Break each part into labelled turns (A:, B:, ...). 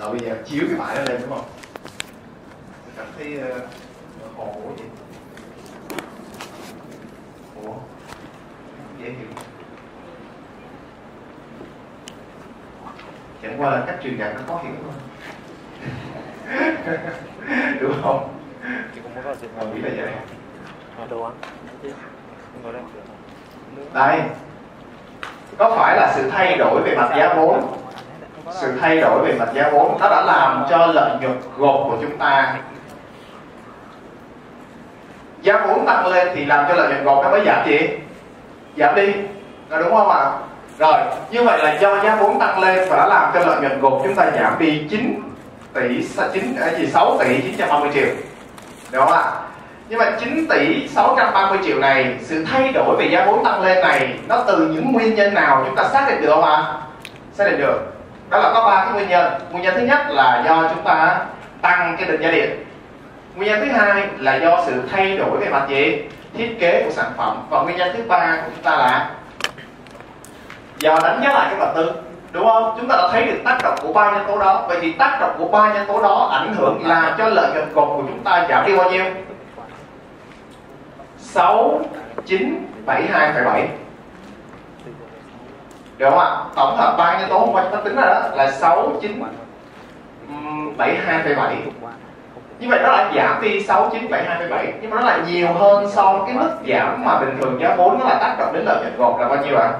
A: rồi bây giờ chiếu cái bãi đó lên đúng không? Cảm thấy uh, hồ gì ủa? Dễ hiểu. Chẳng qua là cách truyền đạt nó khó hiểu thôi. Đúng không?
B: Chị cũng có chuyện
A: Mình nghĩ là vậy.
B: Đồ ăn.
A: Đây. Có phải là sự thay đổi về mặt giá vốn sự thay đổi về mặt giá vốn, nó đã làm cho lợi nhuận gộp của chúng ta giá vốn tăng lên thì làm cho lợi nhuận gộp nó mới giảm gì giảm đi là đúng không ạ? Rồi, như vậy là do giá vốn tăng lên và đã làm cho lợi nhuận gộp chúng ta giảm đi 9 tỷ 9 ở gì 6 tỷ 930 triệu. Đúng không ạ? Nhưng mà 9 tỷ 630 triệu này, sự thay đổi về giá vốn tăng lên này, nó từ những nguyên nhân nào chúng ta xác định được không ạ? Xác định được đó là có ba cái nguyên nhân. Nguyên nhân thứ nhất là do chúng ta tăng cái định giá điện. Nguyên nhân thứ hai là do sự thay đổi về mặt gì? Thiết kế của sản phẩm. Và nguyên nhân thứ ba của chúng ta là do đánh giá lại cái vật tư. Đúng không? Chúng ta đã thấy được tác động của ba nhân tố đó. Vậy thì tác động của ba nhân tố đó ảnh hưởng là cho lợi nhuận cột của chúng ta giảm đi bao nhiêu? 6 9 7 2,7 được không ạ? Tổng hợp ba nhân tố hôm qua chúng ta tính ra đó là 6 9 7 2,7 như vậy nó là giảm đi 6 9 7 2,7 nhưng mà nó lại nhiều hơn so với cái mức giảm mà bình thường giá vốn nó là tác động đến lợi nhuận gộp là bao nhiêu ạ?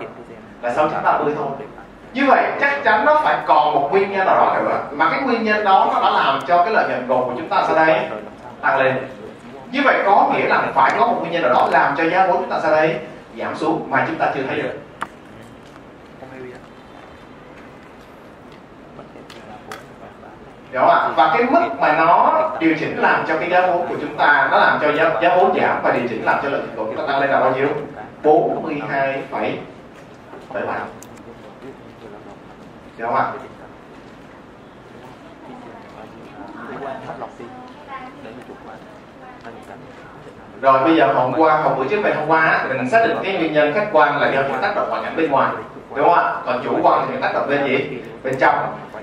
A: Là 6 9 30 thôi. Như vậy chắc chắn nó phải còn một nguyên nhân nào đó nữa. Mà cái nguyên nhân đó nó đã làm cho cái lợi nhuận gộp của chúng ta sau đây? Tăng lên. Như vậy có nghĩa là phải có một nguyên nhân nào đó làm cho giá vốn chúng ta sau đây? Giảm xuống mà chúng ta chưa thấy được. Đúng không ạ? Và cái mức mà nó điều chỉnh làm cho cái giá vốn của chúng ta nó làm cho giá, giá vốn giảm và điều chỉnh làm cho lợi nhuận của chúng ta tăng lên là bao nhiêu? 42,7 Đúng không ạ? Rồi bây giờ hôm qua, hôm bữa trước về hôm qua thì mình xác định cái nguyên nhân khách quan là do những tác động ngoại cảnh bên ngoài đúng không ạ? Còn chủ quan thì những tác động bên gì? Bên trong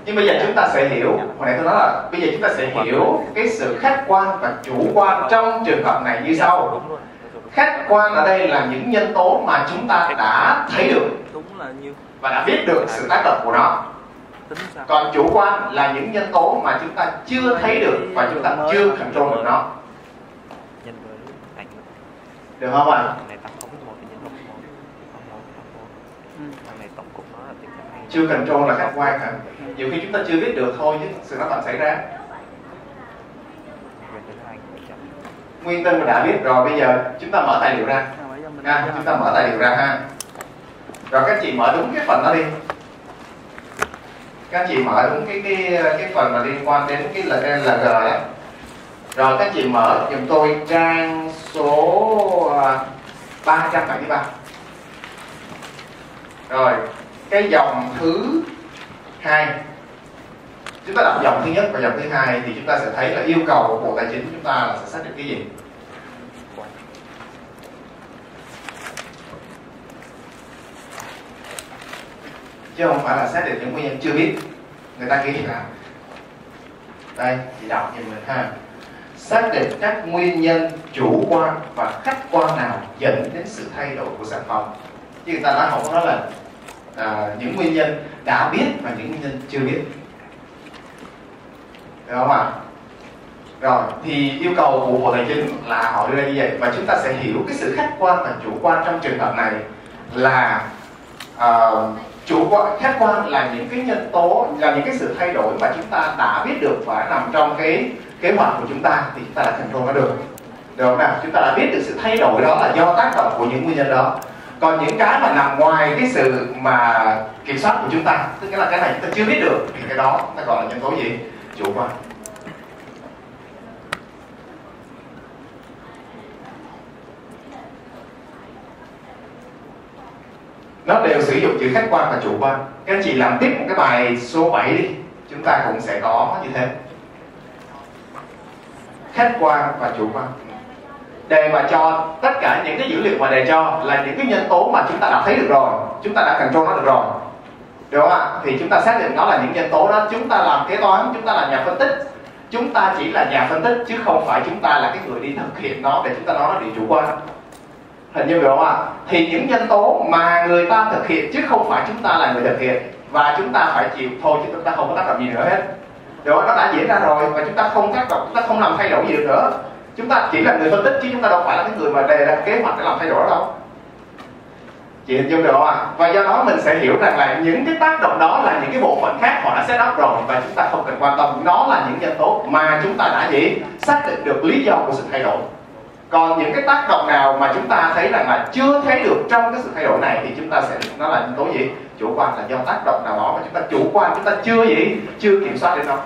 A: nhưng bây giờ chúng ta sẽ hiểu, hồi nãy tôi nói là bây giờ chúng ta sẽ hiểu cái sự khách quan và chủ quan trong trường hợp này như sau. Khách quan ở đây là những nhân tố mà chúng ta đã thấy được và đã biết được sự tác động của nó. Còn chủ quan là những nhân tố mà chúng ta chưa thấy được và chúng ta chưa control được nó. Được không ạ? Chưa control là khách quan hả? Nhiều khi chúng ta chưa biết được thôi chứ sự nó làm xảy ra. Nguyên tin mình đã biết rồi, bây giờ chúng ta mở tài liệu ra. Ha chúng ta mở tài liệu ra ha. Rồi các chị mở đúng cái phần đó đi. Các chị mở đúng cái cái cái phần mà liên quan đến cái LN LG đó rồi các chị mở giùm tôi trang số à, 373 rồi, cái dòng thứ hai. Chúng ta đọc dòng thứ nhất và dòng thứ hai thì chúng ta sẽ thấy là yêu cầu của bộ tài chính chúng ta là sẽ xác định cái gì? Chứ không phải là xác định những nguyên nhân chưa biết. Người ta ghi là, đây, chị đọc cho mình ha. Xác định các nguyên nhân chủ quan và khách quan nào dẫn đến sự thay đổi của sản phẩm. Chứ người ta nói không có nói là à, những nguyên nhân đã biết và những nguyên nhân chưa biết. Được không ạ? Rồi thì yêu cầu của bộ tài chính là họ đưa ra như vậy. Và chúng ta sẽ hiểu cái sự khách quan và chủ quan trong trường hợp này là uh, chủ quan khách quan là những cái nhân tố là những cái sự thay đổi mà chúng ta đã biết được và nằm trong cái kế hoạch của chúng ta thì chúng ta đã control nó được. Được không nào? Chúng ta đã biết được sự thay đổi đó là do tác động của những nguyên nhân đó còn những cái mà nằm ngoài cái sự mà kiểm soát của chúng ta, tức là cái này chúng ta chưa biết được, thì cái đó ta gọi là nhân tố gì? Chủ quan. Nó đều sử dụng chữ khách quan và chủ quan. Các anh chị làm tiếp một cái bài số 7 đi, chúng ta cũng sẽ có như thế. Khách quan và chủ quan đề mà cho tất cả những cái dữ liệu mà đề cho là những cái nhân tố mà chúng ta đã thấy được rồi chúng ta đã control nó được rồi được không ạ thì chúng ta xác định nó là những nhân tố đó chúng ta làm kế toán chúng ta là nhà phân tích chúng ta chỉ là nhà phân tích chứ không phải chúng ta là cái người đi thực hiện nó để chúng ta nói nó bị chủ quan hình như vậy không ạ thì những nhân tố mà người ta thực hiện chứ không phải chúng ta là người thực hiện và chúng ta phải chịu thôi chứ chúng ta không có tác động gì nữa hết rồi nó đã diễn ra rồi và chúng ta không tác động chúng ta không làm thay đổi gì được nữa chúng ta chỉ là người phân tích chứ chúng ta đâu phải là cái người mà đề ra kế hoạch để làm thay đổi đâu. Chị hình dung được không ạ? Và do đó mình sẽ hiểu rằng là những cái tác động đó là những cái bộ phận khác họ đã set up rồi và chúng ta không cần quan tâm. Nó là những nhân tố mà chúng ta đã gì xác định được lý do của sự thay đổi. Còn những cái tác động nào mà chúng ta thấy rằng là chưa thấy được trong cái sự thay đổi này thì chúng ta sẽ, nó là nhân tố gì? Chủ quan là do tác động nào đó mà chúng ta chủ quan, chúng ta chưa gì chưa kiểm soát được đâu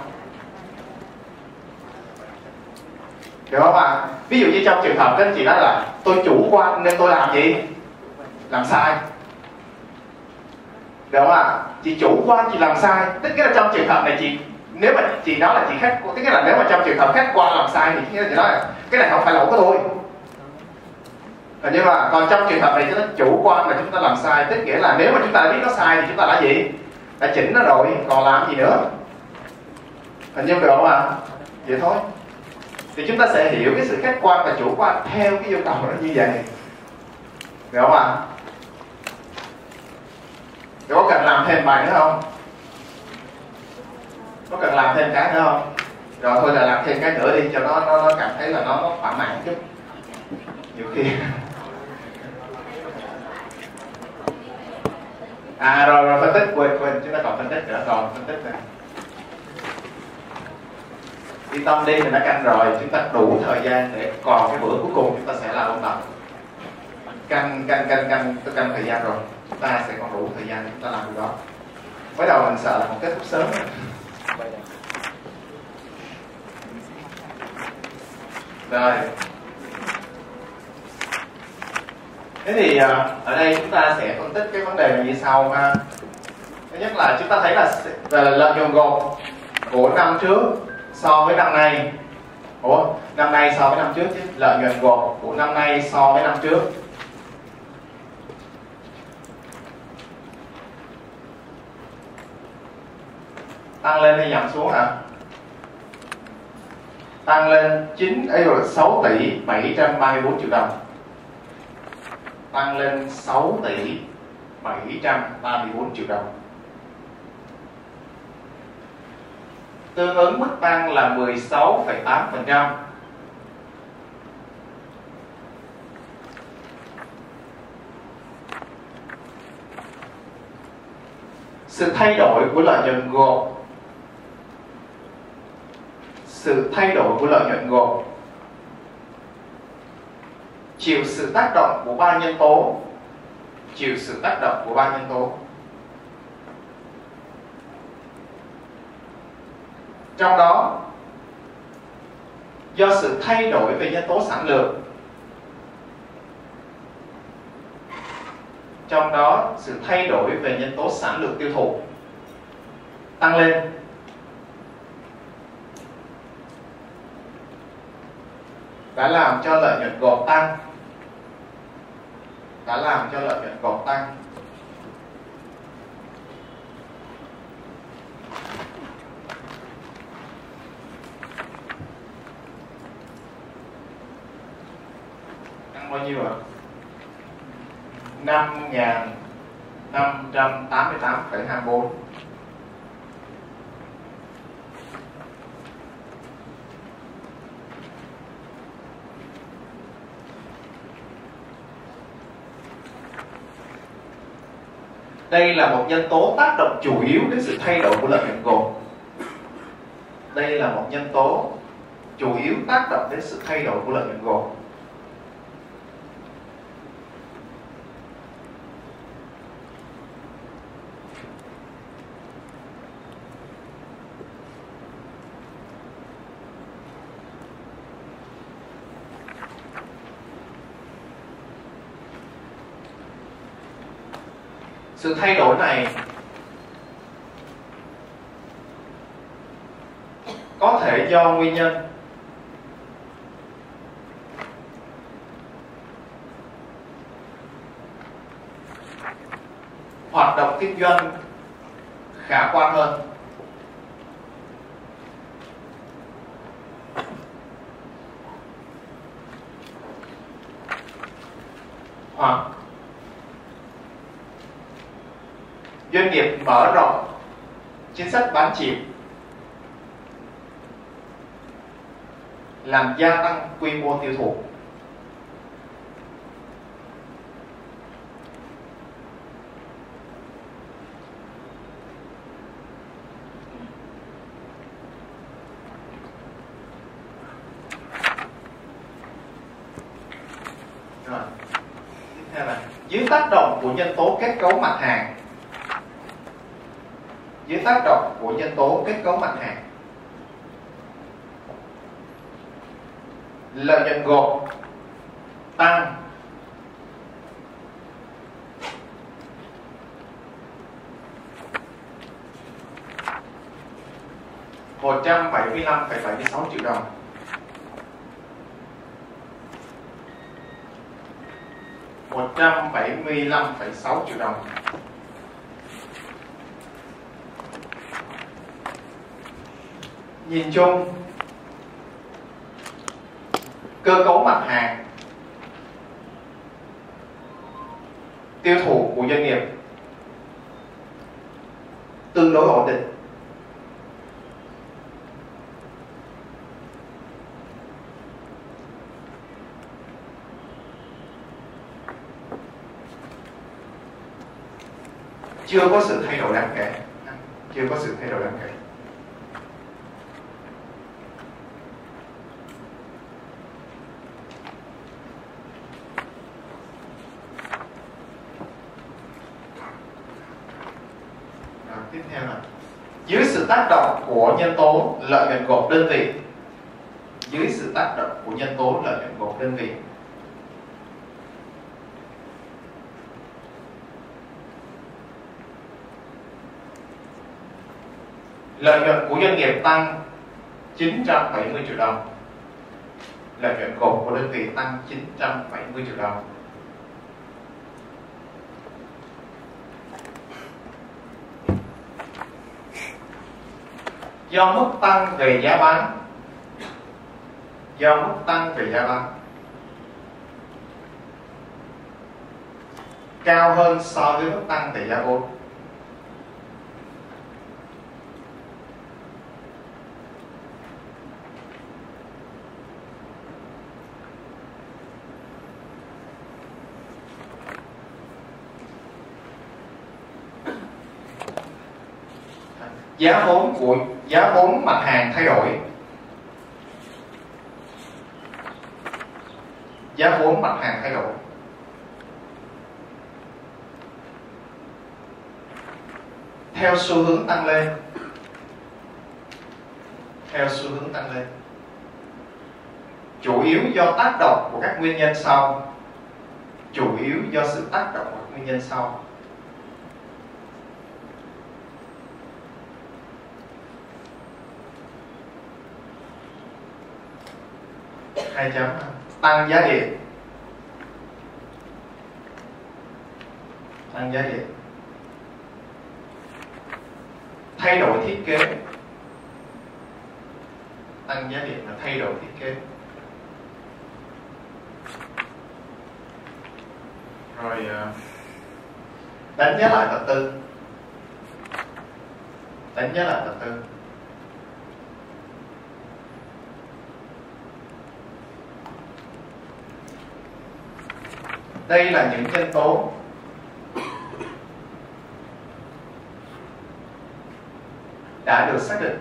A: hiểu không ạ? Ví dụ như trong trường hợp các anh chị nói là tôi chủ quan nên tôi làm gì? Làm sai. Được không ạ? Chị chủ quan, chị làm sai. Tức là trong trường hợp này chị, nếu mà chị nói là chị khách tức là nếu mà trong trường hợp khách quan làm sai thì nghĩa là chị nói là cái này không phải lỗi của tôi. Ờ, nhưng mà còn trong trường hợp này chúng ta chủ quan mà chúng ta làm sai, tức nghĩa là nếu mà chúng ta đã biết nó sai thì chúng ta đã gì? Đã chỉnh nó rồi, còn làm gì nữa? Hình như được không ạ? Vậy thôi thì chúng ta sẽ hiểu cái sự khách quan và chủ quan theo cái yêu cầu nó như vậy. Được không ạ? Có cần làm thêm bài nữa không? Có cần làm thêm cái nữa không? Rồi thôi là làm thêm cái nữa đi cho nó nó, nó cảm thấy là nó, nó thỏa mãn chút. Nhiều khi à rồi rồi phân tích quên quên. Chúng ta còn phân tích nữa còn phân tích này yên tâm đi, mình đã canh rồi. Chúng ta đủ thời gian để còn cái bữa cuối cùng chúng ta sẽ làm ôn tập canh canh canh canh tôi canh thời gian rồi. Chúng ta sẽ còn đủ thời gian để chúng ta làm điều đó. Mới đầu mình sợ là một kết thúc sớm. Rồi. Thế thì à, ở đây chúng ta sẽ phân tích cái vấn đề như sau ha. Thứ nhất là chúng ta thấy là lợi nhuận gộp của năm trước so với năm nay. Ủa, năm nay so với năm trước chứ. Lợi nhuận gộp của năm nay so với năm trước. Tăng lên hay giảm xuống hả tăng lên 9 ấy rồi 6 tỷ 734 triệu đồng. Tăng lên 6 tỷ 734 triệu đồng. Tương ứng mức tăng là 16,8% sự thay đổi của lợi nhuận gộp. Sự thay đổi của lợi nhuận gộp. Chịu sự tác động của ba nhân tố. Chịu sự tác động của ba nhân tố. Trong đó, do sự thay đổi về nhân tố sản lượng. Trong đó, sự thay đổi về nhân tố sản lượng tiêu thụ tăng lên. Đã làm cho lợi nhuận gộp tăng. Đã làm cho lợi nhuận gộp tăng. Bao nhiêu ạ? năm ngàn năm trăm tám mươi tám phẩy hai bốn. Đây là một nhân tố tác động chủ yếu đến sự thay đổi của lợi nhuận gộp đây là một nhân tố chủ yếu tác động đến sự thay đổi của lợi nhuận gộp sự thay đổi này, có thể do nguyên nhân. Hoạt động kinh doanh khả quan hơn. Hoặc doanh nghiệp mở rộng. Chính sách bán chìm. Làm gia tăng quy mô tiêu thụ. Rồi. Tiếp theo là dưới tác động của nhân tố kết cấu mặt hàng dưới tác động của nhân tố kết cấu mặt hàng. Lợi nhuận gộp tăng. một trăm bảy mươi năm bảy mươi sáu triệu đồng. một trăm bảy mươi năm sáu triệu đồng. Nhìn chung, cơ cấu mặt hàng, tiêu thụ của doanh nghiệp tương đối ổn định. Chưa có sự thay đổi đáng kể. Chưa có sự thay đổi đáng kể Rồi, tiếp theo là dưới sự tác động của nhân tố lợi nhuận gộp đơn vị. Dưới sự tác động của nhân tố lợi nhuận gộp đơn vị. Lợi nhuận của doanh nghiệp tăng 970 triệu đồng. Lợi nhuận gộp của đơn vị tăng 970 triệu đồng. Do mức tăng về giá bán. Do mức tăng về giá bán. Cao hơn so với mức tăng về giá vốn. Giá vốn của giá vốn mặt hàng thay đổi. Giá vốn mặt hàng thay đổi. Theo xu hướng tăng lên. Theo xu hướng tăng lên. Chủ yếu do tác động của các nguyên nhân sau. Chủ yếu do sự tác động của các nguyên nhân sau. Hai chấm. Tăng giá điện. Tăng giá điện. Thay đổi thiết kế. Tăng giá điện là thay đổi thiết kế. Rồi ờ, đánh giá lại vật tư. Đánh giá lại vật tư. Đây là những nhân tố. Đã được xác định.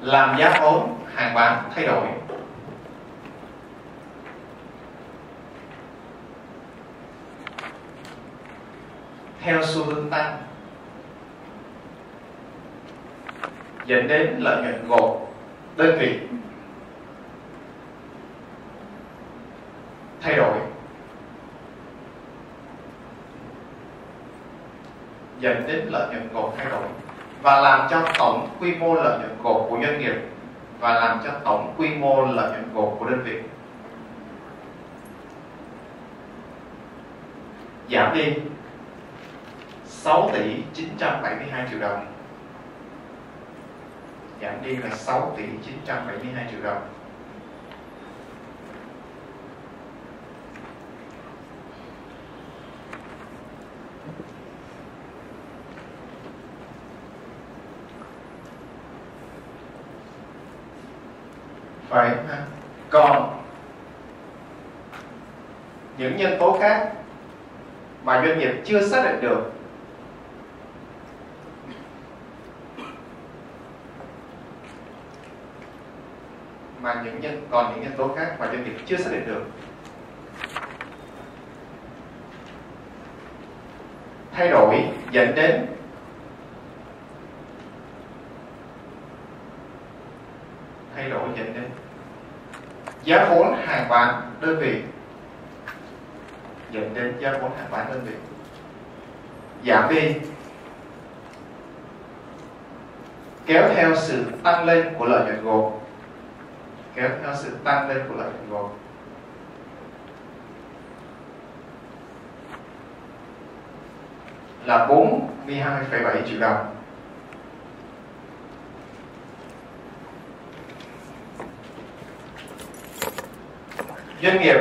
A: Làm giá vốn, hàng bán thay đổi. Theo xu hướng tăng dẫn đến lợi nhuận gộp đơn vị. Thay đổi. Dẫn đến lợi nhuận gộp thay đổi. Và làm cho tổng quy mô lợi nhuận gộp của doanh nghiệp và làm cho tổng quy mô lợi nhuận gộp của đơn vị. Giảm đi 6 tỷ 972 triệu đồng giảm đi là 6 tỷ 972 triệu đồng. Phải ha còn những nhân tố khác mà doanh nghiệp chưa xác định được mà những nhân còn những nhân tố khác mà doanh nghiệp chưa xác định được. Thay đổi dẫn đến thay đổi dẫn đến giá vốn hàng bán đơn vị dẫn đến giá vốn hàng bán đơn vị. Giảm đi. Kéo theo sự tăng lên của lợi nhuận gộp kéo theo sự tăng lên của lợi nhuận gộp là 42,7 triệu đồng. Doanh nghiệp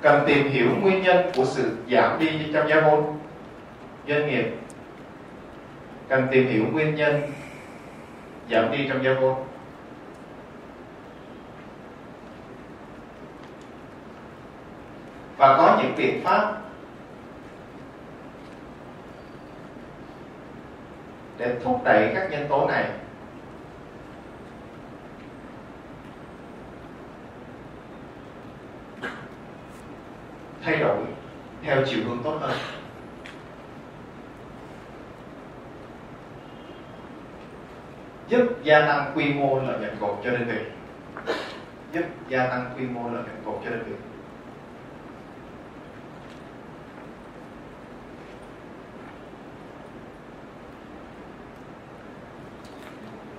A: cần tìm hiểu nguyên nhân của sự giảm đi trong giá vốn. Doanh nghiệp cần tìm hiểu nguyên nhân giảm đi trong giá vốn. Và có những biện pháp để thúc đẩy các nhân tố này. Thay đổi theo chiều hướng tốt hơn. Giúp gia tăng quy mô lợi nhuận gộp cho đơn vị. Giúp gia tăng quy mô lợi nhuận gộp cho đơn vị.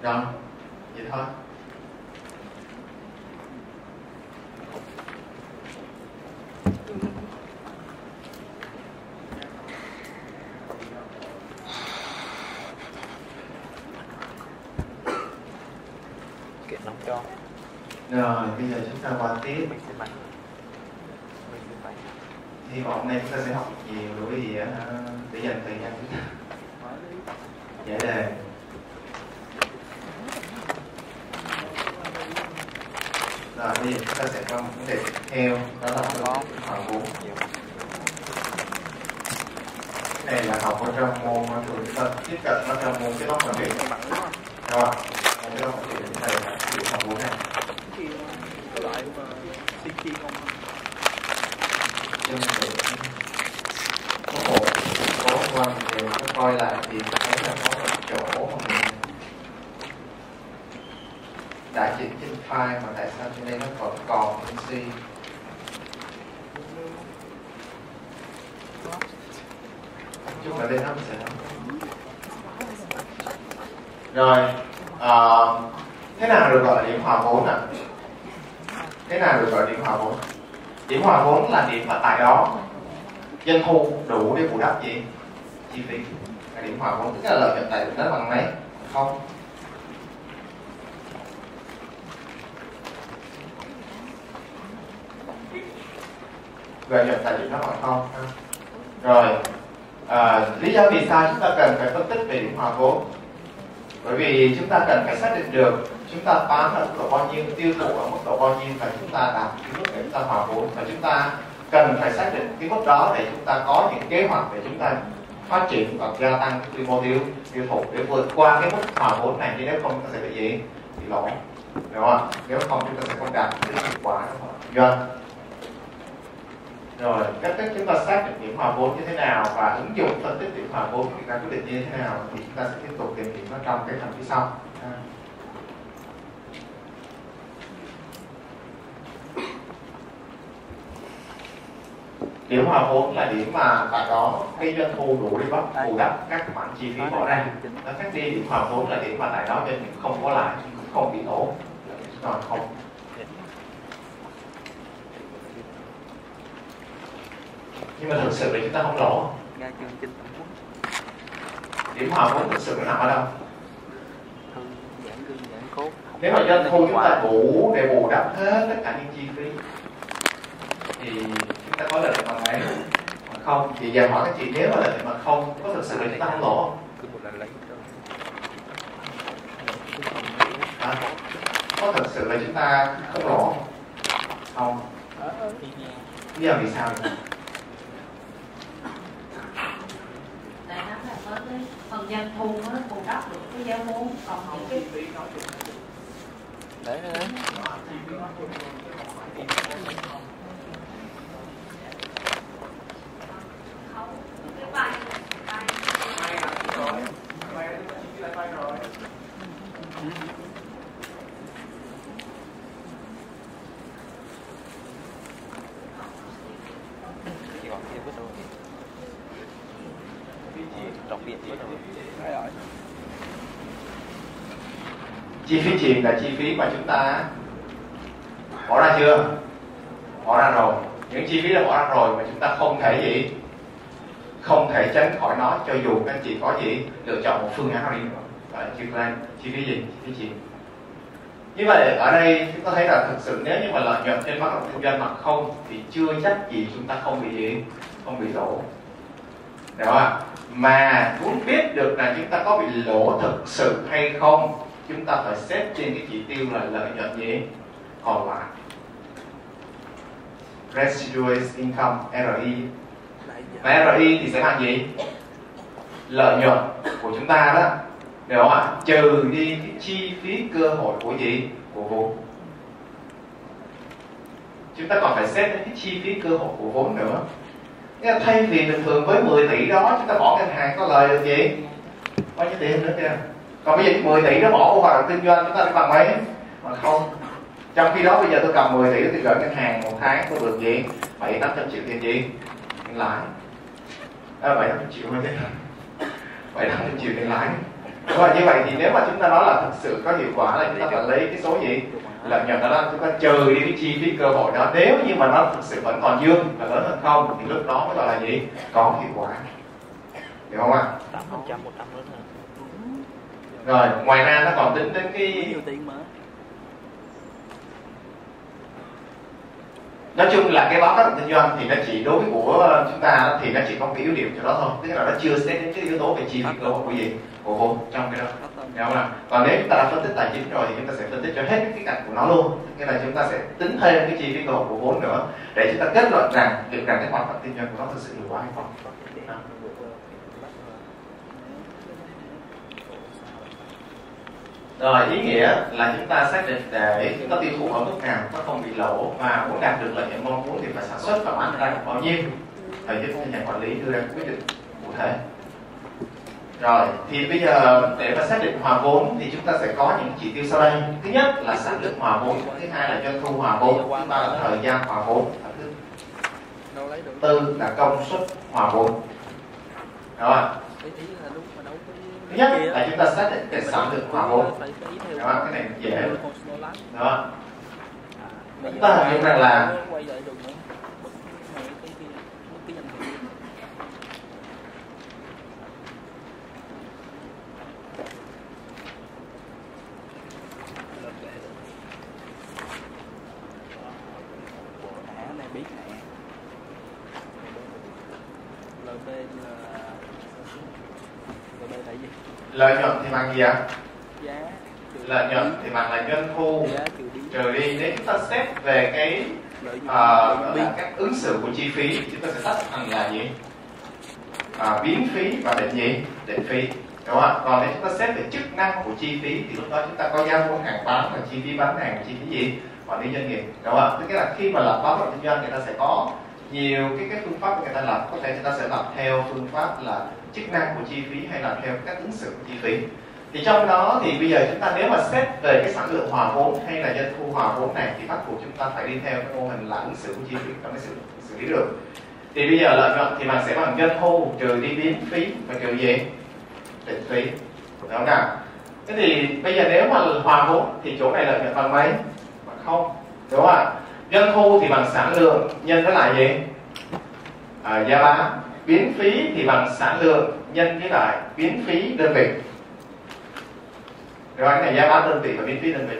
A: Rồi vậy thôi
B: kiện nóng cho
A: rồi bây giờ chúng ta qua tiếp
B: mình sẽ bánh mình sẽ bánh
A: hy vọng hôm nay chúng ta sẽ học được nhiều bởi vì uh, để dành thời gian chúng ta giải đề rồi bây giờ chúng ta sẽ qua một vấn đề tiếp theo đó là phân tích khoảng vốn
B: nhiều
A: cái này là học ở trong môn mà thường chúng ta tiếp cận nó trong môn cái tóc quản trị
B: bắn đúng không
A: đúng không môn cái tóc quản trị chúng ta là chịu khoảng vốn này
B: khi cái loại mà xin chi không
A: nhưng mà có một có quan thì có coi lại thì thấy là có một chỗ mà mình đã chỉnh trên file mà tại sao trên đây nó vẫn còn in C chút nữa lên nó sẽ rồi à, thế nào được gọi là điểm hòa vốn ạ thế nào được gọi là điểm hòa vốn điểm hòa vốn là điểm mà tại đó doanh thu đủ để bù đắp gì chi phí là điểm hòa vốn tức là lợi nhuận tại nó bằng mấy không lợi nhuận tại điểm nó bằng không ha. rồi à, lý do vì sao chúng ta cần phải phân tích về điểm hòa vốn bởi vì chúng ta cần phải xác định được chúng ta bán ở mức độ bao nhiêu tiêu thụ ở mức độ bao nhiêu và chúng ta đạt cái mức để chúng ta hòa vốn và chúng ta cần phải xác định cái mức đó để chúng ta có những kế hoạch để chúng ta phát triển và gia tăng cái quy mô tiêu tiêu thụ để vượt qua cái mức hòa vốn này chứ nếu không chúng ta sẽ bị gì? Bị lỗ đúng không nếu không chúng ta sẽ không đạt được hiệu quả kinh vâng. doanh rồi, cách thức chúng ta xác định điểm hòa vốn như thế nào và ứng dụng phân tích điểm hòa vốn để ta quyết định như thế nào thì chúng ta sẽ tiếp tục tìm hiểu nó trong cái phần phía sau Ha điểm hòa vốn là điểm mà tại đó cái doanh thu đủ để bắt bù đắp các khoản chi phí bỏ ra. Nó khác đi điểm hòa vốn là điểm mà tại đó doanh nghiệp không có lãi không bị lỗ còn không. Nhưng mà thực sự là chúng ta không lỗ điểm hòa vốn thực sự nó nằm ở đâu? Nếu mà doanh thu chúng ta đủ để bù đắp hết tất cả những chi phí, thì ta có lợi nhuận bằng mấy mà không thì giờ hỏi các chị nếu mà lợi nhuận mà không có thực sự là chúng ta không lỗ Hả? có thực sự là chúng ta không lỗ không? lý do vì sao vậy?
C: tại nó là có cái phần doanh thu nó bù đắp được cái giá vốn còn những cái
B: Đấy đấy
C: cái vai vai
B: Chỉ còn kia vứt rồi Trọc điện vứt rồi Đấy rồi
A: chi phí chìm là chi phí mà chúng ta bỏ ra chưa? Bỏ ra rồi. Những chi phí đã bỏ ra rồi mà chúng ta không thể gì? Không thể tránh khỏi nó, cho dù các anh chị có gì, lựa chọn một phương án nào đi nữa là chi phí chi phí gì? Chi phí chìm. Như vậy, ở đây chúng ta thấy là thực sự nếu như mà lợi nhuận trên hoạt động kinh doanh mà không, thì chưa chắc gì chúng ta không bị gì? Không bị lỗ đúng không mà muốn biết được là chúng ta có bị lỗ thực sự hay không chúng ta phải xếp trên cái chỉ tiêu là lợi nhuận gì? Còn lại. Residual income RI và RI thì sẽ bằng gì? Lợi nhuận của chúng ta đó, được không ạ? Trừ đi cái chi phí cơ hội của gì? Của vốn. Chúng ta còn phải xét đến cái chi phí cơ hội của vốn nữa. Nghĩa là thay vì bình thường với 10 tỷ đó, chúng ta bỏ ngân hàng, có lời được gì? Bao nhiêu tiền nữa kìa? Còn bây giờ 10 tỷ nó bỏ vào hoạt động kinh doanh chúng ta đi bằng mấy? Mà không. Trong khi đó bây giờ tôi cầm 10 tỷ tôi gửi ngân hàng một tháng tôi được gì? Bảy tám trăm triệu tiền gì? Tiền lãi. À, bảy tám trăm triệu mới chứ. Bảy tám trăm triệu tiền lãi. Đúng rồi như vậy thì nếu mà chúng ta nói là thực sự có hiệu quả là chúng ta phải lấy cái số gì? Lợi nhuận đó là chúng ta trừ đi cái chi phí cơ hội đó. Nếu như mà nó thực sự vẫn còn dương và lớn hơn không thì lúc đó mới gọi là gì? Có hiệu quả. Hiểu không ạ?
B: 8% 100 lớn hơn
A: rồi ngoài ra nó còn tính đến cái nói chung là cái báo cáo kinh doanh thì nó chỉ đối với của chúng ta thì nó chỉ có cái yếu điểm cho đó thôi. Tức là nó chưa xét đến cái yếu tố về chi phí cơ hội của gì của vốn trong cái đó. Hiểu không nào? Còn nếu chúng ta đã phân tích tài chính rồi thì chúng ta sẽ phân tích cho hết cái cạnh của nó luôn. Nghĩa là chúng ta sẽ tính thêm cái chi phí cơ hội của vốn nữa Để chúng ta kết luận rằng được rằng cái hoạt động kinh doanh của nó thực sự hiệu quả hay không Rồi, ý nghĩa là chúng ta xác định để chúng ta tiêu thụ ở mức nào, nó không bị lỗ và muốn đạt được lợi nhuận mong muốn thì phải sản xuất và bán ra được bao nhiêu. Thì giúp cho nhà quản lý đưa ra quyết định cụ thể. Rồi, thì bây giờ để mà xác định hòa vốn thì chúng ta sẽ có những chỉ tiêu sau đây. Thứ nhất là sản lượng hòa vốn, thứ hai là doanh thu hòa vốn, thứ ba là thời gian hòa vốn. Thứ tư là công suất hòa vốn. Rồi
B: Ý ý là đúng mà đâu có
A: thứ nhất là chúng ta xác định cái sản lượng hòa vốn đó, cái này dễ đó. Chúng ta hình dung rằng là-
B: nó quay lại được nữa Mà cái kia cái danh hiệu Lên để được. Bộ thẻ này biết nè LB là LB là gì?
A: lợi nhuận thì bằng gì ạ? Lợi nhuận thì bằng là doanh thu.
B: Trừ đi
A: nếu chúng ta xét về cái
B: biên
A: là các ứng xử của chi phí chúng ta sẽ tách thành là gì? À, biến phí và định gì định phí đúng không ạ? Còn nếu chúng ta xét về chức năng của chi phí thì lúc đó chúng ta có giá mua hàng bán và chi phí bán hàng chi phí gì? Quản lý doanh nghiệp đúng không ạ? Tức là khi mà lập báo cáo kinh doanh người ta sẽ có nhiều cái cái phương pháp người ta lập có thể người ta sẽ lập theo phương pháp là chức năng của chi phí hay là theo các ứng xử của chi phí thì trong đó thì bây giờ chúng ta nếu mà xét về cái sản lượng hòa vốn hay là doanh thu hòa vốn này thì bắt buộc chúng ta phải đi theo cái mô hình là ứng xử của chi phí trong cái xử, xử lý được. Thì bây giờ lợi nhuận thì bạn sẽ bằng doanh thu trừ đi biến phí và trừ gì định phí. Đúng không nào? Thế thì bây giờ nếu mà hòa vốn thì chỗ này lợi nhuận bằng mấy? Bằng không. Đúng không ạ? Doanh thu thì bằng sản lượng nhân với lại gì? À, giá bán. Biến phí thì bằng sản lượng nhân với lại biến phí đơn vị rồi cái này giá bán đơn vị và biến phí đơn vị.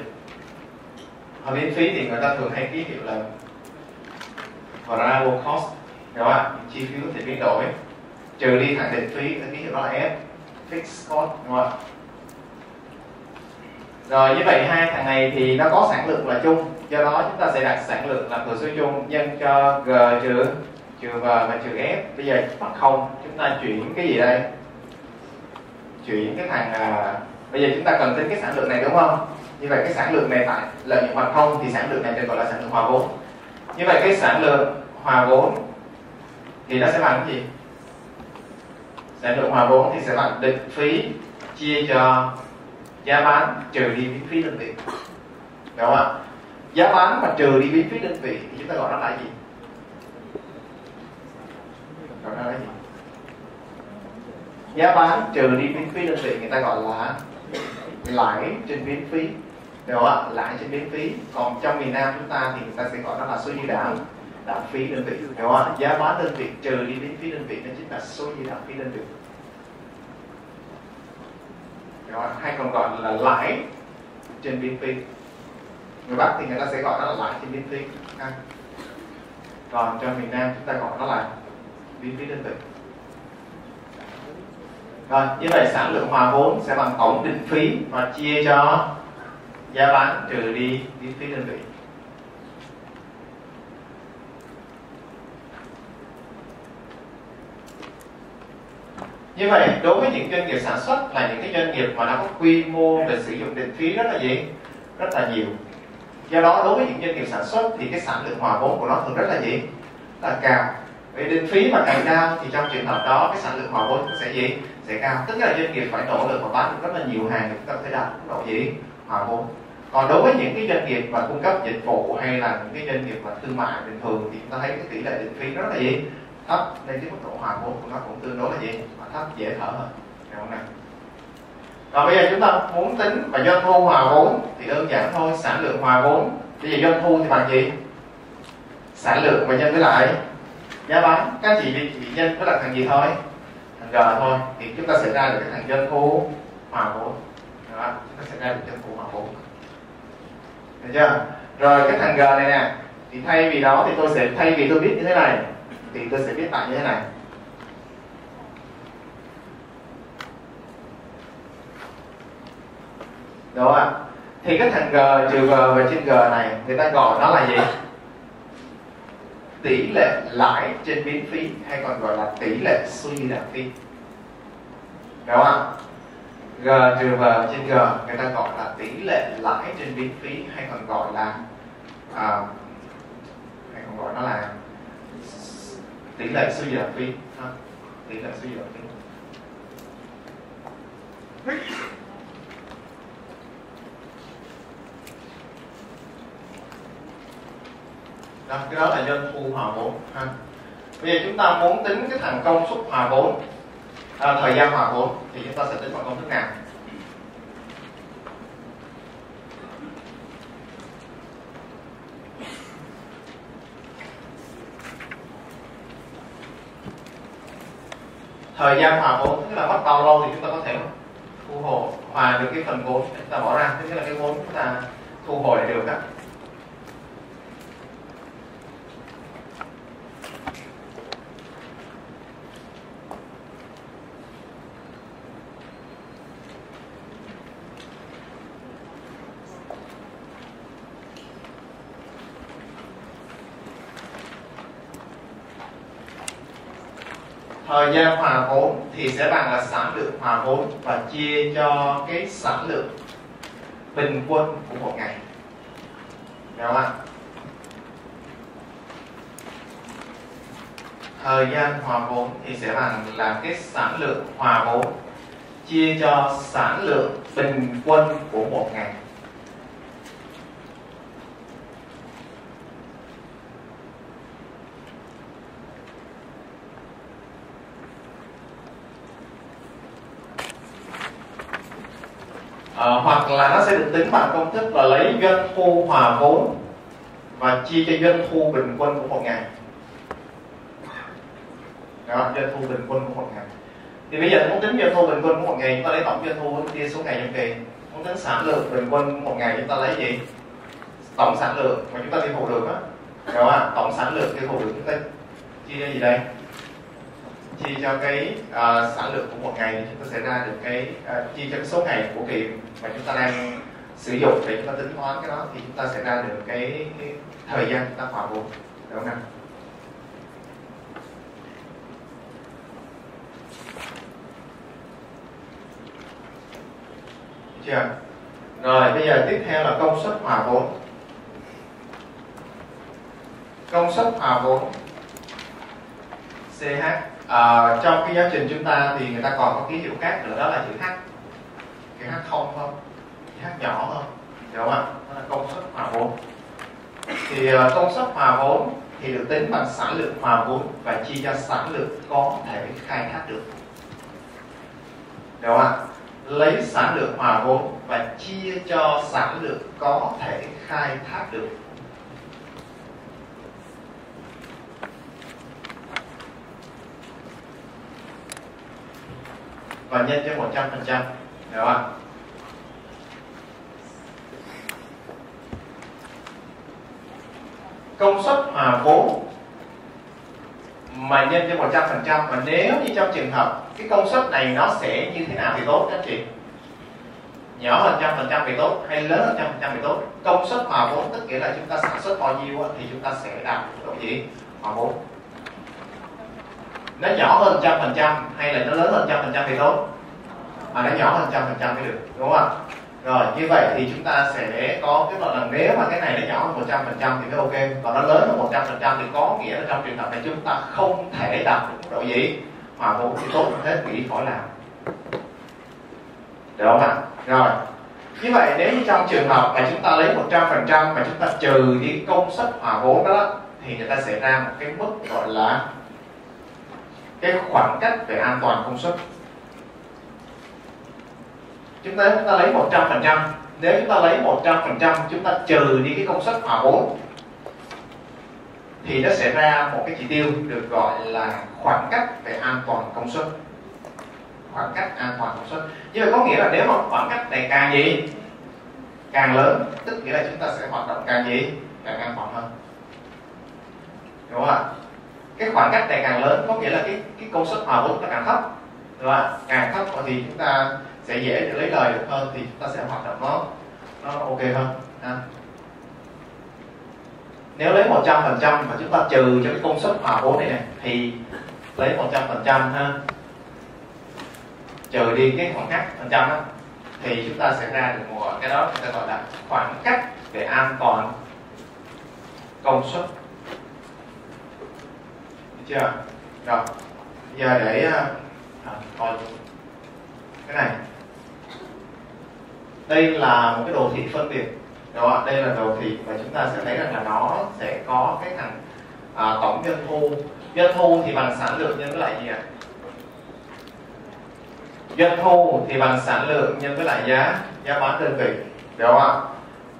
A: Và biến phí thì người ta thường hay ký hiệu là variable cost đúng không ạ? Chi phí có thể biến đổi. Trừ đi thẳng định phí thì ký hiệu đó là f fixed cost đúng không ạ? Rồi như vậy hai thằng này thì nó có sản lượng là chung. Do đó chúng ta sẽ đặt sản lượng làm thừa số chung nhân cho g trừ trừ v và trừ f. Bây giờ bằng không chúng ta chuyển cái gì đây? Chuyển cái thằng uh, bây giờ chúng ta cần tính cái sản lượng này đúng không? Như vậy cái sản lượng này tại lợi nhuận bằng không thì sản lượng này được gọi là sản lượng hòa vốn. Như vậy cái sản lượng hòa vốn thì nó sẽ bằng cái gì? Sản lượng hòa vốn thì sẽ bằng định phí chia cho giá bán trừ đi biến phí đơn vị. Đúng không ạ? Giá bán mà trừ đi biến phí đơn vị thì chúng ta gọi nó là gì? Gọi nó là gì? Giá bán trừ đi biến phí đơn vị người ta gọi là lãi trên biến phí. Đúng không ạ? Lãi trên biến phí. Còn trong miền nam chúng ta thì người ta sẽ gọi nó là số dư đạm đạm phí đơn vị. Hiểu không ạ? Giá bán đơn vị trừ đi biến phí đơn vị nó chính là số dư đạm phí đơn vị. Hiểu không? hay còn gọi là lãi trên biến phí. Người bắc thì người ta sẽ gọi nó là lãi trên biến phí. Ha. còn trong miền nam chúng ta gọi nó là biến phí đơn vị rồi như vậy sản lượng hòa vốn sẽ bằng tổng định phí và chia cho giá bán trừ đi chi phí đơn vị. Như vậy, đối với những doanh nghiệp sản xuất là những cái doanh nghiệp mà nó có quy mô về sử dụng định phí rất là gì? Rất là nhiều. Do đó, đối với những doanh nghiệp sản xuất thì cái sản lượng hòa vốn của nó thường rất là gì? Là cao. Vì định phí mà càng cao thì trong trường hợp đó, cái sản lượng hòa vốn sẽ gì? Sẽ cao. Tức là doanh nghiệp phải nỗ lực và bán được rất là nhiều hàng thì chúng ta sẽ đạt mức độ gì? Hòa vốn. Còn đối với những cái doanh nghiệp mà cung cấp dịch vụ hay là những cái doanh nghiệp mà thương mại bình thường thì chúng ta thấy cái tỷ lệ định phí rất là gì? Thấp. Nên cái mức độ hòa vốn của nó cũng tương đối là gì? Mà thấp dễ thở hơn. Hiểu không nào? Còn bây giờ chúng ta muốn tính và doanh thu hòa vốn thì đơn giản thôi. Sản lượng hòa vốn. Bây giờ doanh thu thì bằng gì? Sản lượng và nhân với lại giá bán. Các chị bị, bị nhân với là thằng gì thôi? G thôi, thì chúng ta sẽ ra được cái thằng dân thu hòa vốn. Đó, chúng ta sẽ ra được dân thu hòa vốn. Được chưa? Rồi, cái thằng g này nè, thì thay vì đó thì tôi sẽ, thay vì tôi biết như thế này, thì tôi sẽ viết lại như thế này. Đúng không ạ. Thì cái thằng g trừ g và trên g này, người ta gọi nó là gì? Tỷ lệ lãi trên biến phí hay còn gọi là tỷ lệ suy giảm phí. Đúng không g trừ v trên g người ta gọi là tỷ lệ lãi trên biến phí hay còn gọi là à, hay còn gọi nó là tỷ lệ suy giảm phí. Ha. tỷ lệ suy giảm phí. Đó, cái đó là doanh thu hòa vốn ha. Bây giờ chúng ta muốn tính cái thằng công suất hòa vốn à, thời gian hòa vốn thì chúng ta sẽ tính bằng công thức nào? Thời gian hòa vốn tức là bắt bao lâu thì chúng ta có thể thu hồi hòa được cái phần vốn chúng ta bỏ ra. Tức là cái vốn chúng ta thu hồi được đó thời gian hòa vốn thì sẽ bằng là sản lượng hòa vốn và chia cho cái sản lượng bình quân của một ngày. Hiểu không ạ? Thời gian hòa vốn thì sẽ bằng là cái sản lượng hòa vốn, chia cho sản lượng bình quân của một ngày. À, hoặc là nó sẽ được tính bằng công thức là lấy doanh thu hòa vốn và chia cho doanh thu bình quân của một ngày. Đó doanh thu bình quân của một ngày. Thì bây giờ muốn tính doanh thu bình quân của một ngày chúng ta lấy tổng doanh thu chia số ngày trong kỳ. Muốn tính sản lượng bình quân của một ngày chúng ta lấy gì? Tổng sản lượng mà chúng ta tiêu thụ được á. Đúng không tổng sản lượng tiêu thụ được chúng ta chia cho gì đây? Chia cho cái uh, sản lượng của một ngày thì chúng ta sẽ ra được cái uh, chia cho cái số ngày của kỳ mà chúng ta đang sử dụng để chúng ta tính toán cái đó thì chúng ta sẽ ra được cái, cái thời gian chúng ta hòa vốn đúng không nào chưa? Rồi bây giờ tiếp theo là công suất hòa vốn. Công suất hòa vốn CH à, trong cái giáo trình chúng ta thì người ta còn có ký hiệu khác nữa đó là chữ H. Chữ H không không chữ H nhỏ hơn hiểu không ạ? Đó là công suất hòa vốn. Thì uh, công suất hòa vốn thì được tính bằng sản lượng hòa vốn và chia cho sản lượng có thể khai thác được. Hiểu không ạ? Lấy sản lượng hòa vốn và chia cho sản lượng có thể khai thác được. Và nhân cho 100 phần trăm, hiểu không công suất hòa vốn mà nhân cho 100 phần trăm và nếu như trong trường hợp cái công suất này nó sẽ như thế nào thì tốt, các chị? Nhỏ hơn trăm phần trăm thì tốt hay lớn hơn trăm phần trăm thì tốt? Công suất hòa vốn, tức nghĩa là chúng ta sản xuất bao nhiêu thì chúng ta sẽ đạt độ gì? Hòa vốn nó nhỏ hơn trăm phần trăm hay là nó lớn hơn trăm phần trăm thì tốt mà nó nhỏ hơn trăm phần trăm mới được, đúng không ạ? Rồi, như vậy thì chúng ta sẽ có cái luận là nếu mà cái này nó nhỏ hơn một trăm phần trăm thì mới ok. Còn nó lớn hơn một trăm phần trăm thì có nghĩa là trong trường hợp này chúng ta không thể đạt được độ gì. Hòa vốn thì tốt hết nghĩ khỏi làm. Được không ạ? Rồi, như vậy nếu như trong trường hợp mà chúng ta lấy một trăm phần trăm mà chúng ta trừ đi công suất hòa vốn đó, thì người ta sẽ ra một cái mức gọi là cái khoảng cách về an toàn công suất. Chúng ta chúng ta lấy 100 phần trăm. Nếu chúng ta lấy 100 phần trăm, chúng ta trừ đi cái công suất hòa vốn, thì nó sẽ ra một cái chỉ tiêu được gọi là khoảng cách về an toàn công suất. Khoảng cách an toàn công suất. Như vậy có nghĩa là nếu mà khoảng cách này càng gì? Càng lớn, tức nghĩa là chúng ta sẽ hoạt động càng gì? Càng an toàn hơn. Đúng không ạ? Cái khoảng cách này càng lớn, có nghĩa là cái cái công suất hòa vốn nó càng thấp. Đúng không càng thấp thì chúng ta sẽ dễ để lấy lời được hơn, thì chúng ta sẽ hoạt động nó nó ok hơn. Ha. nếu lấy 100 phần trăm mà chúng ta trừ cho cái công suất hòa vốn này này thì lấy 100 phần trăm ha. Trừ đi cái khoảng cách phần trăm đó thì chúng ta sẽ ra được một cái đó chúng ta gọi là khoảng cách về an toàn công suất chưa. Rồi giờ để ờ, à, coi. Cái này. Đây là một cái đồ thị phân biệt. Đó đây là đồ thị và chúng ta sẽ thấy rằng là nó sẽ có cái thằng à, tổng doanh thu. Doanh thu thì bằng sản lượng nhân với lại gì ạ? Doanh thu thì bằng sản lượng nhân với lại giá giá bán đơn vị. Được không ạ?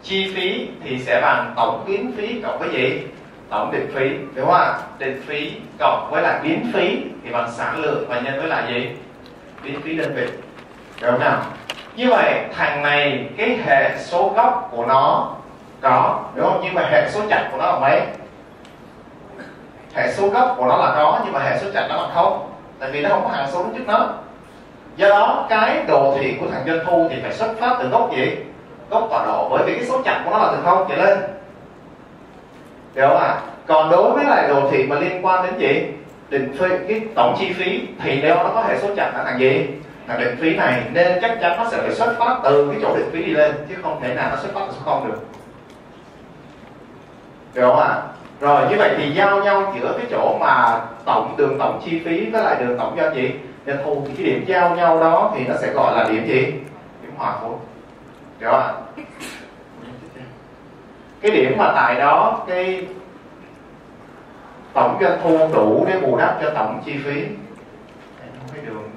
A: Chi phí thì sẽ bằng tổng biến phí. Cộng với gì? Tổng định phí, đúng không ạ? Định phí cộng với lại biến phí thì bằng sản lượng và nhân với lại gì? Biến phí đơn vị. Đúng không nào? Như vậy, thằng này, cái hệ số gốc của nó, có, đúng không? Nhưng mà hệ số chặt của nó là mấy? Hệ số gốc của nó là có, nhưng mà hệ số chặt nó là không. Tại vì nó không có hàng số trước nó. Do đó, cái đồ thị của thằng doanh thu thì phải xuất phát từ gốc gì? Gốc tọa độ, bởi vì cái số chặt của nó là từ không trở lên hiểu không ạ? Còn đối với lại đồ thị mà liên quan đến gì? Định phí cái tổng chi phí, thì nếu nó có hệ số chặt là thằng gì? Là định phí này, nên chắc chắn nó sẽ phải xuất phát từ cái chỗ định phí đi lên, chứ không thể nào nó xuất phát từ số không được. Hiểu không ạ? Rồi, như vậy thì giao nhau giữa cái chỗ mà tổng đường tổng chi phí với lại đường tổng doanh gì? Doanh thu thì cái điểm giao nhau đó thì nó sẽ gọi là điểm gì? Điểm hòa vốn hiểu không ạ? Cái điểm mà tại đó, cái tổng doanh thu đủ để bù đắp cho tổng chi phí. Cái đường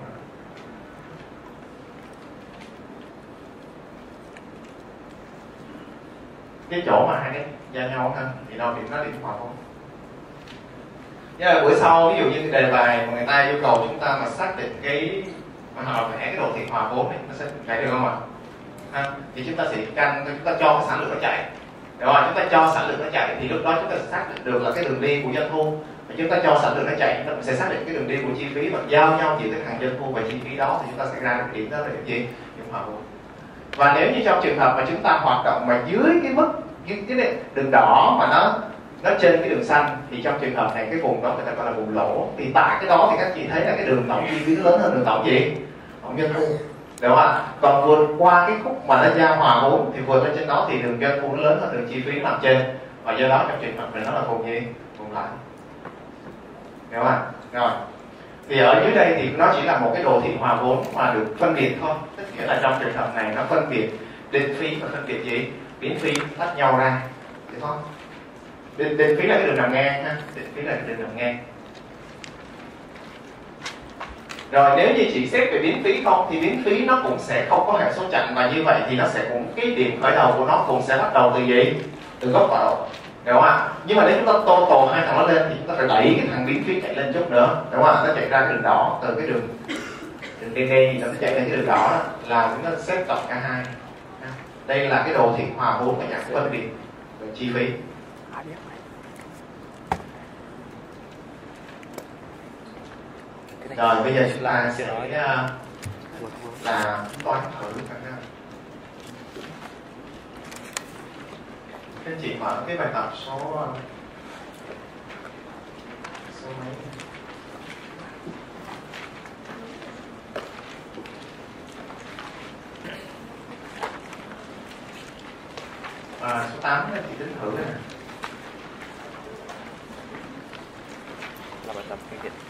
A: cái chỗ mà hai cái giao nhau ha thì đâu điểm nó điểm hòa không? Như là buổi sau, ví dụ như đề bài mà người ta yêu cầu chúng ta mà xác định cái, mà họ vẽ cái đồ thị hòa vốn này nó sẽ chạy được không ạ? Ha? thì chúng ta sẽ canh, chúng ta cho cái sản lượng nó chạy rồi chúng ta cho sản lượng nó chạy. Thì lúc đó chúng ta sẽ xác định được là cái đường đi của doanh thu. Và chúng ta cho sản lượng nó chạy chúng ta sẽ xác định cái đường đi của chi phí và giao nhau giữa cái hàng doanh thu và chi phí đó. Thì chúng ta sẽ ra được điểm đó là điểm gì? Điểm hòa vốn. Và nếu như trong trường hợp mà chúng ta hoạt động mà dưới cái mức dưới cái này, đường đỏ mà nó nó trên cái đường xanh thì trong trường hợp này cái vùng đó người ta gọi là vùng lỗ. Thì tại cái đó thì các chị thấy là cái đường tổng chi phí lớn hơn đường tổng gì? Tổng doanh thu đúng không ạ còn vượt qua cái khúc mà nó ra hòa vốn thì vượt lên trên đó thì đường doanh thu nó lớn hơn đường chi phí nằm trên. Và do đó trong trường hợp này nó là vùng gì? Vùng lại. hiểu không ạ? Rồi. Thì ở dưới đây thì nó chỉ là một cái đồ thị hòa vốn mà được phân biệt thôi. Tức nghĩa là trong trường hợp này nó phân biệt định phí và phân biệt gì? Biến phí tách nhau ra. Thế thôi. Định, định phí là cái đường nằm ngang ha định phí là cái đường nằm ngang rồi, nếu như chỉ xét về biến phí không, thì biến phí nó cũng sẽ không có hệ số chẵn. Và như vậy thì nó sẽ cũng, cái điểm khởi đầu của nó cũng sẽ bắt đầu từ gì? Từ góc vào đúng không ạ? Nhưng mà nếu chúng ta tô tô hai thằng nó lên thì chúng ta phải đẩy cái thằng biến phí chạy lên chút nữa. Đúng không ạ? Nó chạy ra đường đỏ từ cái đường đường đen đen nó chạy lên cái đường đỏ đó, là chúng ta xếp tổng cả hai. Đây là cái đồ thị hòa vốn và dạng phân biệt về chi phí. Rồi bây giờ chúng ta sẽ nói là toán thử các em các chị mở cái bài tập số số mấy? À, số 8 thì tính thử này
B: là bài tập cái dịch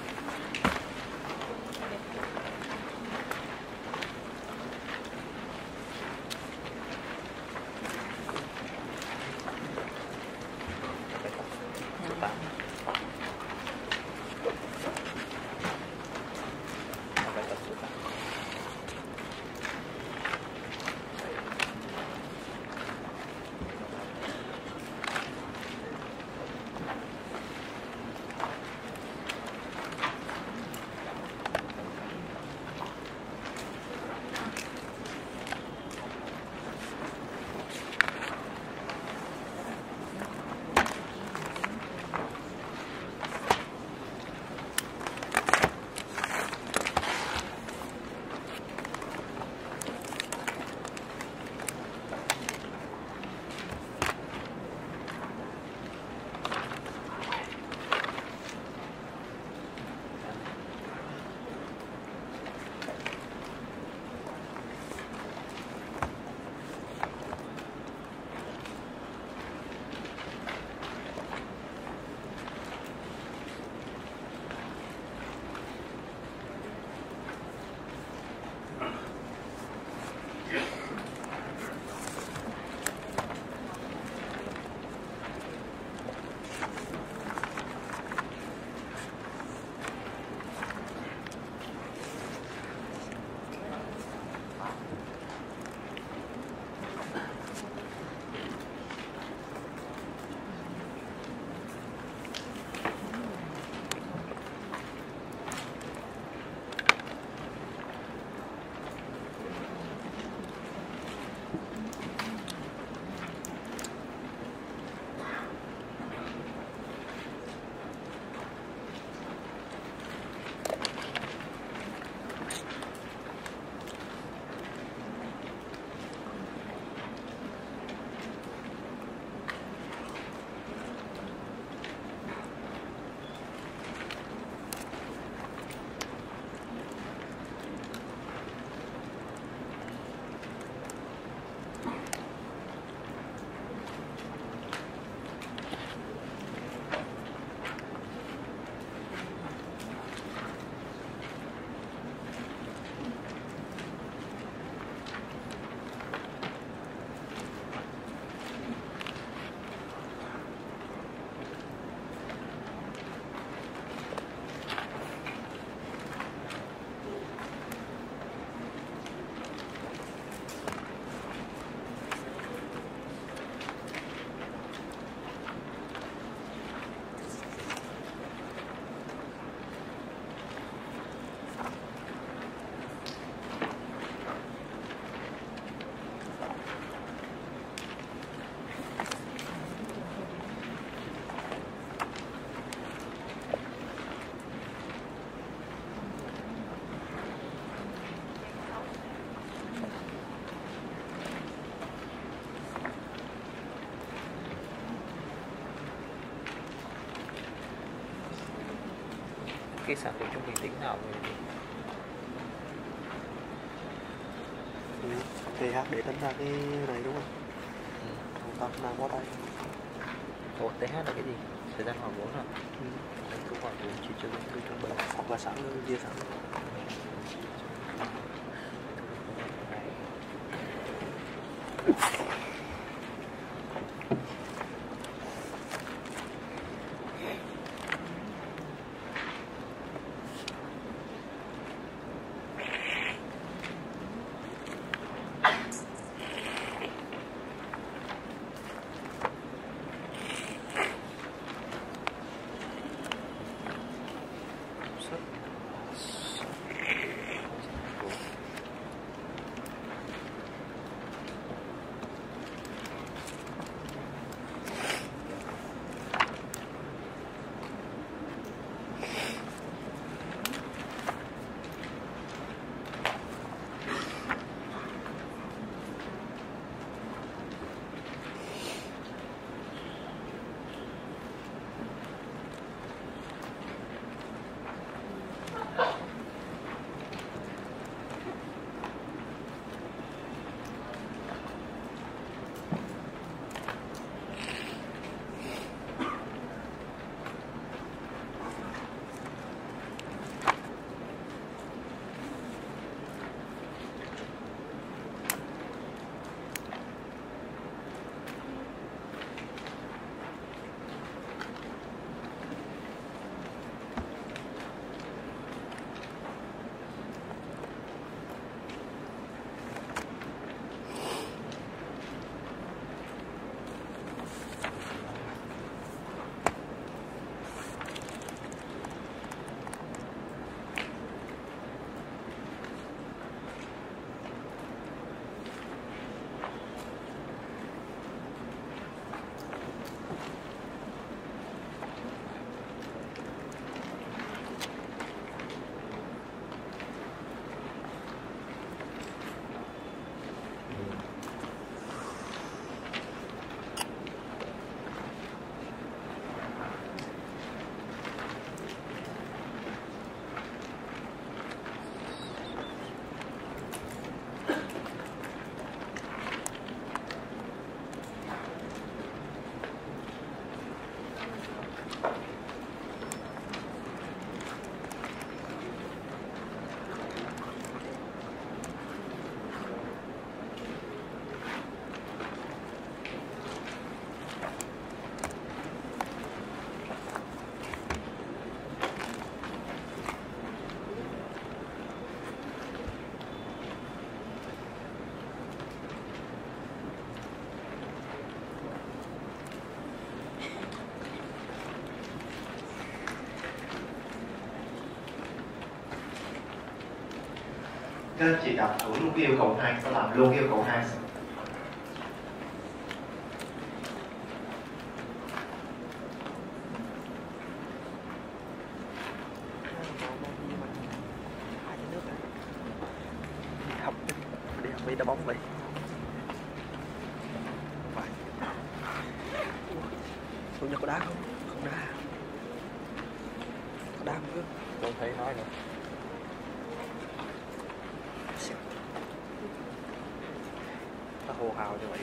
D: cái sản phẩm trung bình tĩnh nào về thì
E: Ừ. TH để đánh ra cái này đúng không?
D: ừ.
E: Ta đang có đây.
D: Ủa, TH là cái gì? Thời gian hòa vốn à?
E: Ừ.
D: Đánh hòa vốn chia cho doanh thu trung bình
E: Hoặc là sẵn chia sẵn.
A: Các anh chị đặt thử luôn cái yêu cầu hai sẽ làm luôn cái yêu cầu Hai
E: cái nước này. Đi học đi. Đi học đi đá bóng vậy. Phải. Chủ nhật có đá không? Không đá. Có đá không?
D: Tôi thấy nói rồi
E: nó hô hào như vậy.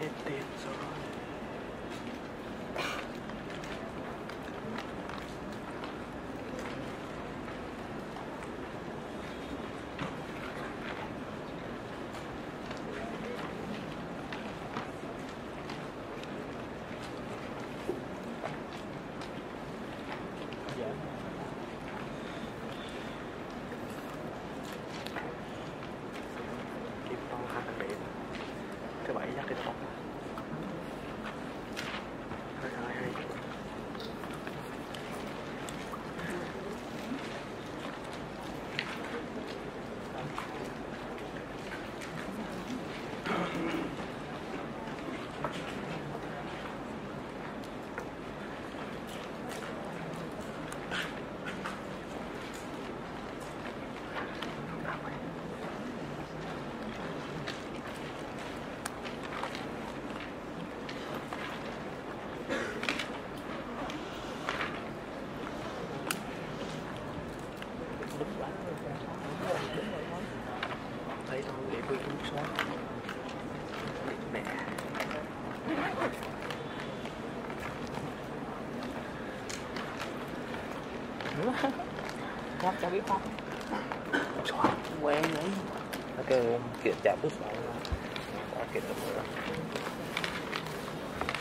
E: Hết tiền rồi.
D: Dạ
E: Kiếm to hai thằng điện. Thứ bảy dắt đi đá bóng.
D: tôi cũng xóa mẹ
B: nữa Nhắm cho biết không
D: xóa
B: quen vậy
D: nó kêu kiện chạm bút vào quá kiện được rồi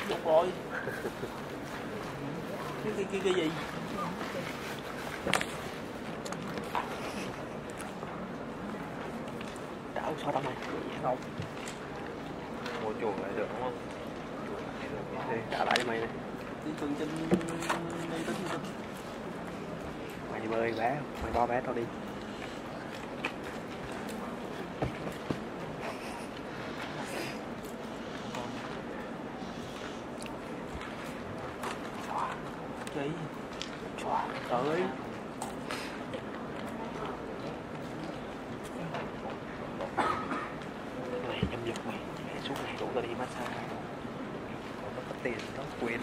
B: được rồi cái cái cái, cái gì đảo sao đâu mày không
D: mua chuồng lại được đúng không chuồng lại được trả lại cho mày này
B: đi tuần trên đi tính tính
D: mày đi bơi bé mày bo bé tao đi
B: gì Chòa, tới
D: mày nhâm nhập mày mày suốt ngày rủ tao đi massage còn nó có tiền nó quên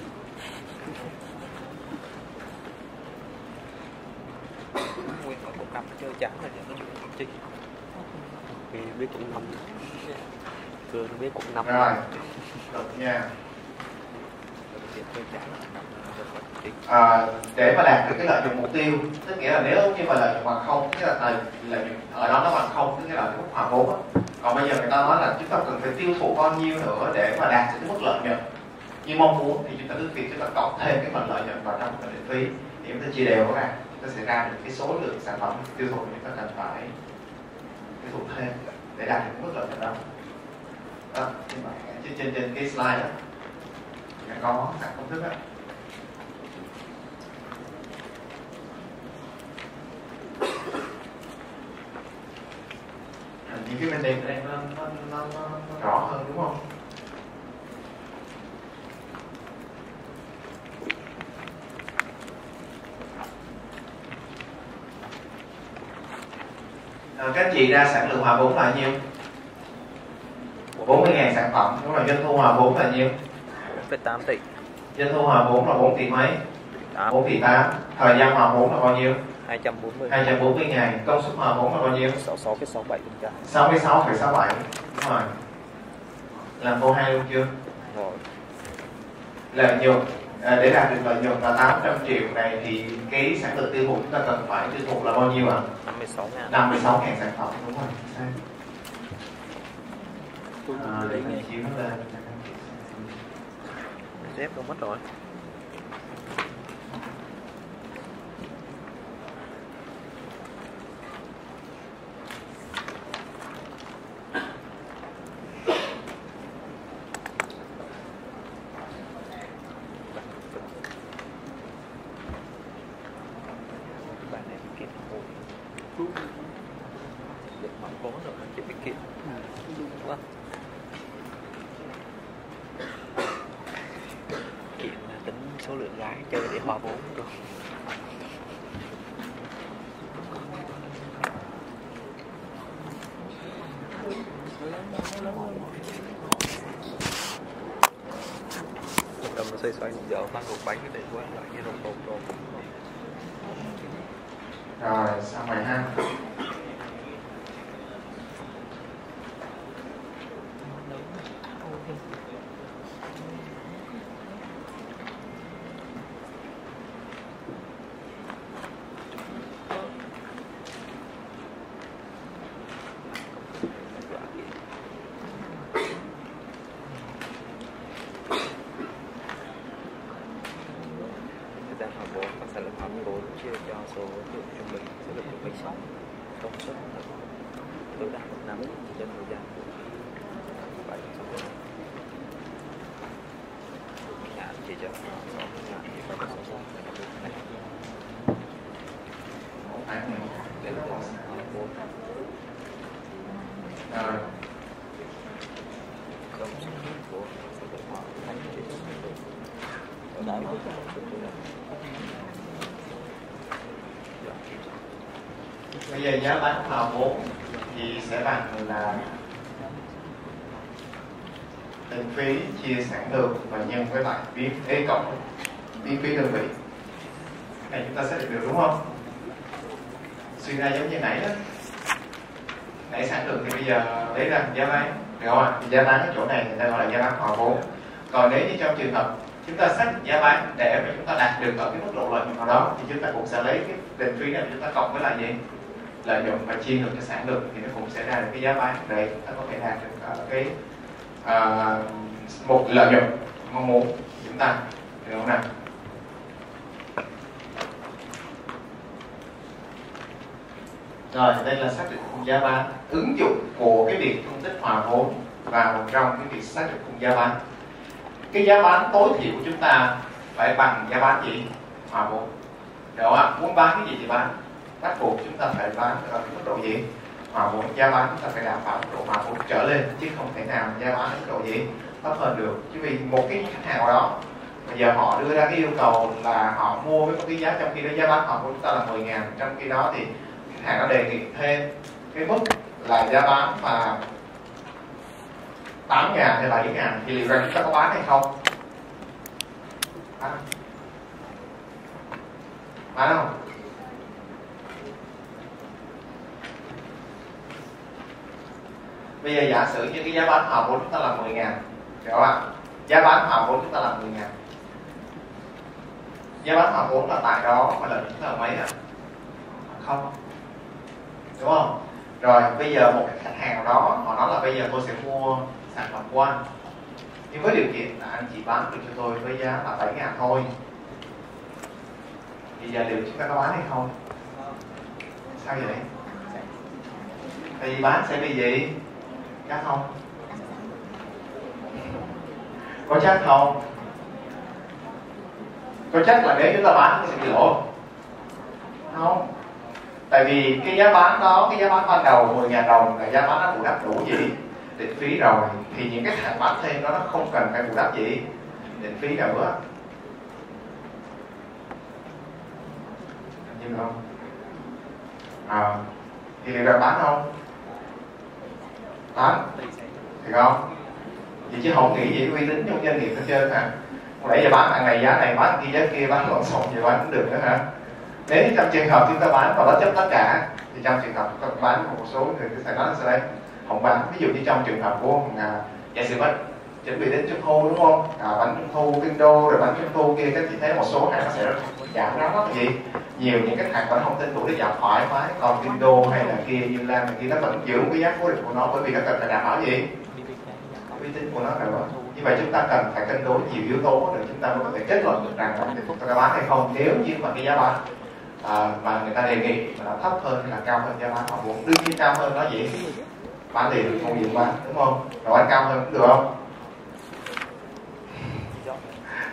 D: quên có một năm chơi chán rồi giờ nó chuyện chi quận năm cường nó biết quận năm
A: rồi được nha. À, để mà đạt được cái lợi nhuận mục tiêu tức nghĩa là nếu như mà lợi nhuận bằng không tức là lợi, lợi nhuận ở đó nó bằng không tức nghĩa là cái mức hòa vốn còn bây giờ người ta nói là chúng ta cần phải tiêu thụ bao nhiêu nữa để mà đạt được cái mức lợi nhuận. Như mong muốn thì chúng ta cứ việc chúng ta cộng thêm cái phần lợi nhuận vào trong phần lệ phí. Thì chúng ta chia đều ra chúng ta sẽ ra được cái số lượng sản phẩm tiêu thụ chúng ta cần phải tiêu thụ thêm để đạt được mức lợi nhuận đó đó nhưng mà trên trên trên cái slide đó nó có các công thức đó những như cái bên đây đây nó, nó, nó, nó, nó rõ hơn đúng không? À, các anh chị ra sản lượng hòa vốn là nhiêu? 40.000 sản phẩm đúng rồi doanh thu hòa vốn là nhiêu?
D: 4,8 tỷ
A: Doanh thu hòa vốn là 4 tỷ mấy?
D: 8
A: 4 tỷ 8 Thời gian hòa vốn là bao nhiêu?
D: 240
A: 240 ngày Công suất hòa vốn là bao nhiêu?
D: 66,67 phần trăm
A: 66,67 Đúng rồi Làm câu hai luôn chưa?
D: rồi
A: Lợi nhuận Để đạt được lợi nhuận là 800 triệu này Thì cái sản lượng tiêu thụ chúng ta cần phải tiêu thụ là bao nhiêu ạ?
D: 56 ngàn.
A: 56 ngàn sản phẩm Đúng rồi à, Để mình chiếu nó lên.
D: Dép đâu mất rồi bạn này bị kiện hồi được mỏng vốn rồi mà chỉ bị kiện quá kiện là tính số lượng gái chơi để hòa vốn rồi cầm nó xoay xoay dở mang cục bánh để qua lại như rồng rồng rồng
A: Rồi xong rồi ha
D: thời gian hòa vốn và sản lượng hòa vốn chia cho số lượng trung bình số lượng trung bình sống công suất là tối đa một năm trên thời gian bảy trăm bốn ngàn chia cho sáu mươi ngàn thì phải có số này
A: Phải không?
D: đến từ hòa vốn
A: Rồi
D: công suất của sản lượng hòa vốn chia cho số lượng
B: Ở đấy
A: Bây giờ giá bán hòa vốn thì sẽ bằng là tiền phí chia sản lượng và nhân với lại biến thế cộng biến phí đơn vị. Này, chúng ta xác định được đúng không? Suy ra giống như nãy đó. Nãy sản lượng thì bây giờ lấy ra giá bán. Hiểu không ạ? Giá bán ở chỗ này người ta gọi là giá bán hòa vốn. Còn nếu như trong trường hợp chúng ta xác định giá bán để mà chúng ta đạt được ở cái mức độ lợi nhuận nào đó, thì chúng ta cũng sẽ lấy cái tiền phí này chúng ta cộng với lại gì? Lợi nhuận và chia ngược cho sản lượng thì nó cũng sẽ ra được cái giá bán để ta có thể đạt được ở cái à, một lợi nhuận mong muốn của chúng ta. Được không nào? Rồi đây là xác định khung giá bán. Ứng dụng của cái việc phân tích hòa vốn vào trong cái việc xác định khung giá bán. Cái giá bán tối thiểu của chúng ta phải bằng giá bán gì? Hòa vốn. Được không ạ? Muốn bán cái gì thì bán bắt buộc chúng ta phải bán ở cái mức độ gì? Mà muốn giá bán chúng ta phải đảm bảo mức độ mà muốn trở lên chứ không thể nào giá bán ở mức độ gì? Thấp hơn được. Chứ vì một cái khách hàng nào đó bây giờ họ đưa ra cái yêu cầu là họ mua với một cái giá trong khi đó giá bán họ của chúng ta là 10 ngàn trong khi đó thì khách hàng nó đề nghị thêm cái mức là giá bán mà 8 ngàn hay 7 ngàn thì liệu rằng chúng ta có bán hay không? Bán, bán không? Bây giờ giả sử như cái giá bán họ của chúng ta là 10 ngàn, hiểu không ạ? Giá bán họ của chúng ta là 10 ngàn. Giá bán họ vốn là tại đó mà lợi chúng ta là mấy ạ? Không. Đúng không? Rồi, bây giờ một cái khách hàng nào đó, họ nói là bây giờ tôi sẽ mua sản phẩm của anh. Nhưng với điều kiện là anh chỉ bán được cho tôi với giá là 7 ngàn thôi. Thì giờ liệu chúng ta có bán hay không? Sao vậy? Thì bán sẽ bị gì? Chắc không? Có chắc không? Có chắc là nếu chúng ta bán thì sẽ bị lỗ? Không. Tại vì cái giá bán đó cái giá bán ban đầu 10 ngàn đồng là giá bán nó bù đắp đủ gì? Định phí rồi thì những cái hàng bán thêm đó nó không cần phải bù đắp gì. Định phí nữa như không. À, thì liệu rằng bán không? Bán thì không? Vậy chứ không nghĩ gì uy tín trong doanh nghiệp hết trơn hả? Nãy giờ bán hàng này giá này bán kia giá kia bán lộn xộn gì bán cũng được nữa hả? Nếu trong trường hợp chúng ta bán và bất chấp tất cả thì trong trường hợp chúng ta bán một số người sẽ nói sau đây không bán. Ví dụ như trong trường hợp của à, giả sử bánh chuẩn bị đến trung thu đúng không? À, bánh trung thu kinh đô rồi bánh trung thu kia các chị thấy một số hàng nó sẽ giảm giá rất là gì nhiều những cái hàng vẫn thông tin đủ nó giảm thoải mái còn Indo đô hay là kia như lan này kia nó vẫn giữ cái giá cố định của nó bởi vì nó cần phải đảm bảo gì? Uy tín của nó nữa như vậy chúng ta cần phải cân đối nhiều yếu tố để chúng ta mới có thể kết luận được rằng là chúng ta bán hay không. Nếu như mà cái giá bán à, mà người ta đề nghị mà nó thấp hơn hay là cao hơn giá bán họ muốn đương nhiên cao hơn nó dễ bán liền không gì bán đúng không? Rồi bán cao hơn cũng được không?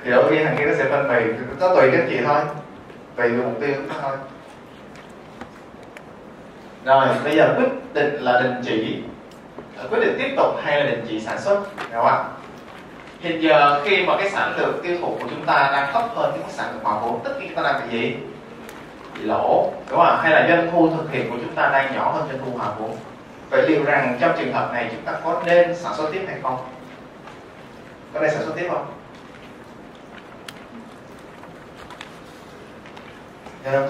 A: Thì đôi khi thằng kia nó sẽ phân bì nó tùy các chị thôi tùy mục tiêu chúng ta thôi. Rồi, bây giờ quyết định là đình chỉ. Quyết định tiếp tục hay là đình chỉ sản xuất? Hiểu không ạ. Hiện giờ khi mà cái sản lượng tiêu thụ của chúng ta đang thấp hơn cái sản lượng hòa vốn tất nhiên chúng ta đang bị gì? Bị lỗ, đúng không ạ? Hay là doanh thu thực hiện của chúng ta đang nhỏ hơn doanh thu hòa vốn? Vậy liệu rằng trong trường hợp này chúng ta có nên sản xuất tiếp hay không? Có nên sản xuất tiếp không Nghe không chị? Thì trường hợp là sao?
C: nghĩ là trong trường hợp mà nếu mà đi thực hiện bé hơn dân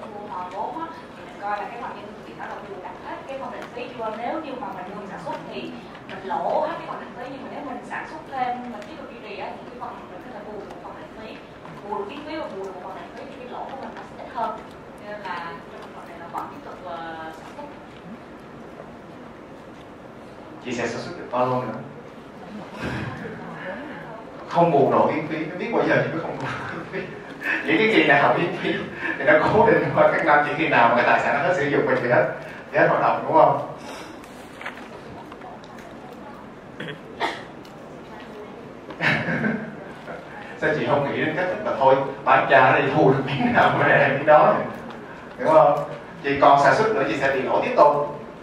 C: thu hòa vốn á thì mình coi là cái phần dân thực hiện nó là bù đắp hết. Cái phần định phí cho nếu như mà mình ngừng sản xuất thì mình lỗ hết cái phần định phí nhưng mà nếu mình sản xuất thêm mình tiếp tục duy trì á thì cái phần mình có thể bù được phần định phí. Bù được cái phí và bù được một phần định phí thì cái lỗ của mình nó sẽ ít hơn. Nên là trong hợp này là vẫn tiếp tục ờ, sản xuất.
A: Chị sẽ sản xuất được bao lâu nữa? Không bù nổi miễn phí, nó biết bao giờ thì mới không bù miễn phí Những cái kỳ nào miễn phí thì nó cố định qua các năm chỉ khi nào mà cái tài sản nó hết sử dụng thì hết thì hết hoạt động đúng không? sao chị không nghĩ đến cách là thôi bán trà thì thu được miếng nào mà em miếng đó. Đúng không? Chị còn sản xuất nữa chị sẽ bị lỗ tiếp tục.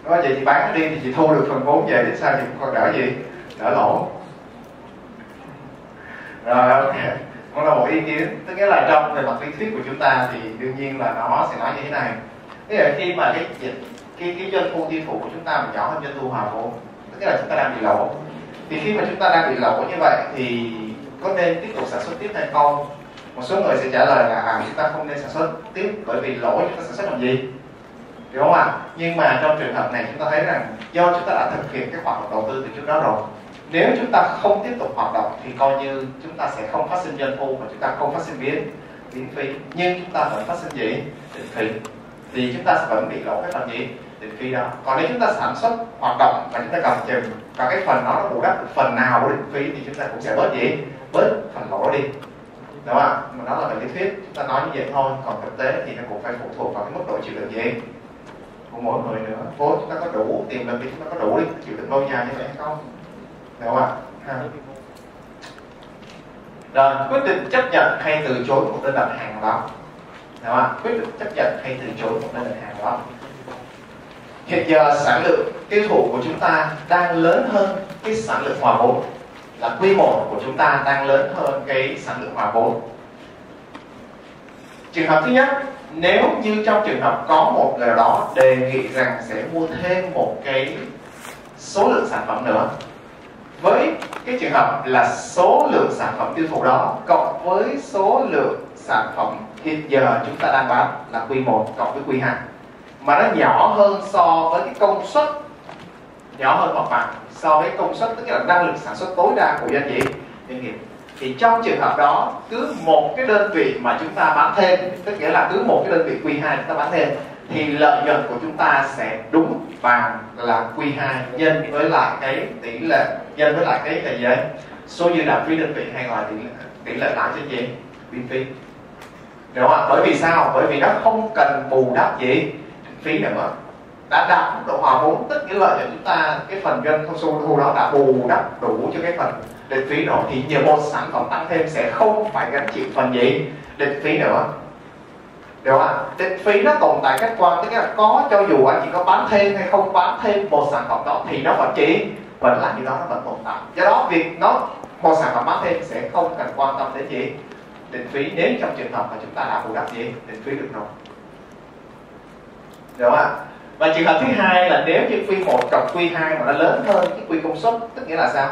A: Đúng không? Vậy chị bán nó đi thì chị thu được phần vốn về để sao chị cũng còn đỡ gì? Đỡ lỗ rồi ok. Cũng là một ý kiến tức nghĩa là trong về mặt lý thuyết của chúng ta thì đương nhiên là nó sẽ nói như thế này. Thế là khi mà cái dịch cái cái doanh thu tiêu thụ của chúng ta mà nhỏ hơn doanh thu hòa vốn tức nghĩa là chúng ta đang bị lỗ. Thì khi mà chúng ta đang bị lỗ như vậy thì có nên tiếp tục sản xuất tiếp hay không? Một số người sẽ trả lời là à, chúng ta không nên sản xuất tiếp bởi vì lỗ chúng ta sản xuất làm gì? Đúng không ạ? À? nhưng mà trong trường hợp này chúng ta thấy rằng do chúng ta đã thực hiện cái hoạt động đầu tư từ trước đó rồi nếu chúng ta không tiếp tục hoạt động thì coi như chúng ta sẽ không phát sinh doanh thu và chúng ta không phát sinh biến biến phí nhưng chúng ta vẫn phát sinh gì định phí thì chúng ta sẽ vẫn bị lỗ cái phần gì định phí đó còn nếu chúng ta sản xuất hoạt động và chúng ta cầm chừng và cái phần đó nó bù đắp được phần nào của định phí thì chúng ta cũng sẽ bớt gì bớt phần lỗ đi đúng không ạ mà đó là về lý thuyết chúng ta nói như vậy thôi còn thực tế thì nó cũng phải phụ thuộc vào cái mức độ chịu đựng gì của mỗi người nữa vốn chúng ta có đủ tiền lực thì chúng ta có đủ đi chịu đựng lâu dài như vậy hay không đúng không ạ? À? rồi, quyết định chấp nhận hay từ chối một đơn đặt hàng đó. Đúng không ạ? Quyết định chấp nhận hay từ chối một đơn đặt hàng đó. Hiện giờ sản lượng tiêu thụ của chúng ta đang lớn hơn cái sản lượng hòa vốn. Là quy mô của chúng ta đang lớn hơn cái sản lượng hòa vốn. Trường hợp thứ nhất, nếu như trong trường hợp có một người đó đề nghị rằng sẽ mua thêm một cái số lượng sản phẩm nữa với cái trường hợp là số lượng sản phẩm tiêu thụ đó cộng với số lượng sản phẩm hiện giờ chúng ta đang bán là quy 1 cộng với quy 2 mà nó nhỏ hơn so với cái công suất, nhỏ hơn hoặc bằng so với công suất, tức là năng lực sản xuất tối đa của doanh nghiệp doanh nghiệp. Thì trong trường hợp đó, cứ một cái đơn vị mà chúng ta bán thêm, tức nghĩa là cứ một cái đơn vị Q2 chúng ta bán thêm thì lợi nhuận của chúng ta sẽ đúng bằng là Q2 nhân với lại cái tỷ lệ, nhân với lại cái là gì số dư nợ phí đơn vị hay gọi tỷ lệ tỷ lệ lãi cho gì biên phí. Đúng không bởi vì sao? Bởi vì nó không cần bù đắp gì. Phí nữa đã đạt mức độ hòa vốn tức nghĩa lợi cho chúng ta, cái phần doanh thu thu đó đã bù đắp đủ cho cái phần định phí rồi. Thì nhiều một sản phẩm tăng thêm sẽ không phải gánh chịu phần gì. Định phí nữa được không ạ? Định phí nó tồn tại khách quan tức là có cho dù anh chỉ có bán thêm hay không bán thêm một sản phẩm đó thì nó vẫn chỉ vẫn là như đó nó vẫn tồn tại. Do đó việc nó một sản phẩm bán thêm sẽ không cần quan tâm đến gì? Định phí nếu trong trường hợp mà chúng ta đã bù đắp gì định phí được rồi. Được không ạ? Và trường hợp thứ hai là nếu như quy 1 cộng quy 2 mà nó lớn hơn cái quy công suất tức nghĩa là sao?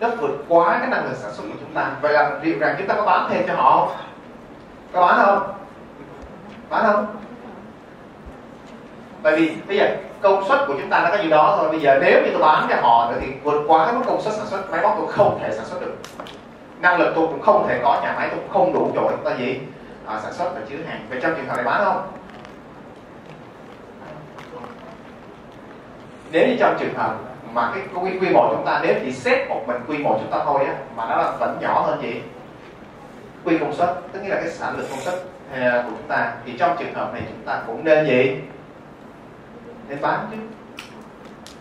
A: Nó vượt quá cái năng lực sản xuất của chúng ta. Vậy là liệu rằng chúng ta có bán thêm cho họ không? Có bán không bán không? Bởi vì bây giờ công suất của chúng ta nó có nhiêu đó thôi. Bây giờ nếu như tôi bán cho họ nữa thì vượt quá cái mức công suất sản xuất. Máy móc tôi không thể sản xuất được. Năng lực tôi cũng không thể có nhà máy tôi cũng không đủ chỗ để chúng ta gì à, sản xuất và chứa hàng. Vậy trong trường hợp này bán không? Nếu như trong trường hợp mà cái quy, quy mô chúng ta nếu chỉ xét một mình quy mô chúng ta thôi á mà nó là vẫn nhỏ hơn gì? Quy công suất tức nghĩa là cái sản lượng công suất của chúng ta thì trong trường hợp này chúng ta cũng nên gì? Nên bán chứ.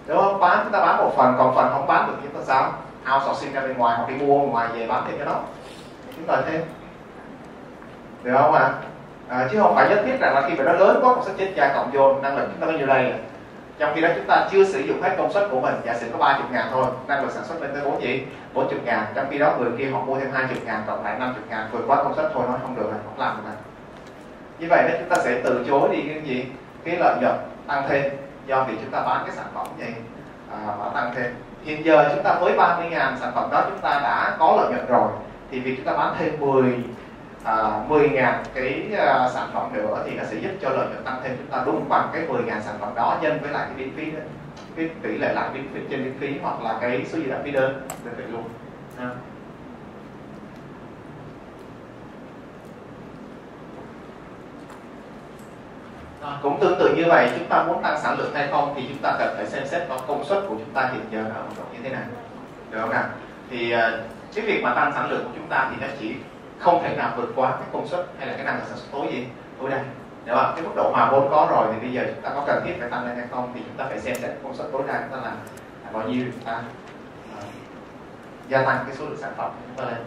A: Đúng không? Bán chúng ta bán một phần còn phần không bán được chúng ta sao? Outsourcing ra bên ngoài hoặc đi mua ngoài về bán thêm cho nó. Chúng ta thêm được không ạ? À? à, chứ không phải nhất thiết rằng là khi mà nó lớn quá một sẽ chết cha cộng vô năng lực chúng ta có nhiêu đây. Trong khi đó chúng ta chưa sử dụng hết công suất của mình giả sử có 30 ngàn thôi năng lực sản xuất lên tới 4 gì? 40 ngàn. Trong khi đó người kia họ mua thêm 20 ngàn cộng lại 50 ngàn. Vượt quá công suất thôi nó không được rồi không làm được này như vậy đó chúng ta sẽ từ chối đi cái gì? Cái lợi nhuận tăng thêm do vì chúng ta bán cái sản phẩm gì à, mà tăng thêm. Hiện giờ chúng ta với 30 ngàn sản phẩm đó chúng ta đã có lợi nhuận rồi thì việc chúng ta bán thêm 10 à, 10 ngàn cái à, sản phẩm nữa thì nó sẽ giúp cho lợi nhuận tăng thêm. Chúng ta đúng bằng cái 10 ngàn sản phẩm đó nhân với lại cái biên phí đó cái tỷ lệ lại biên phí trên biên phí hoặc là cái số gì đã phí đơn đơn vị luôn. À. Vâng. cũng tương tự như vậy chúng ta muốn tăng sản lượng hay không thì chúng ta cần phải xem xét vào công suất của chúng ta hiện giờ ở mức độ như thế nào. Được không nào? Thì ờ, cái việc mà tăng sản lượng của chúng ta thì nó chỉ không thể nào vượt qua cái công suất hay là cái năng lực sản xuất tối gì tối đa. Nếu không? cái mức độ hòa vốn có rồi thì bây giờ chúng ta có cần thiết phải tăng lên hay không thì chúng ta phải xem xét công suất tối đa chúng ta là, là bao nhiêu chúng ta ờ, gia tăng cái số lượng sản phẩm chúng ta lên.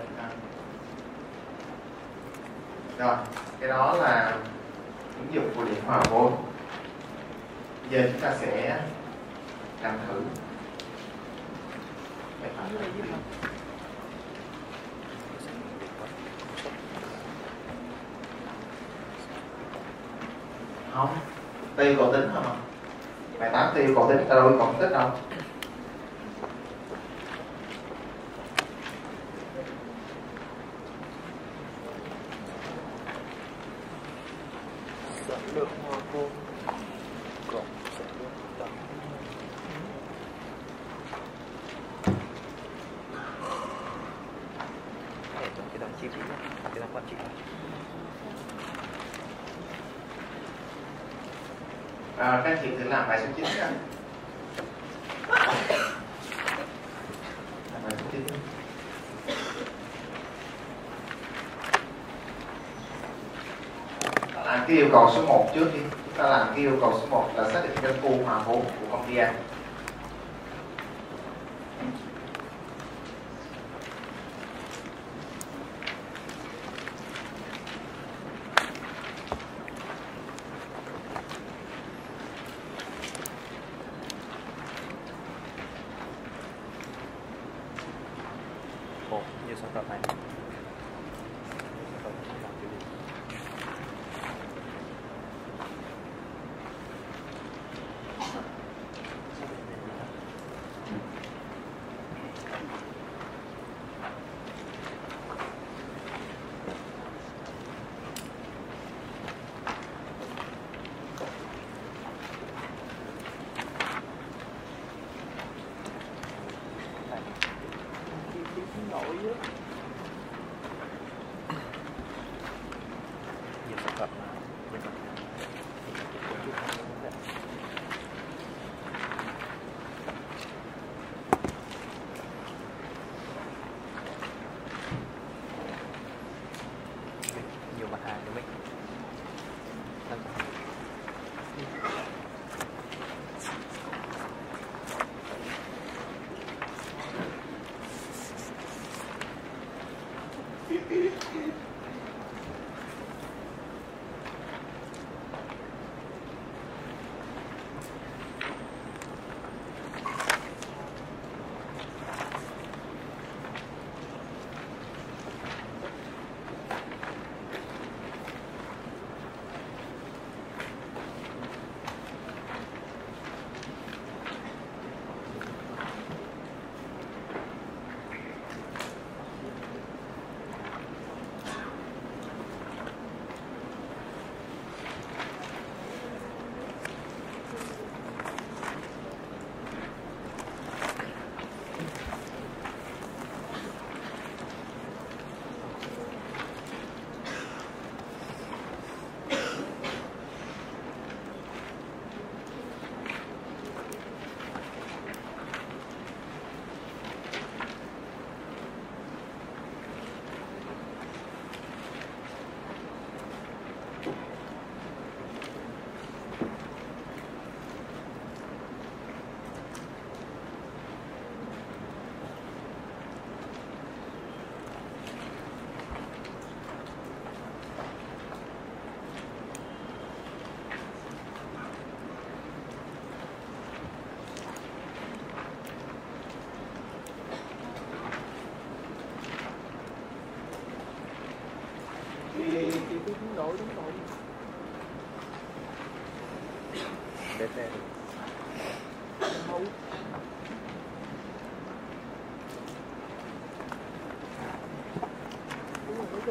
A: Rồi cái đó là ứng dụng của điện hòa vô giờ chúng ta sẽ làm thử. Không. Tiêu còn tính không bài tám tiêu còn tính ta đâu có tính đâu
D: sản cộng để trong cái đóng chi phí cái quản trị
A: à, các anh chị thử làm bài số 9 nhé. Làm bài số chín. làm cái yêu cầu số 1 trước đi ta làm cái yêu cầu số 1 là xác định doanh thu hòa vốn của công ty A.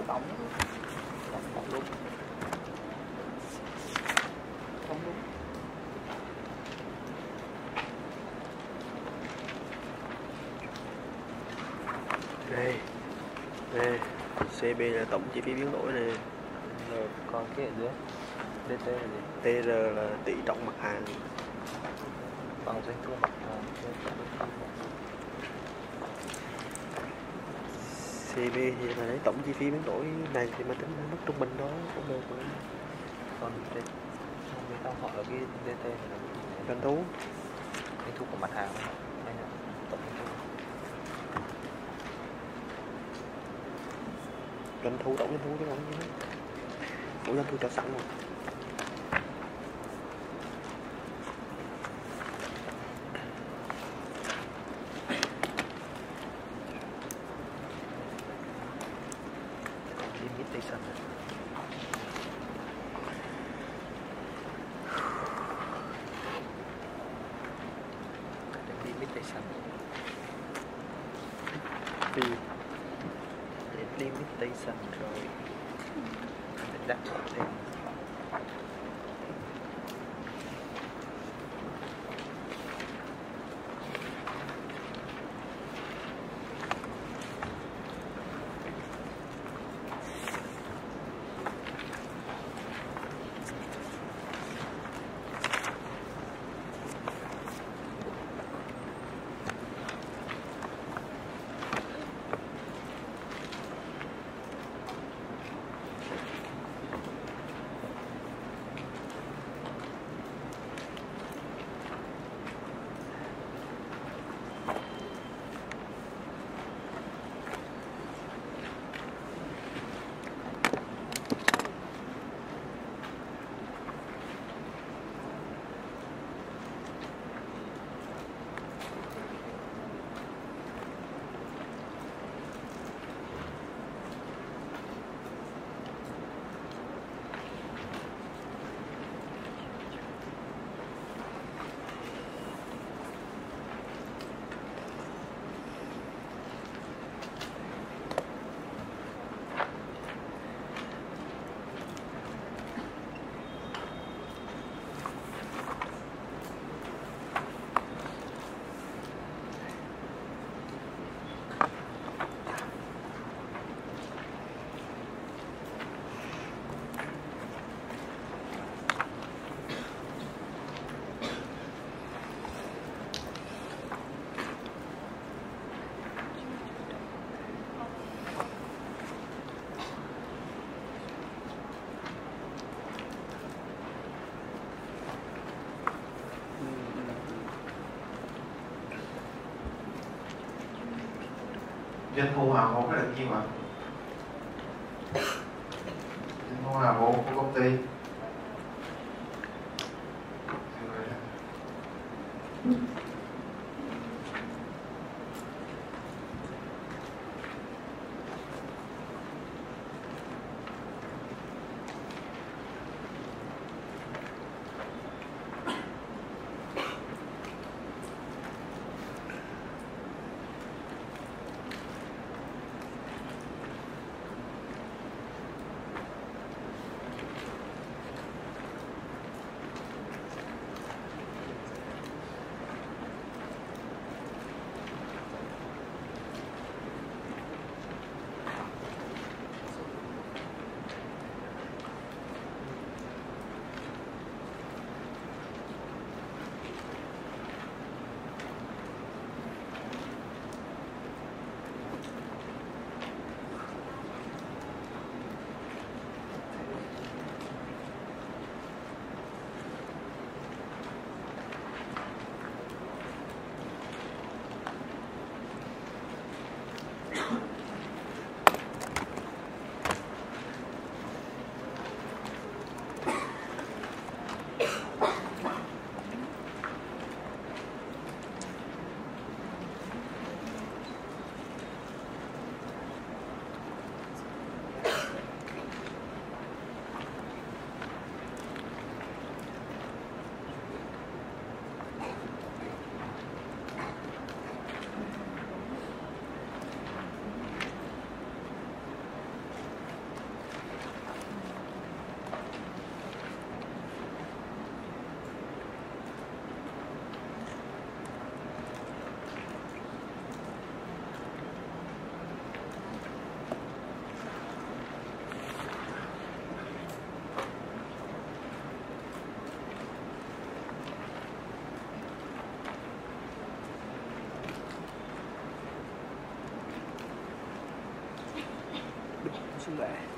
D: Tổng luôn. Không đúng. Đây. Đây. CB là tổng chi phí biến đổi này. Rồi còn cái ở dưới. DT là gì? TR là tỷ trọng mặt hàng. Bằng doanh thu mặt hàng. CB thì là lấy tổng chi phí biến đổi này thì mà tính mức trung bình đó cũng được rồi. Còn biết tao hỏi là cái DT là doanh thu. Doanh thu của mặt hàng. Hay là tổng doanh thu. Doanh thu tổng doanh thu chứ không. Của doanh thu cho sẵn rồi. limitation Ada limitation Vì Để limitation rồi Để đặt vào đây
A: doanh thu hòa vốn nó được nhiêu ạ
B: sư lệ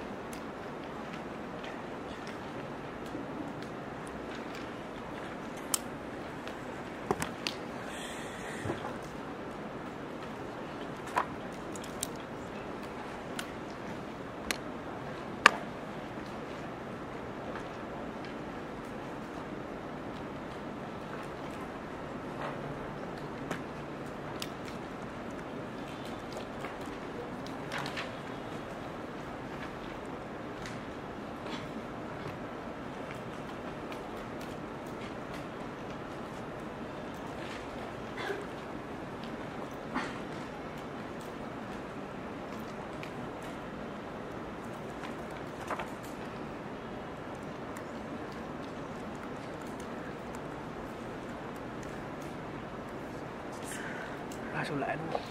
B: ra số lẻ đúng không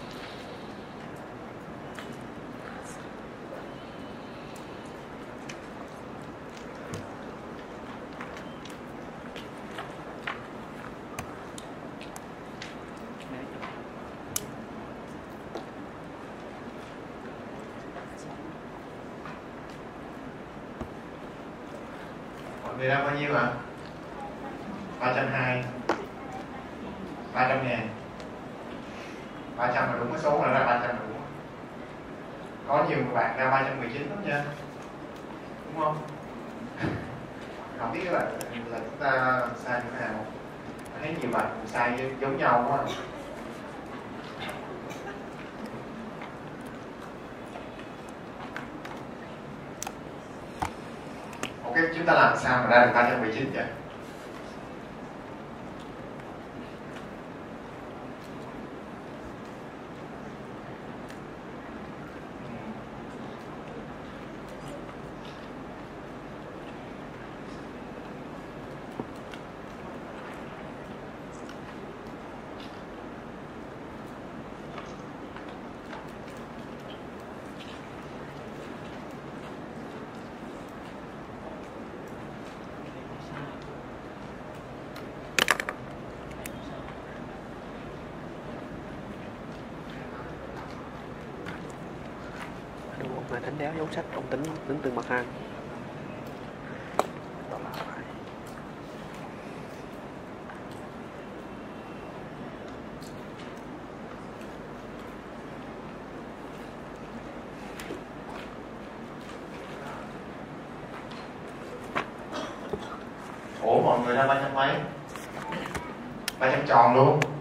A: bao nhiêu ạ? 320 300 ngàn 300 là đúng cái số là ra 300 là đúng có nhiều bạn ra 319 lắm nha Đúng không? Không biết là, là chúng ta sai như thế nào Thấy nhiều bạn sai giống nhau quá à. Ok, chúng ta làm sao mà ra được 319 vậy?
B: tính tính từng mặt hàng.
A: Ủa mọi người ra 300 mấy? 300 tròn luôn.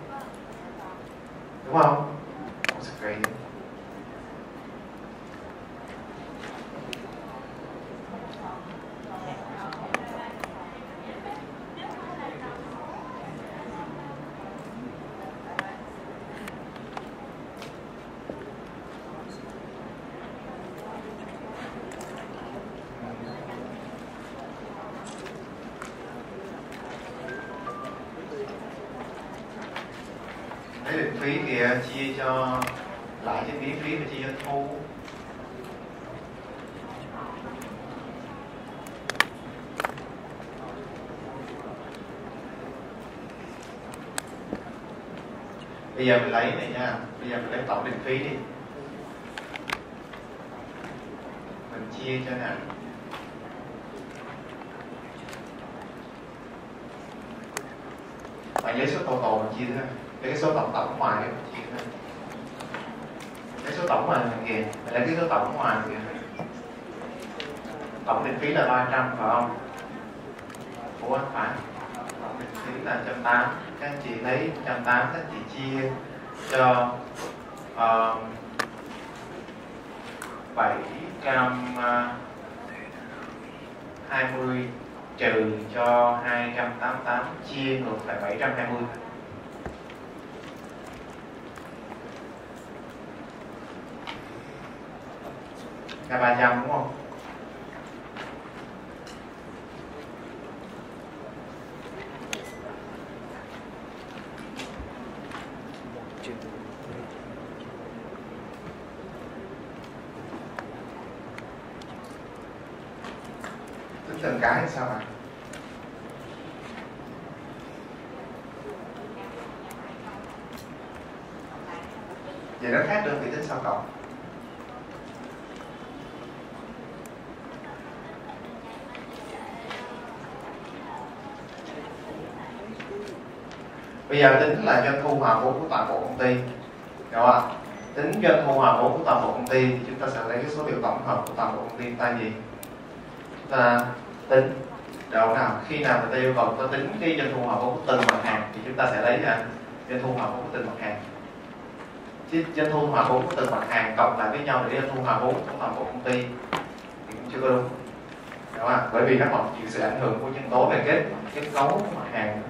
A: Giờ mình lấy này nha. Bây giờ mình lấy tổng định phí đi mình chia cho nè và với số total mình chia thế cái số tổng tổng ngoài cái mình chia thế cái số tổng ngoài này kìa mình lấy cái số tổng ngoài kìa tổng định phí là 300 phải không ủa phải tổng định phí là 180 các anh chị lấy 180 các anh chị chia cho uh, 720 trừ cho 288 chia ngược lại 720 là 300 đúng không?
D: trừ
A: Tính từng cái hay sao ạ? Vậy nó khác đơn vị tính sao cộng? Bây giờ tính là doanh thu hòa vốn của toàn bộ công ty. Hiểu không ạ? Tính doanh thu hòa vốn của toàn bộ công ty thì chúng ta sẽ lấy cái số liệu tổng hợp của toàn bộ công ty ta gì? Chúng ta tính. Đâu nào? Khi nào người ta yêu cầu ta tính cái doanh thu hòa vốn của từng mặt hàng thì chúng ta sẽ lấy ra doanh thu hòa vốn của từng mặt hàng. Chứ doanh thu hòa vốn của từng mặt hàng cộng lại với nhau để doanh thu hòa vốn của toàn bộ công ty thì cũng chưa có đúng. Đúng không bởi vì nó còn chịu sự ảnh hưởng của nhân tố về kết kết cấu mặt hàng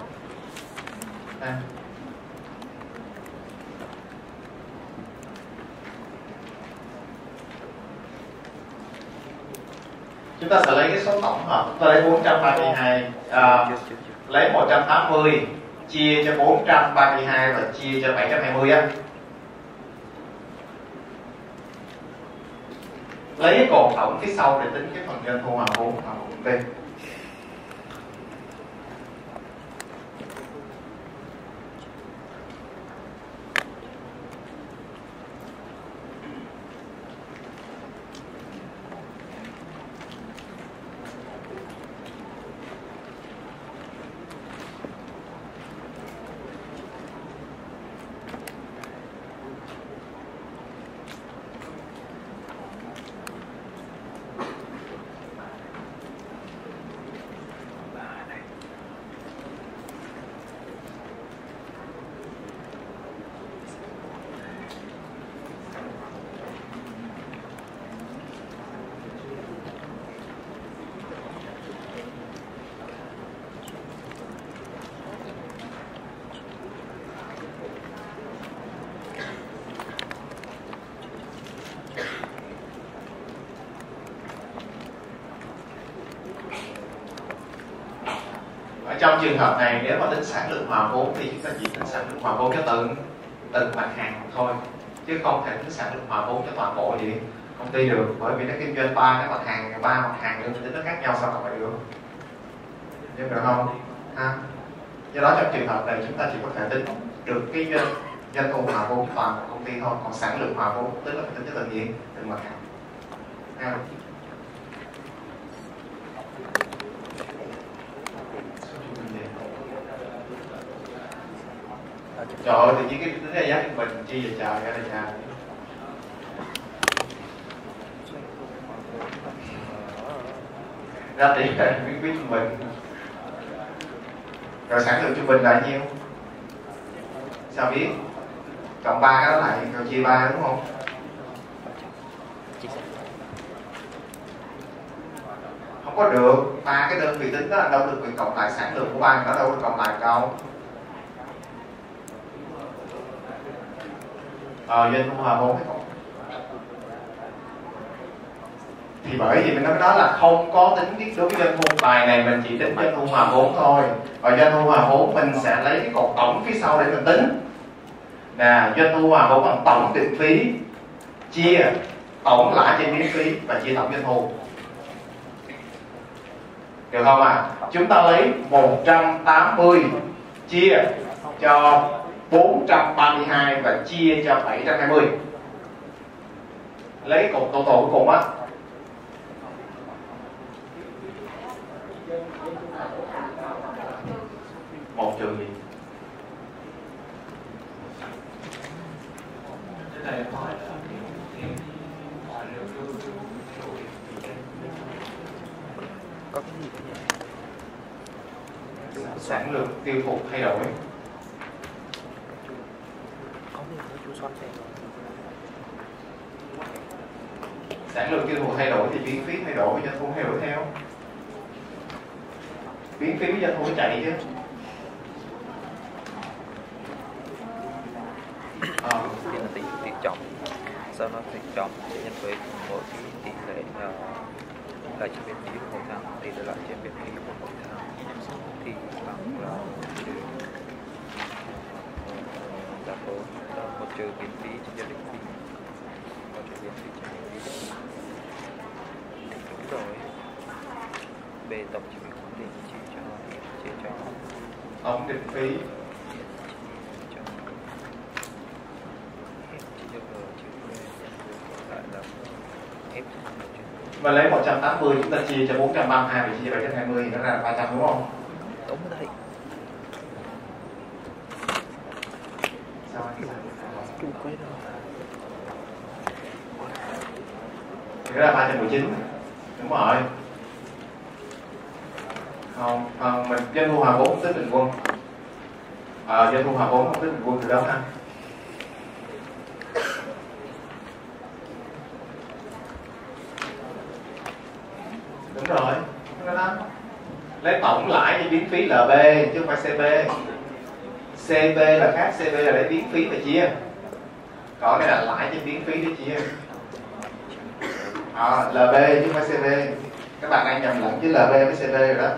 A: ta. Chúng ta sẽ lấy cái số tổng hợp chúng ta lấy 432 à, lấy 180 chia cho 432 và chia cho 720 á. Lấy cái cột tổng phía sau để tính cái phần nhân thu hòa vốn của vốn trong trường hợp này nếu mà tính sản lượng hòa vốn thì chúng ta chỉ tính sản lượng hòa vốn cho từng từng mặt hàng thôi, chứ không thể tính sản lượng hòa vốn cho toàn bộ gì. Công ty được, bởi vì nó kinh doanh ba cái mặt hàng, ba mặt hàng nữa tính nó khác nhau sao mà vậy được? Nhưng được không? Ha? Do đó trong trường hợp này chúng ta chỉ có thể tính được cái doanh doanh thu hòa vốn toàn của công ty thôi, còn sản lượng hòa vốn tức là phải tính cho từng gì? Từng mặt hàng. Ha trời ơi tự nhiên cái tính bình chi vậy trời ra đây ra tỷ lệ biết quyết trung bình rồi sản lượng trung bình là nhiêu? Sao biết? Cộng ba cái đó lại, rồi chia ba đúng không? Không có được. Ba cái đơn vị tính đó là đâu được quyền cộng lại sản lượng của ba, nó đâu được cộng lại đâu. Ờ doanh thu hòa vốn hay không thì bởi vì mình nói đó là không có tính biết đối với doanh thu bài này, mình chỉ tính doanh thu hòa vốn thôi và doanh thu hòa vốn mình sẽ lấy cái cột tổng phía sau để mình tính nè, doanh thu hòa vốn bằng tổng định phí, chia tổng lãi trên miễn phí và chia tổng doanh thu được không ạ? À? Chúng ta lấy 180 chia cho 432 và chia cho 720 Lấy cột tổ tổ cùng á. Một trừ gì? sản lượng tiêu thụ thay đổi
D: có cái gì chú xoắn xem
A: sản lượng tiêu thụ thay đổi thì biến phí thay đổi doanh thu thay đổi theo. Biến phí với doanh thu chạy chứ. Ờ,
D: thì là tỷ tỷ trọng sau đó tỷ trọng sẽ nhân với mỗi cái tỷ lệ lại trên biên phí của mỗi tháng tỷ lệ lại trên biên phí của mỗi tháng. Thì bằng là là một trừ biên phí trên gia đình phí một trừ biên phí trên biên phí thì đúng rồi. B tổng chi phí cố định chia cho chia cho.
A: Tổng định phí.
D: Cho cho cho là
A: mà lấy 180 chúng ta chia cho 432 và chia cho 720 thì nó ra 300 đúng không?
D: đúng đấy
A: Sao anh?
D: Chung quay đâu
A: Thế là ra 319 Đúng rồi. Không, không mình doanh thu hòa vốn tính bình quân. À, doanh thu hòa vốn không tính bình quân từ đâu ha. Đúng rồi. Đúng đó. Lấy tổng lãi cho biến phí LB chứ không phải CB CB là khác CB là lấy biến phí và chia có cái là lãi trên biến phí để chia à, LB chứ không phải CB các bạn đang nhầm lẫn với LB với CB rồi đó.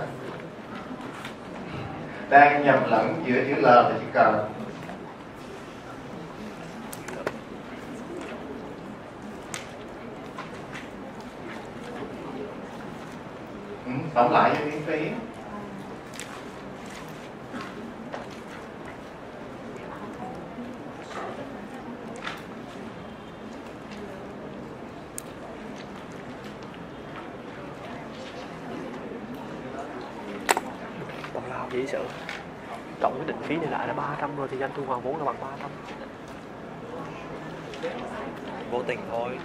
A: Đang nhầm lẫn giữa chữ L và chữ cờ ừ, tổng lại cho miễn phí
B: Tào lao dễ sợ Cộng cái định phí này lại là 300 rồi thì doanh thu hoàn vốn là bằng 300
D: vô tình thôi.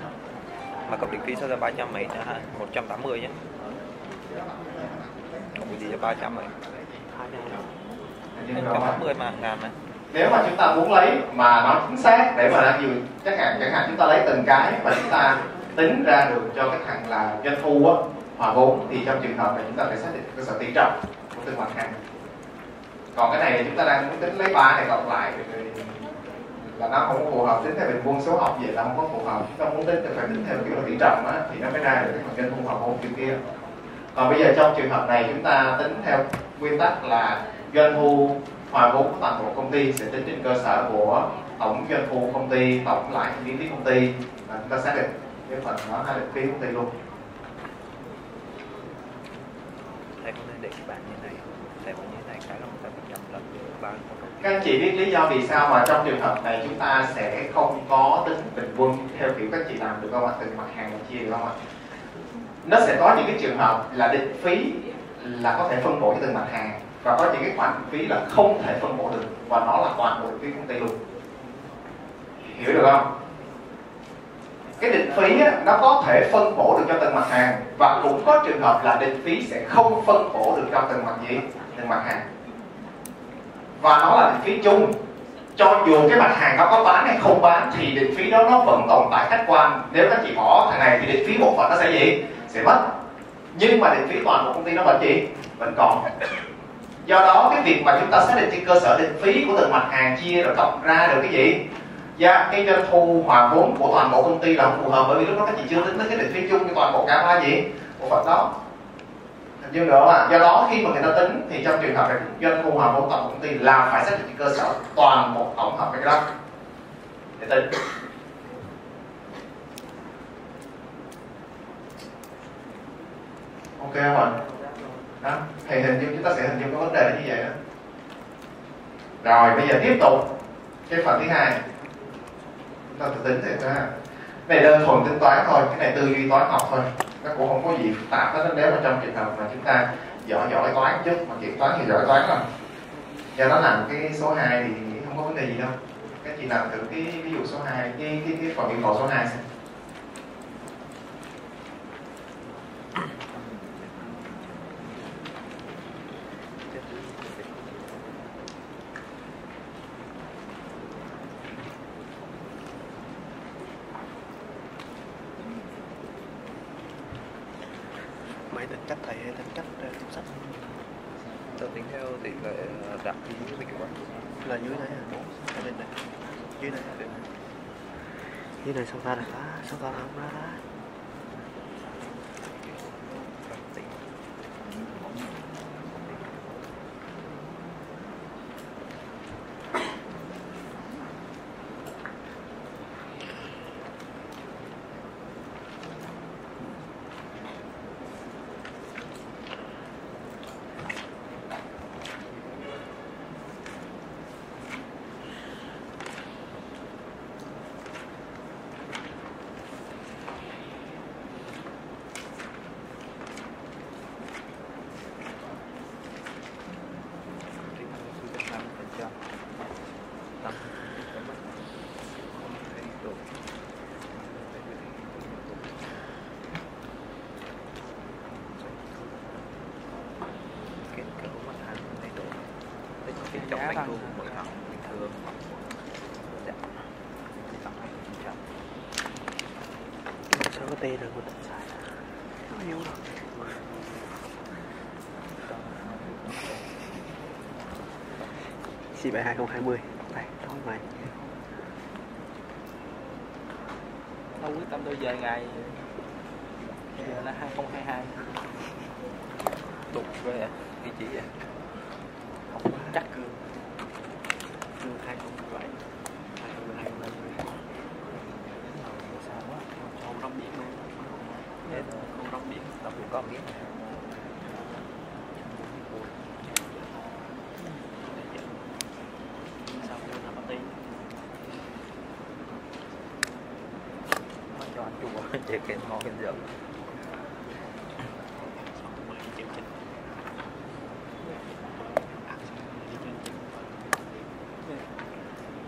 D: Mà cộng định phí sao ra 300 mấy chẳng hạn 180 nhé cộng cái gì là 300 mấy
B: Hai này
D: 180 mà ngàn này
A: nếu mà chúng ta muốn lấy mà nó chính xác để mà đang dùng chắc hạn chẳng hạn chúng ta lấy từng cái và chúng ta tính ra được cho cái thằng là doanh thu á hòa vốn thì trong trường hợp này chúng ta phải xác định cơ sở tỷ trọng của từng mặt hàng còn cái này thì chúng ta đang muốn tính lấy ba này cộng lại. Thì là nó không có phù hợp tính theo bình buông số học về là không có phù hợp. Chúng ta muốn tính thì phải tính theo kiểu là tỷ trọng á, thì nó mới ra được cái phần doanh thu hợp vốn kiểu kia. Còn bây giờ trong trường hợp này chúng ta tính theo nguyên tắc là doanh thu hòa vốn của toàn bộ công ty sẽ tính trên cơ sở của tổng doanh thu công ty tổng lãi chi phí công ty. Và chúng ta xác định cái phần nó hai định phí công ty luôn.
D: Thầy có nên để cái bảng như này thầy có như thế này cái là người ta bị nhầm lẫn giữa ba cái công
A: các anh chị biết lý do vì sao mà trong trường hợp này chúng ta sẽ không có tính bình quân theo kiểu các chị làm được không ạ? Từng mặt hàng được chia được không ạ? Nó sẽ có những cái trường hợp là định phí là có thể phân bổ cho từng mặt hàng và có những cái khoản phí là không thể phân bổ được và nó là toàn bộ phí công ty luôn. Hiểu được không? Cái định phí á, nó có thể phân bổ được cho từng mặt hàng và cũng có trường hợp là định phí sẽ không phân bổ được cho từng mặt gì? Từng mặt hàng và nó là định phí chung. Cho dù cái mặt hàng đó có bán hay không bán thì định phí đó nó vẫn tồn tại khách quan. Nếu các chị bỏ thằng này thì định phí một phần nó sẽ gì? Sẽ mất. Nhưng mà định phí toàn bộ công ty nó vẫn gì? Vẫn còn. Do đó, cái việc mà chúng ta xác định trên cơ sở định phí của từng mặt hàng, chia rồi cộng ra được cái gì? Dạ cái doanh thu hòa vốn của toàn bộ công ty là không phù hợp bởi vì lúc đó các chị chưa tính tới cái định phí chung cho toàn bộ cả ba gì? Bộ phận đó nhưng nữa được do đó khi mà người ta tính thì trong trường hợp này doanh thu hòa vốn tổng công ty là phải xác định cơ sở toàn bộ tổng hợp cái đó. Để tính. Ok không ạ? Đó, thì hình dung chúng ta sẽ hình dung cái vấn đề như vậy đó. Rồi, bây giờ tiếp tục cái phần thứ hai. Chúng ta tự tính thì ha này đơn thuần tính toán thôi, cái này tư duy toán học thôi. Nó cũng không có gì phức tạp hết nếu mà trong trường hợp mà chúng ta giỏi giỏi toán chứ mà kiểm toán thì giỏi toán rồi do nó làm cái số 2 thì không có vấn đề gì đâu. Các chị làm thử cái ví dụ số 2 cái cái cái phần yêu cầu số 2 xem
B: Mày tính cách thầy hay tính cách uh, trong sách
D: tôi tính theo tỷ lệ ờ, đặng phí dịch vụ
B: là dưới này à? Ở bên này dưới này
D: Đến
B: dưới này sao ta được ta sao ta không ra ta
D: tỷ năm phần trăm tăng thay đổi kết cấu mặt hàng thay đổi tích cái trọng doanh thu của mặt hàng bình thường giảm tăng hai phần trăm
B: sao có tê được mình tính sai nó yếu đâu C7 2020 đây nói mày.
F: Đâu quyết tâm tôi về ngày. Giờ là 2022
D: đục về vị chỉ vậy
F: Không chắc cương.
B: Cương 2017 2020
F: Sao quá? Không rong biển luôn. Không rong biển.
D: Tập cũng có biết
F: Sao luôn là party
D: nó cho anh kiện họ cái ngon cái giận
F: Xong rồi đi kiểm trình Ăn xong rồi đi chương trình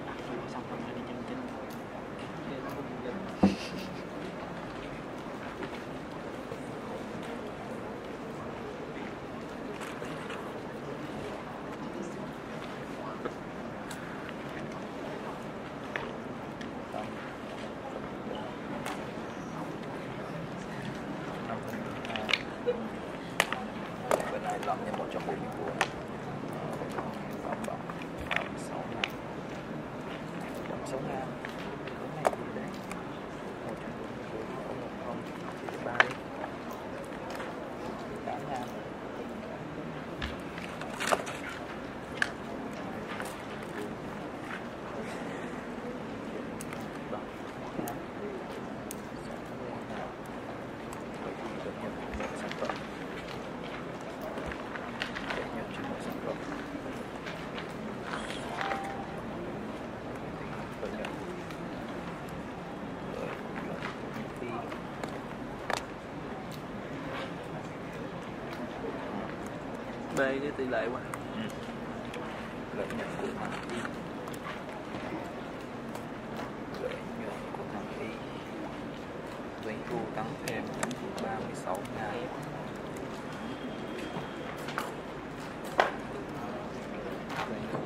F: Ăn chùa xong rồi đi chương trình Để nó cũng dần
D: bên này làm nhân một trăm bốn mươi của sáu ngàn sáu ngàn cái này thì đấy một trăm bốn mươi của một không chỉ ba đi tám ngàn sản phẩm để nhập chuyển đổi sản phẩm Rồi nhập. Rồi nhập phí.
F: B cái tỷ lệ quá
D: Ừ. lợi nhuận của thằng Y lợi nhuận của thằng Y doanh thu tăng thêm ba mươi sáu ngàn doanh thu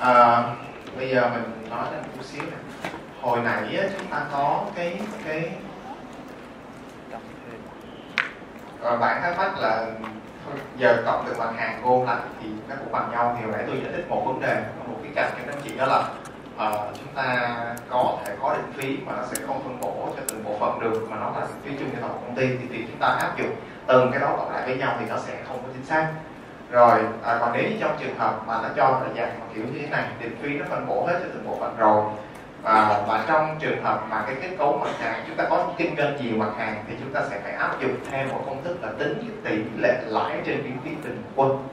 A: à, bây giờ à, mình nói lên một chút xíu này hồi nãy á, chúng ta có cái cái
D: ờ,
A: Rồi bạn thắc mắc là giờ cộng từ mặt hàng gom lại thì nó cũng bằng nhau. Thì hồi nãy tôi giải thích một vấn đề một cái cạnh cho các anh chị đó là uh, chúng ta có thể có định phí mà nó sẽ không phân bổ cho từng bộ phận được mà nó là định phí chung cho toàn công ty. Thì thì chúng ta áp dụng từng cái đó cộng lại với nhau thì nó sẽ không có chính xác. Rồi nếu trong trường hợp mà nó cho là dạng mà kiểu như thế này định phí nó phân bổ hết cho từng bộ phận rồi và, và trong trường hợp mà cái kết cấu mặt hàng chúng ta có kinh doanh nhiều mặt hàng thì chúng ta sẽ phải áp dụng theo một công thức là tính cái tỷ lệ lãi trên biến phí bình quân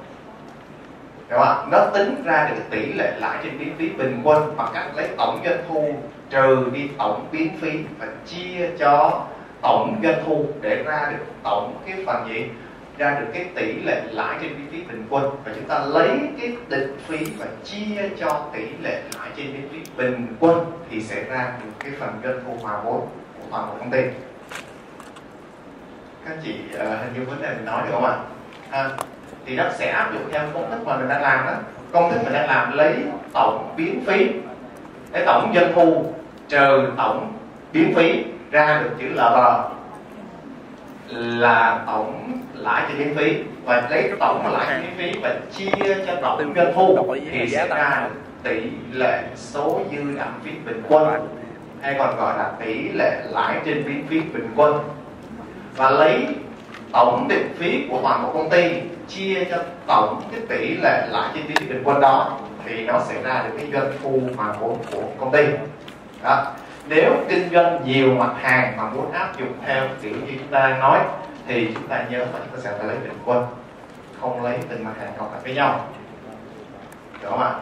A: Đúng không? Nó tính ra được tỷ lệ lãi trên biến phí bình quân bằng cách lấy tổng doanh thu trừ đi tổng biến phí và chia cho tổng doanh thu để ra được tổng cái phần gì ra được cái tỷ lệ lãi trên biến phí bình quân và chúng ta lấy cái định phí và chia cho tỷ lệ lãi trên biến phí bình quân thì sẽ ra được cái phần doanh thu hòa vốn của toàn bộ công ty. Các chị uh, hình như vấn đề mình nói được không ạ? À, thì nó sẽ áp dụng theo công thức mà mình đang làm đó. Công thức mình đang làm lấy tổng biến phí lấy tổng doanh thu trừ tổng biến phí ra được chữ LB là tổng lãi trên biến phí. Và lấy tổng lãi trên biến phí và chia cho tổng doanh thu thì sẽ ra tỷ lệ số dư đạm phí bình quân. Hay còn gọi là tỷ lệ lãi trên biến phí bình quân. Và lấy tổng định phí của toàn bộ công ty chia cho tổng cái tỷ lệ lãi trên phí bình quân đó thì nó sẽ ra được cái doanh thu mà vốn của công ty. Đó nếu kinh doanh nhiều mặt hàng mà muốn áp dụng theo kiểu như chúng ta nói, thì chúng ta nhớ là chúng ta sẽ phải lấy bình quân, không lấy từng mặt hàng cộng lại với nhau. Đúng không ạ?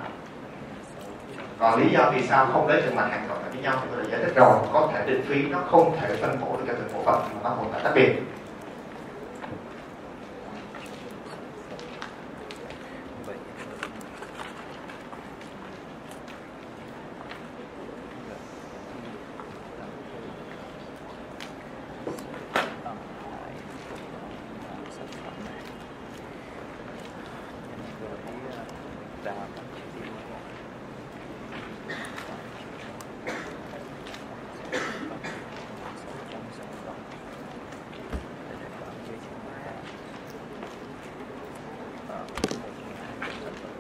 A: Còn lý do vì sao không lấy từng mặt hàng cộng lại với nhau thì tôi đã giải thích rồi. Có thể định phí nó không thể phân bổ được cho từng bộ phận mà nó tồn tại tách biệt
D: vậy sản phẩm này với đào chỉ tiêu trong sản phẩm để sản phẩm dưới sản phẩm Ờ, một trong hai sản phẩm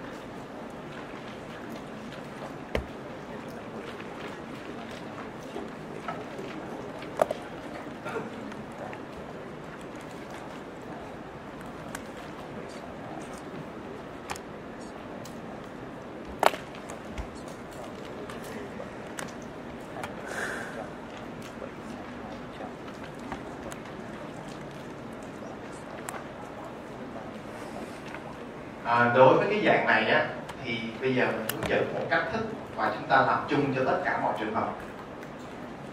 A: à, đối với cái dạng này á thì bây giờ mình hướng dẫn một cách thức và chúng ta làm chung cho tất cả mọi trường hợp.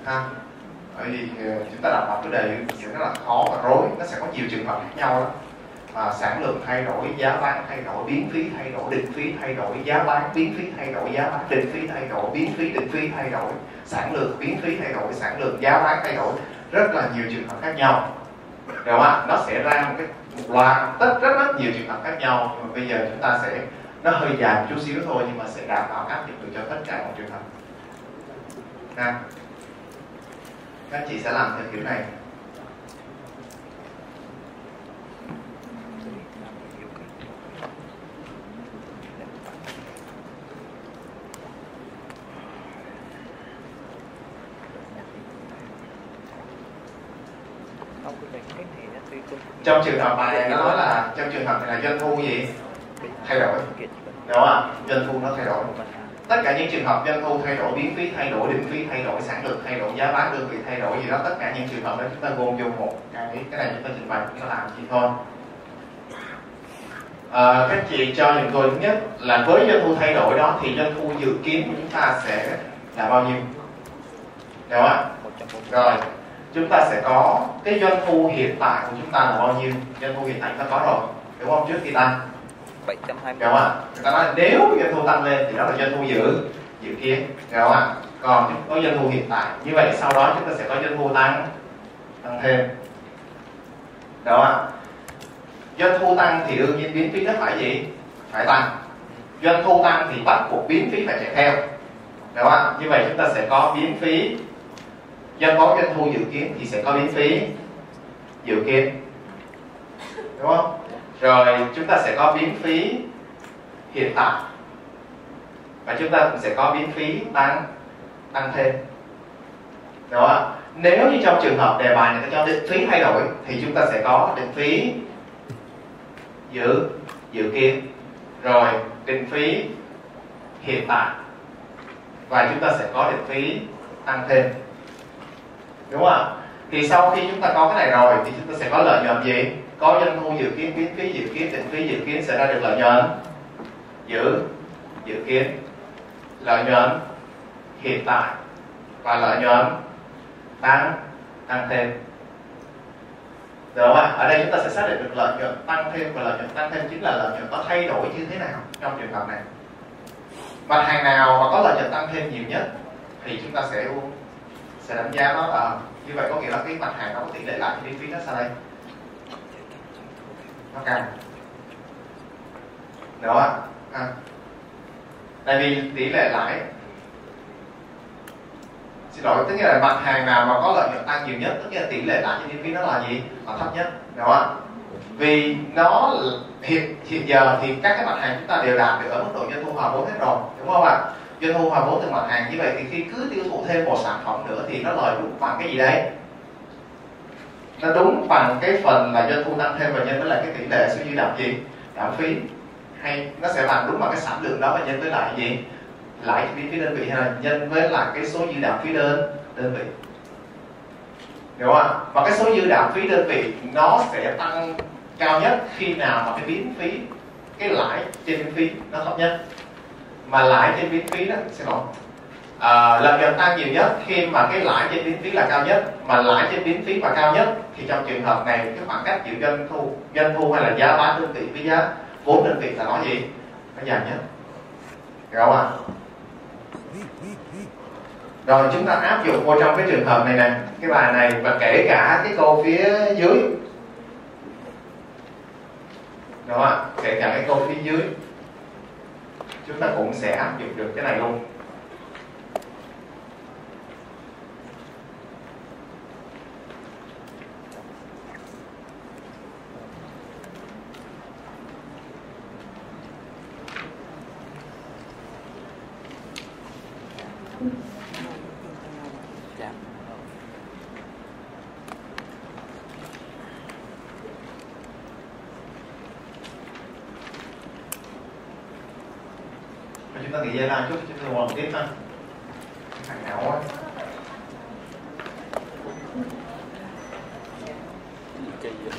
A: Ha? Bởi vì ờ, chúng ta đọc một cái đề sẽ rất là khó và rối nó sẽ có nhiều trường hợp khác nhau đó. Và sản lượng thay đổi giá bán thay đổi biến phí thay đổi định phí thay đổi giá bán biến phí thay đổi giá bán định phí thay đổi biến phí định phí thay đổi sản lượng biến phí thay đổi sản lượng giá bán thay đổi. Rất là nhiều trường hợp khác nhau. Được không ạ? Nó sẽ ra một cái một loạt tất rất rất nhiều trường hợp khác nhau. Nhưng mà bây giờ chúng ta sẽ, nó hơi dài một chút xíu thôi, nhưng mà sẽ đảm bảo áp dụng được cho tất cả mọi trường hợp. Ha các anh chị sẽ làm theo kiểu này
D: không cái cái này nó tùy thuộc
A: trong trường hợp này nó là trong trường hợp này là doanh thu gì thay đổi. Đúng không? Ạ doanh thu nó thay đổi. Tất cả những trường hợp doanh thu thay đổi biến phí thay đổi định phí thay đổi sản lượng thay đổi giá bán đơn vị thay đổi gì đó tất cả những trường hợp đó chúng ta gom vô một cái cái này chúng ta trình bày chúng ta làm gì thôi. À, các chị cho những tôi thứ nhất là với doanh thu thay đổi đó thì doanh thu dự kiến của chúng ta sẽ là bao nhiêu? Đúng không ạ? Rồi chúng ta sẽ có cái doanh thu hiện tại của chúng ta là bao nhiêu doanh thu hiện tại chúng ta có rồi đúng không trước khi tăng
D: bảy trăm hai mươi
A: Hiểu không ạ? Người ta nói là nếu doanh thu tăng lên thì đó là doanh thu dự dự kiến, hiểu không ạ? Còn có doanh thu hiện tại. Như vậy sau đó chúng ta sẽ có doanh thu tăng tăng thêm. Hiểu không ạ? Doanh thu tăng thì đương nhiên biến phí nó phải gì? Phải tăng. doanh thu tăng thì bắt buộc biến phí phải chạy theo đúng không ạ như vậy chúng ta sẽ có biến phí doanh có doanh thu dự kiến thì sẽ có biến phí. Dự kiến. Đúng không? Rồi, chúng ta sẽ có biến phí hiện tại. Và chúng ta cũng sẽ có biến phí tăng tăng thêm. Đúng không nếu như trong trường hợp đề bài này ta cho định phí thay đổi, thì chúng ta sẽ có định phí dự dự kiến. Rồi, định phí hiện tại. Và chúng ta sẽ có định phí tăng thêm đúng không ạ? Thì sau khi chúng ta có cái này rồi thì chúng ta sẽ có lợi nhuận gì? Có doanh thu dự kiến biến phí dự kiến, định phí dự kiến sẽ ra được lợi nhuận. Giữ, dự kiến. Lợi nhuận hiện tại và lợi nhuận tăng tăng thêm. Được không ạ? Ở đây chúng ta sẽ xác định được lợi nhuận tăng thêm và lợi nhuận tăng thêm chính là lợi nhuận có thay đổi như thế nào trong trường hợp này. Mặt hàng nào mà có lợi nhuận tăng thêm nhiều nhất thì chúng ta sẽ sẽ đánh giá nó là như vậy có nghĩa là cái mặt hàng nó có tỷ lệ lại đến phí nó sao đây? Nó cao. Được không ạ? À. Tại vì tỷ lệ lãi xin lỗi, tức là mặt hàng nào mà có lợi nhuận tăng nhiều nhất, tức là tỷ lệ lãi trên phí nó là gì là thấp nhất đúng không ạ vì nó hiện hiện giờ thì các cái mặt hàng chúng ta đều đạt được ở mức độ doanh thu hòa vốn hết rồi, đúng không ạ doanh thu hòa vốn từ mặt hàng như vậy thì khi cứ tiêu thụ thêm một sản phẩm nữa thì nó lời đúng bằng cái gì đấy? Nó đúng bằng cái phần là doanh thu tăng thêm và nhân với lại cái tỷ lệ số dư đạm gì? Giảm phí? Hay nó sẽ làm đúng bằng cái sản lượng đó và nhân với lại gì? Lãi chi phí đơn vị hay là nhân với lại cái số dư đạm phí đơn đơn vị? Hiểu không ạ? Và cái số dư đạm phí đơn vị nó sẽ tăng cao nhất khi nào mà cái biến phí, cái lãi trên phí nó thấp nhất? Mà lãi trên biến phí đó xin lỗi. À, lợi nhuận tăng nhiều nhất khi mà cái lãi trên biến phí là cao nhất mà lãi trên biến phí mà cao nhất thì trong trường hợp này cái khoảng cách giữa doanh thu doanh thu hay là giá bán đơn vị với giá vốn đơn vị là nói gì? Nó dài nhất. Hiểu không ạ? Rồi chúng ta áp dụng vô trong cái trường hợp này nè. Cái bài này và kể cả cái câu phía dưới. Đúng không ạ? Kể cả cái câu phía dưới chúng ta cũng sẽ áp dụng được cái này luôn. Chúng ta nghỉ giải lao chút chúng ta hoàn tiếp ha. Thằng nào á
F: kỳ vậy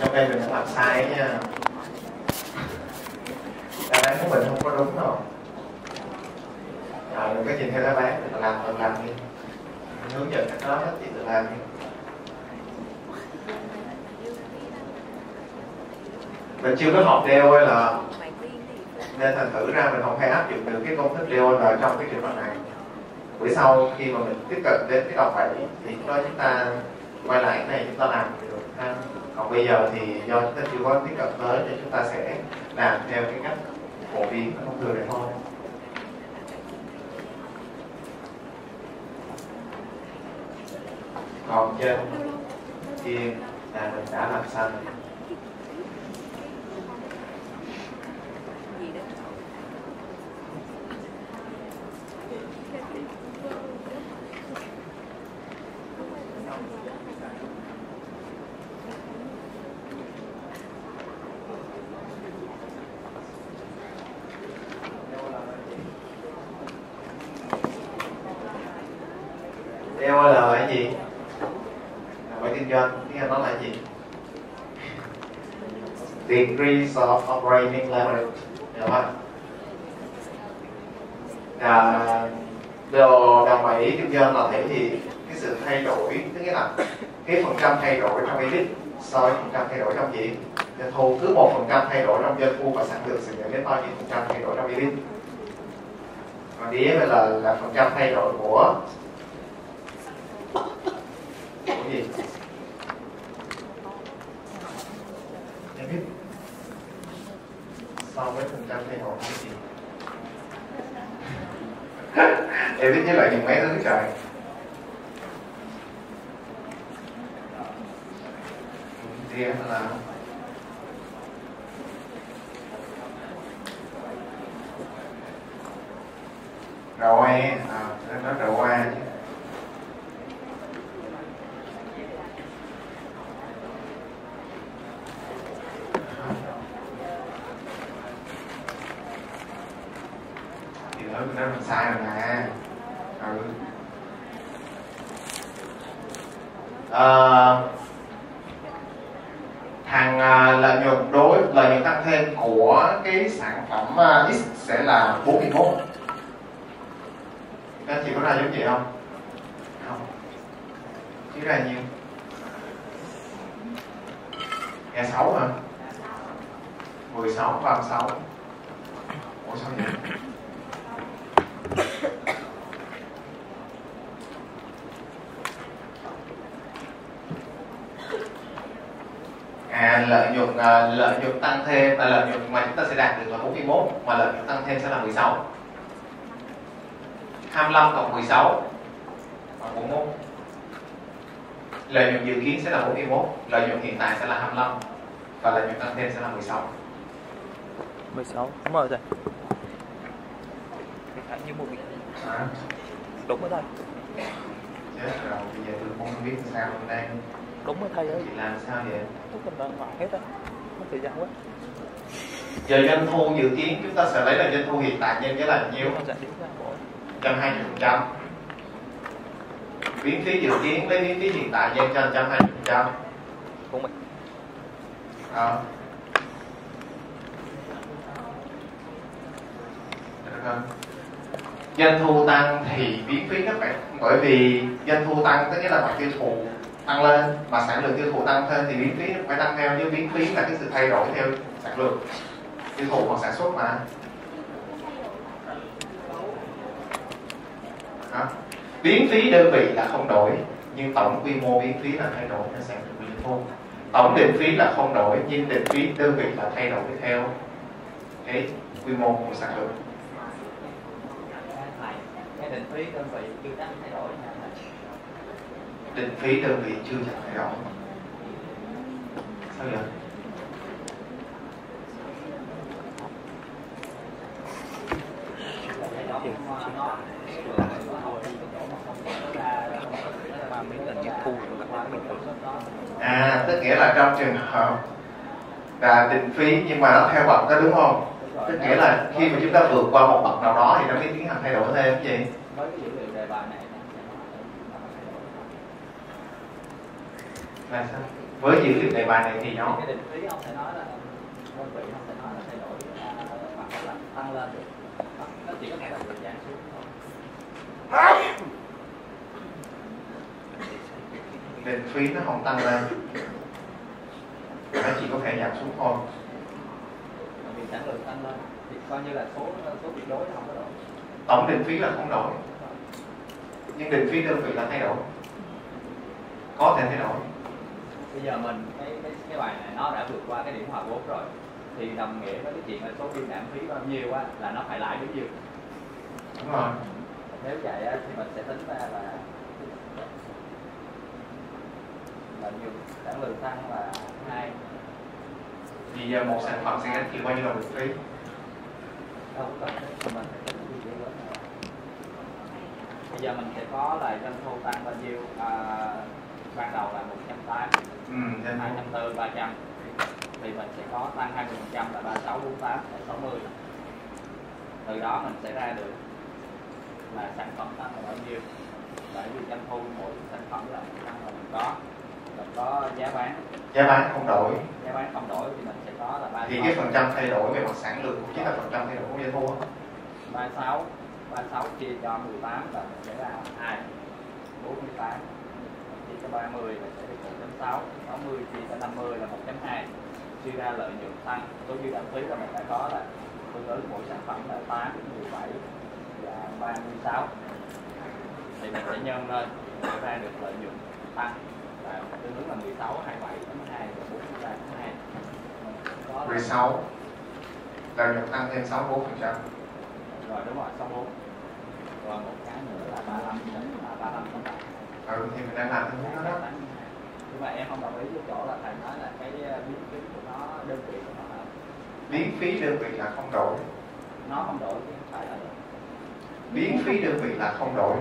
A: trong đây mình đã làm sai ấy nha đáp án của mình không có đúng đâu rồi đừng có nhìn theo đáp án mình làm tự làm đi Mình hướng dẫn cách đó hết chị tự làm đi mình chưa có học đeo hay là nên thành thử ra mình không hay áp dụng được cái công thức đeo vào trong cái trường hợp này. Buổi sau khi mà mình tiếp cận đến cái đọc bảy thì lúc đó chúng ta quay lại cái này chúng ta làm được ha. Còn bây giờ thì do chúng ta chưa có tiếp cận tới nên chúng ta sẽ làm theo cái cách phổ biến thông thường này thôi. Còn trên kia là mình đã làm xong DOL là cái gì? Là phải kinh doanh, tiếng Anh nó là gì? Degrees of operating leverage Hiểu không? À, đồ đồng bảy kinh doanh là thể hiện cái sự thay đổi tức nghĩa là cái phần trăm thay đổi trong EBIT so với phần trăm thay đổi trong gì? Doanh thu cứ một phần trăm thay đổi trong doanh thu và sản lượng sẽ dẫn đến bao nhiêu phần trăm thay đổi trong EBIT còn DFL là, là phần trăm thay đổi của Ủa gì em biết so với phần trăm thay đổi cái gì em thích nhất là những mấy thứ trời thì em là rồi à nó rồi qua chứ thì nói mình nói mình sai rồi nè ừ à, thằng à, lợi nhuận đối lợi nhuận tăng thêm của cái và X sẽ là 41 các chị có ra giống vậy không? Không. Chứ ra nhiêu? Nghe 6 hả? 16 36 Ủa sao vậy à lợi nhuận à, lợi nhuận tăng thêm à, lợi nhuận mà chúng ta sẽ đạt được là 41 mà lợi nhuận tăng thêm sẽ là 16 25 cộng 16 bằng 41 lợi nhuận dự kiến sẽ là 41 lợi nhuận hiện tại sẽ là 25 và lợi nhuận tăng thêm sẽ là 16
F: 16 đúng rồi thầy. Như một việc
A: à,
F: đúng rồi thầy.
A: Chết rồi bây giờ tôi không biết sao hôm nay.
F: Đúng rồi thầy ơi.
A: Chị làm sao vậy?
F: Lúc mình đang hoảng hết á thời gian quá.
A: Giờ doanh thu dự kiến chúng ta sẽ lấy là doanh thu hiện tại nhân với là nhiêu?
F: Nó sẽ đi ra bộ
A: 120 phần trăm. Biến phí dự kiến lấy biến phí hiện tại nhân cho 120 phần trăm.
F: Của mình.
A: Không? doanh thu tăng thì biến phí nó phải bởi vì doanh thu tăng tức nghĩa là mặt tiêu thụ tăng lên mà sản lượng tiêu thụ tăng thêm thì biến phí nó phải tăng theo, chứ biến phí là cái sự thay đổi theo sản lượng. Tiêu thụ hoặc sản xuất mà. Đó. biến phí đơn vị là không đổi, nhưng tổng quy mô biến phí là thay đổi theo sản lượng doanh thu. Tổng định phí là không đổi, nhưng định phí đơn vị là thay đổi theo cái quy mô của sản lượng.
F: Cái định phí đơn vị chưa thay đổi
A: định phí đơn vị chưa chắc thay đổi sao vậy? À tức nghĩa là trong trường hợp là định phí nhưng mà nó theo bậc đó, đúng không? Tức nghĩa là khi mà chúng ta vượt qua một bậc nào đó thì nó mới tiến hành thay đổi thêm, cái gì
F: với cái dữ liệu đề bài này
A: là sao? Với dữ liệu đề bài này thì nó
F: cái định phí ông sẽ nói là đơn vị ông sẽ nói là thay đổi hoặc là tăng lên được. Nó chỉ có thể là giảm xuống thôi.
A: Phí nó không tăng lên. Nó chỉ có thể giảm xuống thôi.
F: Vì sản lượng tăng lên. Thì coi như là số số tuyệt đối không có đổi.
A: Tổng định phí là không đổi. Nhưng định phí đơn vị là thay đổi. Có thể thay đổi
F: bây giờ mình cái cái cái bài này nó đã vượt qua cái điểm hòa vốn rồi. Thì đồng nghĩa với cái chuyện là số biên giảm phí bao nhiêu á là nó phải lãi bấy nhiêu
A: đúng rồi.
F: Nếu vậy á, thì mình sẽ tính ra là là nhiều sản lượng tăng là hai.
A: Vì giờ một sản phẩm sẽ gánh chịu bao nhiêu đồng phí?
F: Có cần mình phải tính vậy nữa. bây giờ mình sẽ có là doanh thu tăng bao nhiêu? À, ban đầu là 180
A: ừ, doanh thu
F: 240 300 thì mình sẽ có tăng 20 phần trăm là 36 48 là 60 từ đó mình sẽ ra được là sản phẩm tăng là bao nhiêu. Bởi vì doanh thu mỗi sản phẩm là tăng là mình có. Mình có giá bán.
A: Giá bán không đổi.
F: Giá bán không đổi thì mình sẽ có là 36
A: thì cái phần trăm thay đổi về mặt sản lượng cũng chính là phần trăm thay đổi của doanh thu á.
F: 36 36 chia cho 18 là mình sẽ ra 2 48 chia cho 30 là sẽ được 1.6 60 chia cho 50 là 1.2 suy ra lợi nhuận tăng số dư giảm phí là mình đã có là tương ứng mỗi sản phẩm là 8 17 và 36 thì mình sẽ nhân lên để ra được lợi nhuận tăng là tương ứng là 16 27 82 và 43 82 có là-
A: 16 lợi nhuận tăng thêm 64%
F: rồi đúng rồi 64 rồi một cái nữa là 35 là 35 không phải
A: ừ thì mình đang làm theo hướng đó. Đó
F: nhưng mà em không đồng ý với chỗ là thầy nói là cái ờ, biến phí của nó đơn vị của nó là
A: biến phí đơn vị là không đổi.
F: Nó không đổi chứ không phải là
A: biến phí đơn vị là không đổi.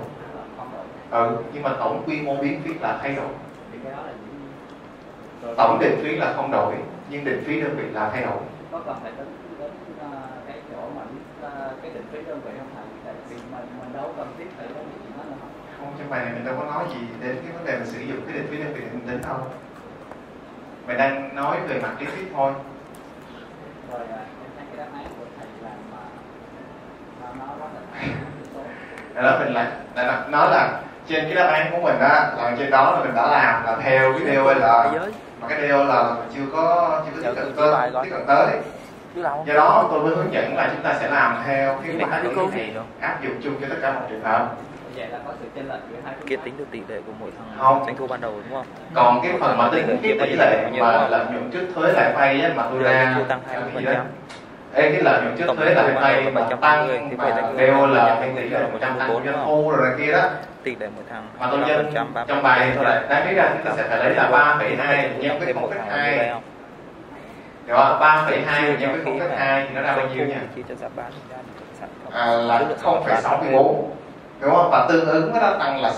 A: Ừ nhưng mà tổng quy mô biến phí là thay đổi.
F: Thì cái đó là những rồi
A: tổng định phí là không đổi nhưng định phí đơn vị là thay đổi.
F: Có cần phải tính đến ờ, cái chỗ mà ờ, cái định phí đơn vị không thầy? Tại vì mình mình đâu cần thiết phải nói chuyện đó nữa không
A: trong bài này mình đâu có nói gì đến cái vấn đề mình sử dụng cái định phí đơn vị để mình tính đâu. Mình đang nói về mặt lý thuyết thôi.
F: Rồi thấy cái đáp án của thầy mà nó nó là
A: đó mình lại lại là nói là trên cái đáp án của mình á là trên đó là mình đã làm là theo cái DOL mà cái DOL là mình chưa có chưa có tiếp cận tới tiếp cận tới. Do đó tôi mới hướng dẫn là chúng ta sẽ làm theo cái
B: con
A: này áp dụng chung cho tất cả mọi trường hợp
F: vậy là có sự chênh lệch giữa hai phương
D: kia tính được tỷ lệ của mỗi thằng
A: Không.
D: doanh thu ban đầu đúng không?
A: Còn cái phần mà tính cái tỷ lệ mà lợi nhuận trước thuế lãi vay á, mà tôi ra
D: tăng
A: cái
D: 20%
A: gì đó Ê, cái lợi nhuận trước
D: Tổng
A: thuế
D: thu
A: vay mà tăng
D: 750 thì
A: mà
D: phải tính
A: DOL là cái tỷ lệ 100 tăng
D: 144
A: doanh thu rồi này kia đó.
D: Tỷ lệ mỗi thằng
A: mà tôi nhân
D: 25%, 30%,
A: trong bài tôi lại đáng lý ra chúng ta sẽ phải lấy là 3,2 nhân với
D: thêm một thằng ở
A: 0,2
D: đây không?
A: Hiểu không? 3,2 nhân với 0,2 thì nó ra bao nhiêu nha? À, là
D: Số lượng sản phẩm bán
A: 0,64 Đúng không? Và tương ứng với nó tăng là 64%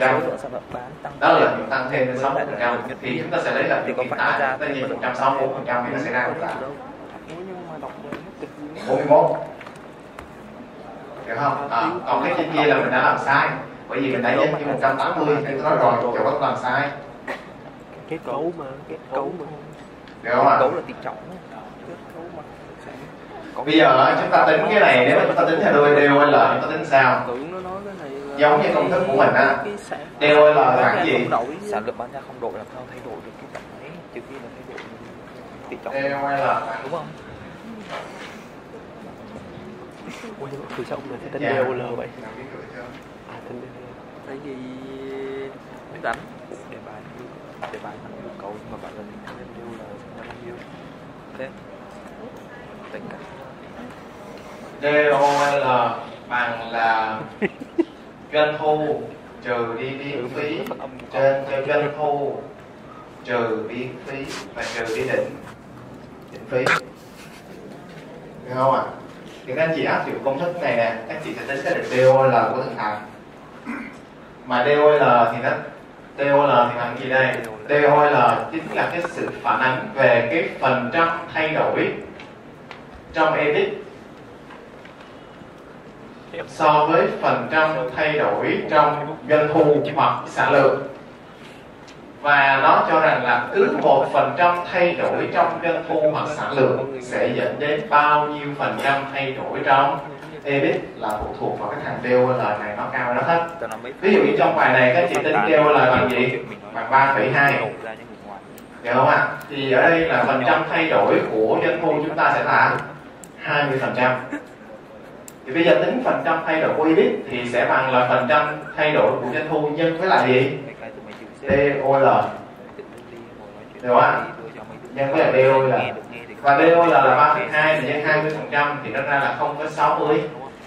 D: số lượng sản phẩm bán tăng
A: đó là nhuận tăng thêm lên 60% thì chúng ta sẽ lấy nhuận
D: có
A: hiện tại
D: ra
A: tất nhiên 164% thì nó sẽ ra được là
D: nhưng mà đọc được nó cực
A: 41 hiểu không? À, còn cái kia là mình đã làm sai. Bởi vì mình đã nhân cho 180 thì nói rồi chỗ có làm sai.
B: Kết cấu mà kết cấu mà.
A: Hiểu không ạ?
D: cấu là tỷ trọng kết cấu mà sẽ có
A: Bây giờ chúng ta tính cái này nếu mà chúng ta tính theo đôi DOL chúng ta tính sao?
B: là
A: Giống như công thức của mình á. DOL là cái gì?
D: sản lượng bán ra không đổi làm sao thay đổi được cái tổng ấy trừ khi là thay đổi tỷ trọng
A: DOL
D: đúng không
B: mà từ sao ông này phải tính
A: Dạ.
B: DOL vậy
A: được chưa?
B: à tính DOL
D: tại vì biết đánh để bán để bán thằng nhu cầu nhưng mà bạn mình tham yêu là bao nhiêu thế tính cả
A: DOL bằng là doanh thu trừ đi biến phí. Trên cho doanh thu trừ biến phí và trừ đi định định phí. Được không ạ? Thì các anh chị áp dụng công thức này nè. Các chị sẽ tính cái định DOL của từng thằng mà DOL thì nó DOL thì bằng gì đây? DOL chính là cái sự phản ánh về cái phần trăm thay đổi trong EBIT so với phần trăm thay đổi trong doanh thu hoặc sản lượng. Và nó cho rằng là cứ một phần trăm thay đổi trong doanh thu hoặc sản lượng sẽ dẫn đến bao nhiêu phần trăm thay đổi trong EBIT là phụ thuộc vào cái thằng DOL này nó cao nó thấp ví dụ như trong bài này các chị tính DOL bằng gì? Bằng 3,2
D: đổ
A: hiểu không ạ? Thì ở đây là phần trăm thay đổi của doanh thu chúng ta sẽ là 20 phần trăm thì bây giờ tính phần trăm thay đổi của EBIT thì sẽ bằng là phần trăm thay đổi của doanh thu nhân với lại gì? DOL
D: tự
A: không?
D: ạ?
A: Nhân với lại DOL và DOL là 3,2 thì nhân 20 phần trăm thì nó ra là 0,60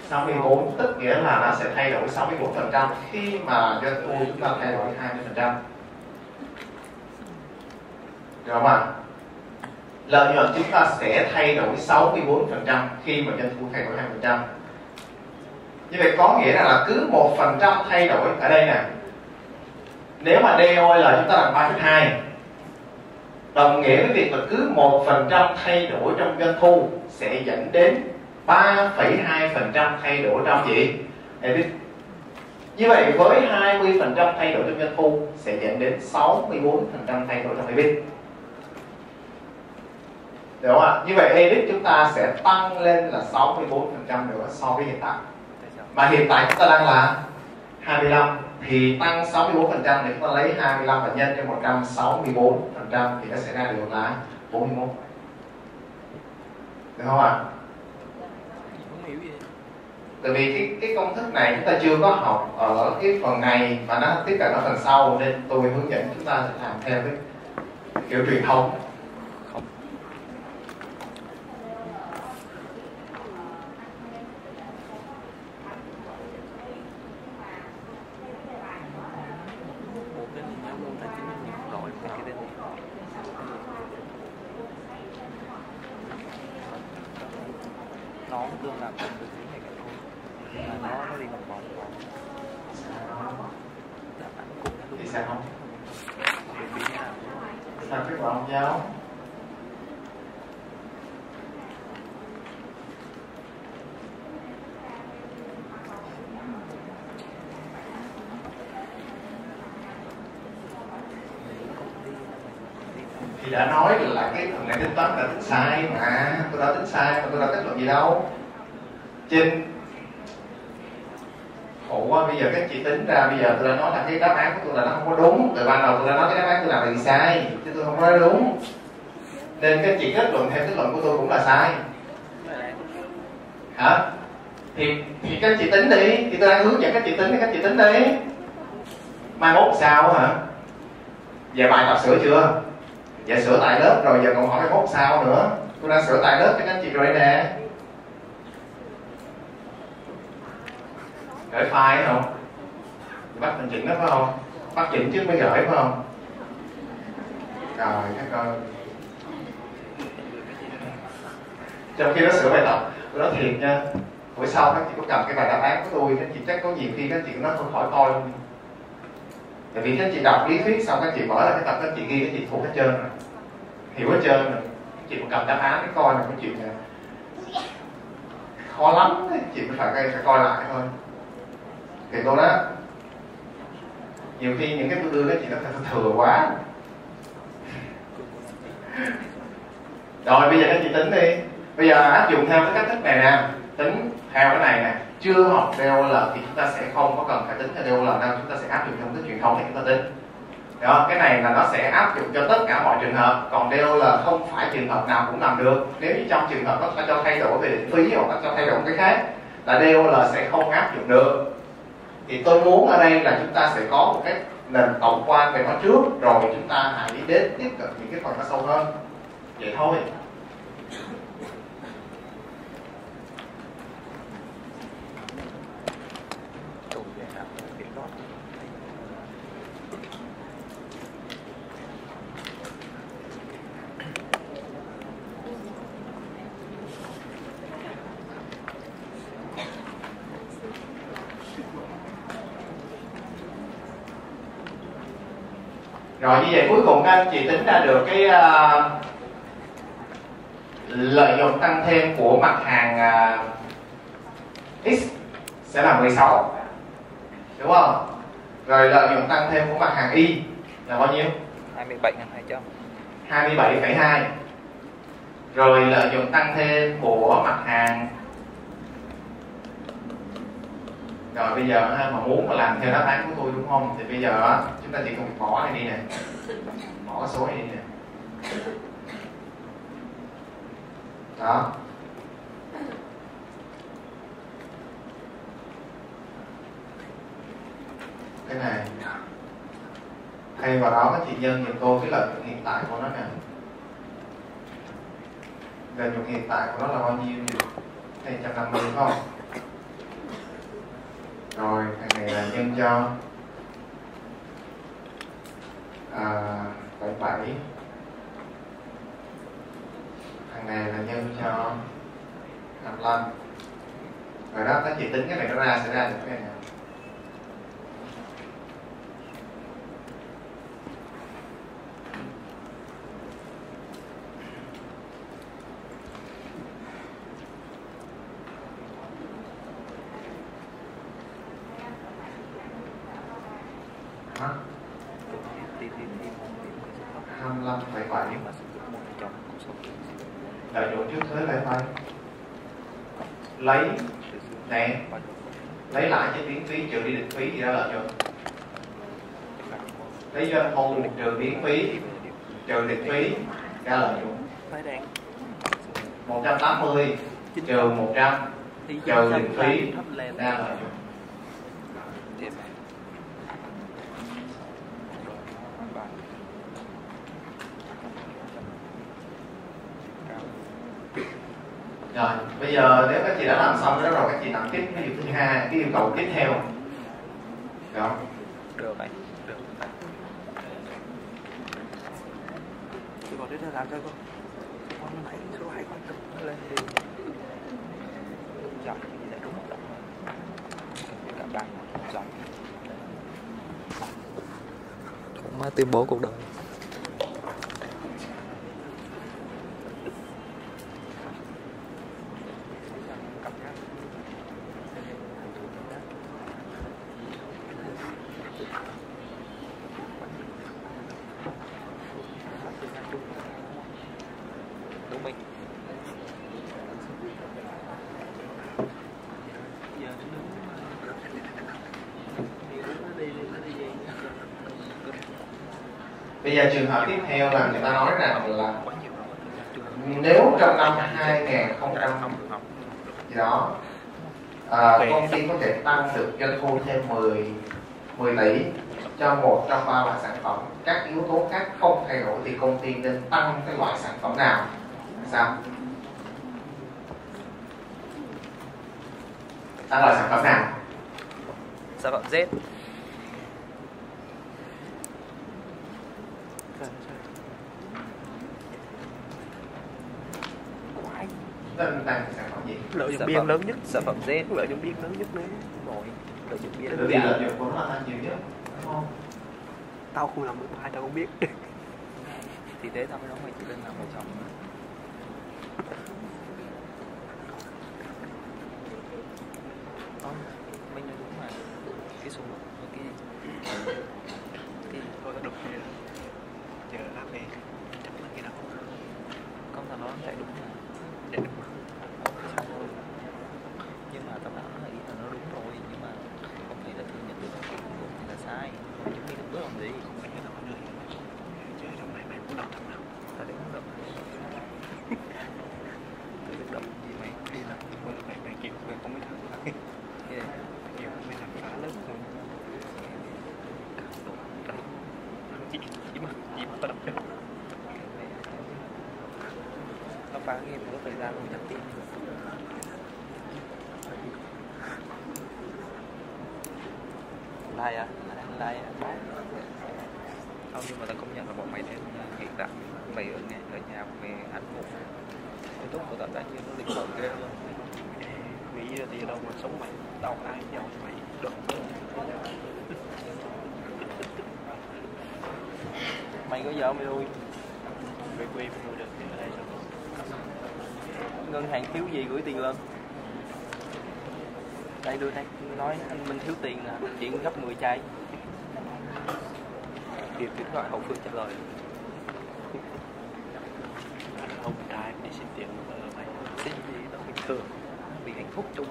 A: 64 tức nghĩa là nó sẽ thay đổi 64 phần trăm. Khi mà doanh thu chúng ta thay đổi 20 phần trăm. Được không ạ? Lợi nhuận chúng ta sẽ thay đổi 64% khi mà doanh thu thay đổi 20% như vậy có nghĩa là, là cứ một phần trăm thay đổi ở đây nè nếu mà DOL chúng ta là 3,2 đồng nghĩa với việc là cứ một phần trăm thay đổi trong doanh thu sẽ dẫn đến 3,2% thay đổi trong gì? EBIT. Như vậy với 20% thay đổi trong doanh thu sẽ dẫn đến 64% thay đổi trong EBIT. Được không ạ? Như vậy EBIT chúng ta sẽ tăng lên là 64% nữa so với hiện tại. Mà hiện tại chúng ta đang là 25 thì tăng 64% để chúng ta lấy 25 và nhân cho 164% thì nó sẽ ra được là 41. Được không ạ?
D: à?
A: tại vì cái cái công thức này chúng ta chưa có học ở cái phần này mà nó tiếp cận ở phần sau, nên tôi hướng dẫn chúng ta sẽ làm theo cái kiểu truyền thống
B: một cái gì nhau luôn ta chỉ là nhiều loại cái cái đấy
D: nó tương làm trong cái thứ này cả thôi nhưng mà nó nó đi một vòng vòng đáp án cũng là
A: thì sao không
D: được biến nào
A: sao kết quả không giáo thì đã nói là cái phần này tính toán là tính sai mà tôi đã tính sai mà tôi đã kết luận gì đâu chín. Khổ quá bây giờ các chị tính ra, bây giờ tôi đã nói là cái đáp án của tôi là nó không có đúng. Từ ban đầu tôi đã nói cái đáp án tôi làm là gì sai, chứ tôi không nói đúng. Nên các chị kết luận theo kết luận của tôi cũng là sai. Hả? Thì thì các chị tính đi, thì tôi đang hướng dẫn các chị tính thì các chị tính đi. Mai mốt sao hả? Về bài tập sửa chưa? Dạ sửa tại lớp rồi, giờ còn hỏi mai mốt sao nữa. Tôi đang sửa tại lớp cho các chị rồi nè. Gửi file phải không? Bắt mình chỉnh đó phải không? Bắt chỉnh trước mới gửi phải không? Rồi các ơi trong khi nó sửa bài tập nó thiệt nha. Buổi sau các chị có cầm cái bài đáp án của tôi các chị chắc có nhiều khi các chị nó không khỏi coi luôn. Tại vì các chị đọc lý thuyết xong các chị mở ra cái tập các chị ghi các chị thuộc hết trơn rồi. Hiểu hết trơn rồi. Các chị còn cầm đáp án cái coi là cái chuyện này. Khó lắm đấy. chị mới phải, phải coi lại thôi thì tôi đó nhiều khi những cái tôi đưa đó chị nó thừa quá. Rồi bây giờ các chị tính đi. Bây giờ áp dụng theo cái cách thức này nè tính theo cái này nè. Chưa học DOL thì chúng ta sẽ không có cần phải tính theo DOL đâu chúng ta sẽ áp dụng theo cái truyền thống để chúng ta tính. Đó, cái này là nó sẽ áp dụng cho tất cả mọi trường hợp còn DOL không phải trường hợp nào cũng làm được. Nếu như trong trường hợp nó cho thay đổi về định phí hoặc nó cho thay đổi cái khác là DOL sẽ không áp dụng được thì tôi muốn ở đây là chúng ta sẽ có một cái nền tổng quan về nó trước, rồi chúng ta hãy đến tiếp cận những cái phần nó sâu hơn. Vậy thôi
D: trùng về hả biển đó
A: rồi như vậy cuối cùng các anh chị tính ra được cái uh, lợi nhuận tăng thêm của mặt hàng uh, x sẽ là 16 đúng không? Rồi lợi nhuận tăng thêm của mặt hàng y là bao nhiêu?
D: 27 ngàn 200
A: 27,2 rồi lợi nhuận tăng thêm của mặt hàng. Rồi bây giờ mà muốn mà làm theo đáp án của tôi đúng không? Thì bây giờ chúng ta chỉ cần bỏ này đi nè. Bỏ số này đi nè. Đó. Cái này. Thay vào đó các chị nhân giùm tôi cái lợi nhuận hiện tại của nó nè. Lợi nhuận hiện tại của nó là bao nhiêu nhỉ? 250 đúng không? Rồi, thằng này là nhân cho à, 77 Thằng này là nhân cho 55 Rồi đó, các chị tính cái này nó ra sẽ ra được cái này nè Hả?
D: đi đi đi một điểm cái số thấp
A: 25,7
D: nhưng mà sử dụng một trong con số
A: lợi nhuận trước thuế lãi vay lấy nè lấy lại trên biến phí trừ đi định phí thì ra lợi nhuận lấy doanh thu trừ biến phí. Trừ định phí ra lợi nhuận
D: phải đang
A: 180 trừ 100
B: thì
A: trừ tiền phí
B: thấp lên.
A: ra lợi nhuận
D: tiếp. Này ba
A: rồi bây giờ nếu các chị đã làm xong cái đó rồi các chị làm tiếp cái điều thứ hai cái yêu cầu tiếp theo.
D: Được này được này
B: chị đến làm cho con. Con nó nãy số hai con cực nó lên đi.
D: Dòng như vậy đúng không cả bạn dòng cũng tuyên bố cuộc đời đúng mình
B: giờ nó đứng thì nó đi nó đi về
A: bây giờ trường hợp tiếp theo là người ta nói rằng là nếu trong năm 2000 gì đó à, công ty có thể tăng được doanh thu thêm 10 10 tỷ cho một trong ba loại sản phẩm. Các yếu tố khác không thay đổi thì công ty nên tăng cái loại sản phẩm nào? Sao? Tăng loại sản phẩm nào?
D: Sản phẩm Z
A: nên tăng sản phẩm gì?
B: Lợi biên
D: phẩm.
B: lớn nhất.
D: sản phẩm Z.
B: Lợi nhuận biên lớn nhất nữa.
D: Rồi lợi dụng biên
A: bởi vì lợi của nó là tăng nhiều nhất đúng không?
B: Tao không làm được hai tao không biết.
D: Thì thế tao mới nói mày chỉ nên làm một
B: trong
D: 60 đôi
B: về quê mình mua được thì ở đây sao
D: ngân hàng thiếu gì gửi tiền lên? Đây, đưa đây. Nói anh minh thiếu tiền là chuyện gấp 10 chai. Kịp điện thoại hậu phương trả lời.
B: Không trai đi xin tiền
D: xin gì đó. Bình thường vì hạnh phúc chung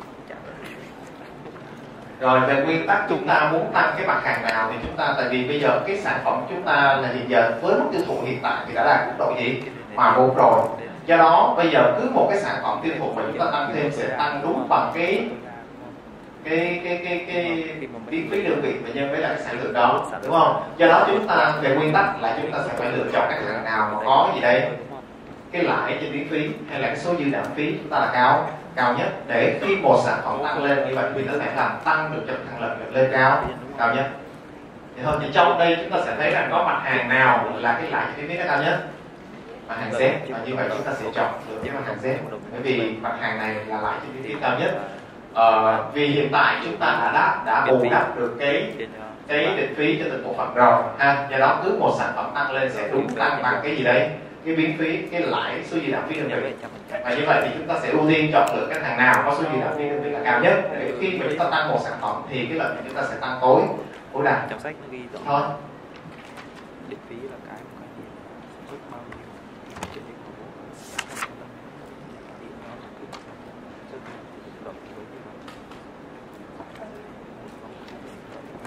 A: rồi, về nguyên tắc chúng ta muốn tăng cái mặt hàng nào thì chúng ta, tại vì bây giờ cái sản phẩm chúng ta là hiện giờ với mức tiêu thụ hiện tại thì đã đạt mức độ gì? Hòa vốn rồi. Do đó, bây giờ cứ một cái sản phẩm tiêu thụ mà chúng ta tăng thêm sẽ tăng đúng bằng cái cái cái cái cái chi phí đơn vị và nhân với lại cái sản lượng đó, đúng không? Do đó chúng ta, về nguyên tắc là chúng ta sẽ phải lựa chọn cái hàng nào mà có gì đây? Cái lãi trên phí phí hay là cái số dư nợ phí, chúng ta là cao cao nhất để khi một sản phẩm tăng lên như vậy thì nó sẽ làm tăng được cho thằng lợi nhuận lên cao cao nhất. Thì hơn thì trong đây chúng ta sẽ thấy rằng có mặt hàng nào là cái lãi trên phí nó cao nhất? Mặt hàng Z và như vậy chúng ta sẽ chọn được cái mặt hàng Z. Bởi vì mặt hàng này là lãi trên phí phí cao nhất. Ờ, vì hiện tại chúng ta đã đáp đã bù đắp được cái cái định phí cho từng bộ phận rồi ha. Do đó cứ một sản phẩm tăng lên sẽ đúng tăng bằng cái gì đấy cái biến phí cái lãi số dư nợ phí đơn vị và như vậy thì chúng ta sẽ ưu tiên chọn lựa cái hàng nào có số dư nợ phí đơn vị là cao nhất. Để khi mà chúng ta tăng một sản phẩm thì cái lợi nhuận chúng ta sẽ tăng tối. Tối đa.
D: Trong sách ghi rõ.
A: Thôi.
D: Định phí là cái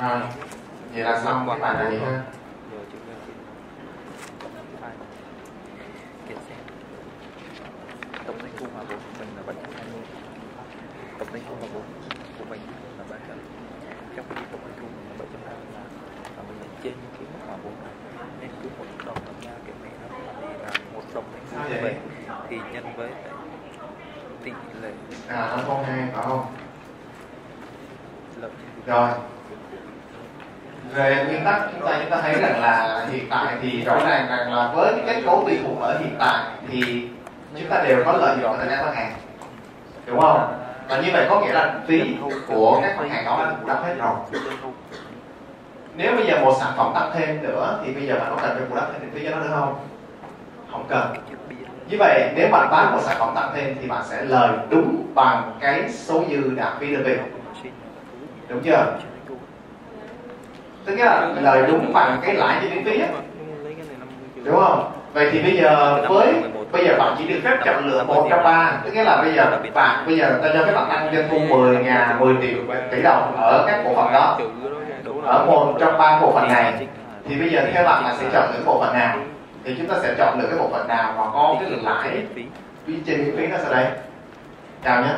D: rồi. Vậy là xong cái bài này ha tổng doanh thu hòa vốn của mình là 720 tổng doanh thu hòa vốn của mình là 300 trong khi tổng
A: doanh thu là 720 và mình lại trên
D: cái mức hòa vốn này nên cứ một đồng tham gia cái này nó là một đồng doanh thu về thì nhân với tỷ lệ
A: à nó con hai phải không? Rồi. Về nguyên tắc chúng ta chúng ta thấy rằng là hiện tại thì rõ ràng rằng là với cái kết cấu vi khủng ở hiện tại thì chúng ta đều có lợi nhuận từ các mặt hàng. Đúng không? Và như vậy có nghĩa là phí của các mặt hàng đó đã bù đắp hết rồi. Nếu bây giờ một sản phẩm tăng thêm nữa, thì bây giờ bạn có cần phải bù đắp thêm phí cho nó nữa không? Không cần. Như vậy, nếu bạn bán một sản phẩm tặng thêm, thì bạn sẽ lời đúng bằng cái số dư đã phí đơn vị đúng chưa? Tức là lời đúng bằng cái lãi chi phí đúng không? Vậy thì bây giờ với bây giờ bạn chỉ được phép chọn lựa một trong ba. tức nghĩa là bây giờ bạn bây giờ ta cho phép bạn tăng doanh thu 10 ngàn 10 triệu tỷ đồng ở các bộ phận đó. Ở một trong ba bộ phận này.
D: Là-
A: thì bây giờ theo bạn là sẽ chọn lựa bộ phận nào? Thì chúng ta sẽ chọn lựa cái bộ phận nào mà có cái lãi?
D: Phí.
A: Trên cái phí nó sẽ đây. Chào nhé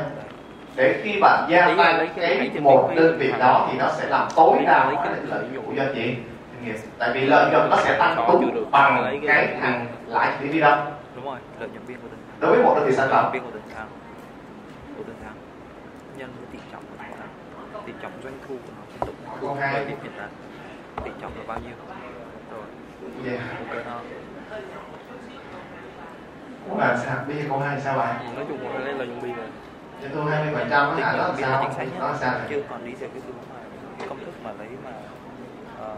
A: để khi bạn gia tăng cái một đơn vị đó thì nó sẽ làm tối đa hóa cái lợi nhuận của doanh nghiệp tại vì lợi nhuận nó sẽ tăng đúng bằng cái thằng lãi phí đi đâu
D: rồi lợi nhuận viên của từng
A: đối với một đơn vị sản phẩm
D: viên của từng tháng. Của từng tháng. Nhân với tỷ trọng của nó. Tỷ trọng doanh thu của nó. Tổng
A: Câu
D: của
A: hai.
D: điểm hiện tại tỷ trọng là bao nhiêu? Rồi.
A: Yeah.
D: ok ha
A: cũng là sao? Bây giờ câu hai sao bạn
D: nói chung là đây là dụng biên rồi.
A: Doanh thu 20 phần trăm nó là sao?
D: chính xác
A: nó sao
D: chứ còn đi theo cái hướng mà công thức mà lấy mà ờ,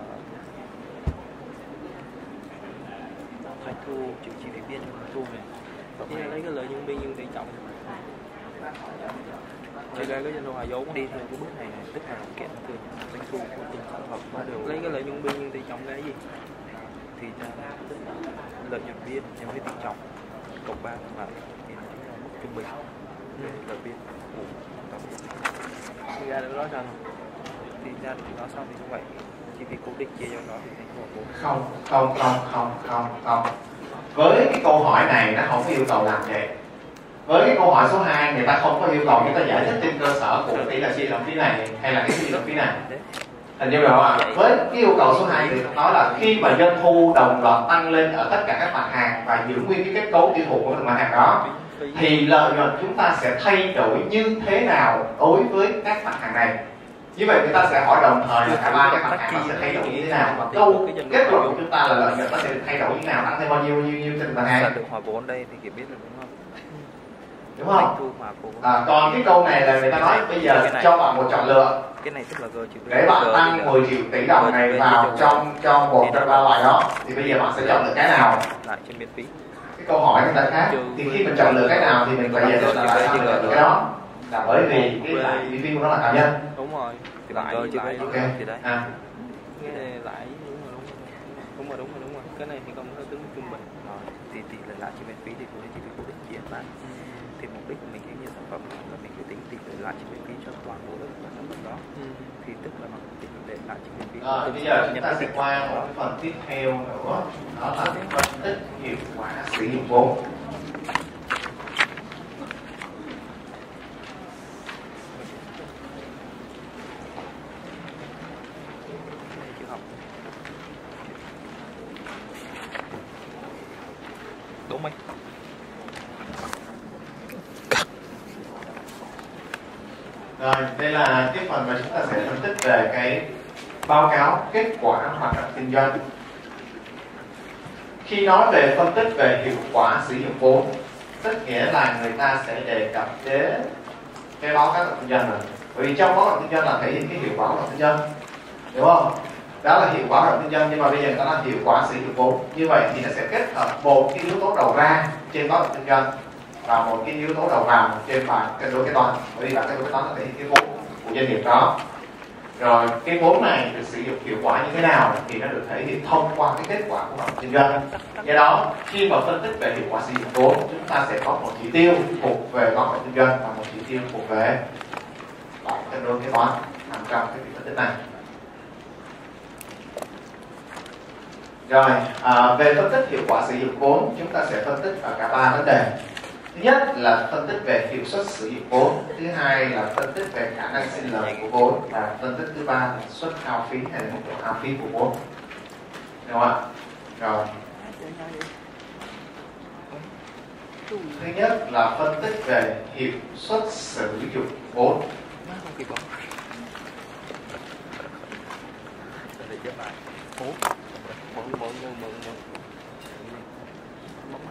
D: doanh thu trừ chi phí biên cho doanh thu là lấy cái lợi nhuận biên nhưng tỷ trọng. Thì ra cái doanh thu hòa vốn đi theo cái bước này này tức là kiện từ doanh thu của từng sản phẩm mà được lấy cái lợi nhuận biên nhưng tỷ trọng là cái gì? Thì ra tức là lợi nhuận biên nhân với tỷ trọng cộng ba lại thì nó chính là mức trung bình. Về lợi biên của tổng thì ra được đó rằng thì ra được đó xong thì như vậy. Chi phí cố định chia cho nó thì thành bốn.
A: Không không không không không không với cái câu hỏi này nó không có yêu cầu làm vậy với cái câu hỏi số 2 người ta không có yêu cầu chúng ta giải thích trên cơ sở của tỷ lệ chia động phí này hay là cái chia động phí này.
D: Thành
A: hình như vậy. Ạ với cái yêu cầu số 2 thì nói là khi mà doanh thu đồng loạt tăng lên ở tất cả các mặt hàng và giữ nguyên cái kết cấu tiêu thụ của từng mặt hàng đó, thì lợi nhuận chúng ta sẽ thay đổi như thế nào đối với các mặt hàng này? Như vậy người ta sẽ hỏi đồng thời là cả ba cái mặt hàng nó sẽ thay đổi như thế nào. câu kết luận của chúng ta là lợi nhuận nó sẽ được thay đổi như thế nào tăng thêm bao nhiêu nhiêu nhiêu trên mặt hàng.
D: Được hòa vốn đây thì kiểu biết là đúng không?
A: Đúng không? À, còn cái câu này là người ta nói bây giờ cho bạn một chọn lựa.
D: Cái này tức là g trừ
A: để bạn tăng 10 triệu tỷ đồng này vào trong trong một trong ba loại đó thì bây giờ bạn sẽ chọn lựa cái nào?
D: Lại trên miễn phí.
A: Cái câu hỏi người ta khác. Thì khi mình chọn lựa cái nào thì mình phải chọn lựa cái đó là bởi vì cái lại chi phí của nó là cao nhất
D: đúng rồi. Thì
F: Lại- lại-
D: v
A: ok.
D: Thì đấy
A: à.
D: Cái này lãi đúng rồi đúng rồi. Đúng rồi đúng rồi đúng rồi. Cái này thì công nó tính trung bình. Rồi thì tỷ lệ lãi trên miễn phí thì cũng chi phí cố định chia lại thì mục đích của mình khi nhiều sản phẩm là mình phải tính tỷ lệ lãi trên miễn phí cho toàn bộ cả sản phẩm đó. Thì tức là bằng tỷ lệ lãi trên miễn phí
A: rồi bây giờ chúng ta sẽ qua một phần tiếp theo nữa. Đó là phân tích hiệu quả sử dụng vốn
D: Cái này chữ học đúng mấy
A: Rồi, đây là cái phần mà chúng ta sẽ phân tích về cái báo cáo kết quả hoạt động kinh doanh. Khi nói về phân tích về hiệu quả sử dụng vốn, tức nghĩa là người ta sẽ đề cập đến cái báo cáo kinh doanh này. Bởi vì trong báo cáo kinh doanh là thể hiện cái hiệu quả của kinh doanh, đúng không? Đó là hiệu quả hoạt kinh doanh nhưng mà bây giờ người ta nói hiệu quả sử dụng vốn. Như vậy thì nó sẽ kết hợp một cái yếu tố đầu ra trên báo cáo động kinh doanh và một cái yếu tố đầu vào trên bảng cân đối kế toán bởi vì bảng cân đối kế toán nó thể hiện cái vốn của doanh nghiệp đó rồi cái vốn này được sử dụng hiệu quả như thế nào thì nó được thể hiện thông qua cái kết quả của hoạt động kinh doanh. Do đó khi mà phân tích về hiệu quả sử dụng vốn chúng ta sẽ có một chỉ tiêu thuộc về hoạt động kinh doanh và một chỉ tiêu thuộc về bảng cân đối kế toán nằm trong cái việc phân tích này. Rồi à, về phân tích hiệu quả sử dụng vốn chúng ta sẽ phân tích ở cả ba vấn đề thứ nhất là phân tích về hiệu suất sử dụng vốn, thứ hai là phân tích về khả năng sinh lời của vốn và phân tích thứ ba là suất hao phí hay là mức độ hao phí của vốn. Đúng không ạ? Rồi. Thứ nhất là phân tích về hiệu suất sử dụng vốn.
B: Mượn mượn mượn mượn mượn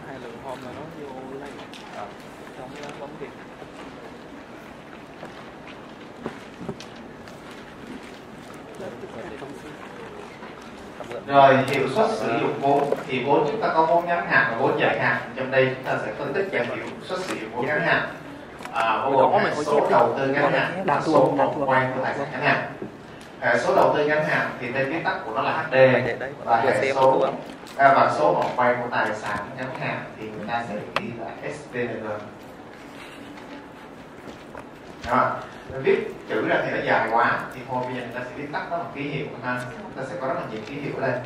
B: hai lần hôm là nó vô lấy.
D: à,
B: Xong nó bấm kịp.
D: tập luyện
A: rồi hiệu suất sử dụng vốn. Thì vốn chúng ta có vốn ngắn hạn và vốn dài hạn. Trong đây chúng ta sẽ phân tích về hiệu suất sử dụng vốn ngắn hạn. À, bao gồm
B: có
A: số đầu tư ngắn hạn và số một quan của tài sản ngắn hạn. Hệ số đầu tư ngắn hạn thì tên viết tắt của nó là HD và hệ số à, và số một quan của tài sản ngắn hạn thì người ta sẽ ghi là STNG đó. Viết chữ ra thì nó dài quá thì thôi bây giờ người ta sẽ viết tắt nó bằng ký hiệu ha chúng ta sẽ có rất là nhiều ký hiệu ở đây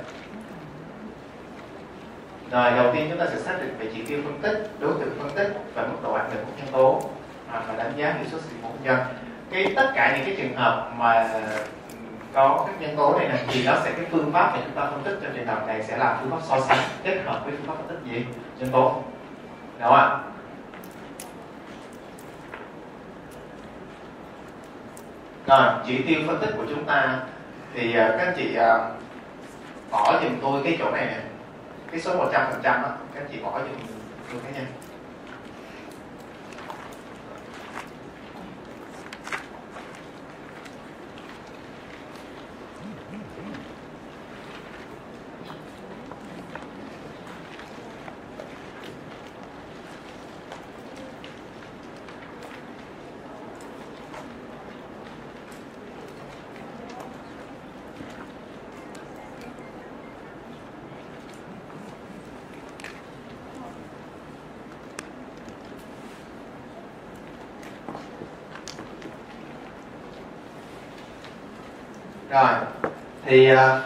A: rồi đầu tiên chúng ta sẽ xác định về chỉ tiêu phân tích đối tượng phân tích và mức độ ảnh hưởng của nhân tố à, và đánh giá hiệu suất sử dụng nhân. Cái tất cả những cái trường hợp mà có các nhân tố này này thì nó sẽ cái phương pháp mà chúng ta phân tích trong trường hợp này sẽ là phương pháp so sánh kết hợp với phương pháp phân tích gì? Nhân tố. Đúng không ạ? Rồi chỉ tiêu phân tích của chúng ta thì à, các anh chị à, bỏ giùm tôi cái chỗ này nè. Cái số 100 phần trăm các anh chị bỏ giùm tôi cái nha rồi thì à,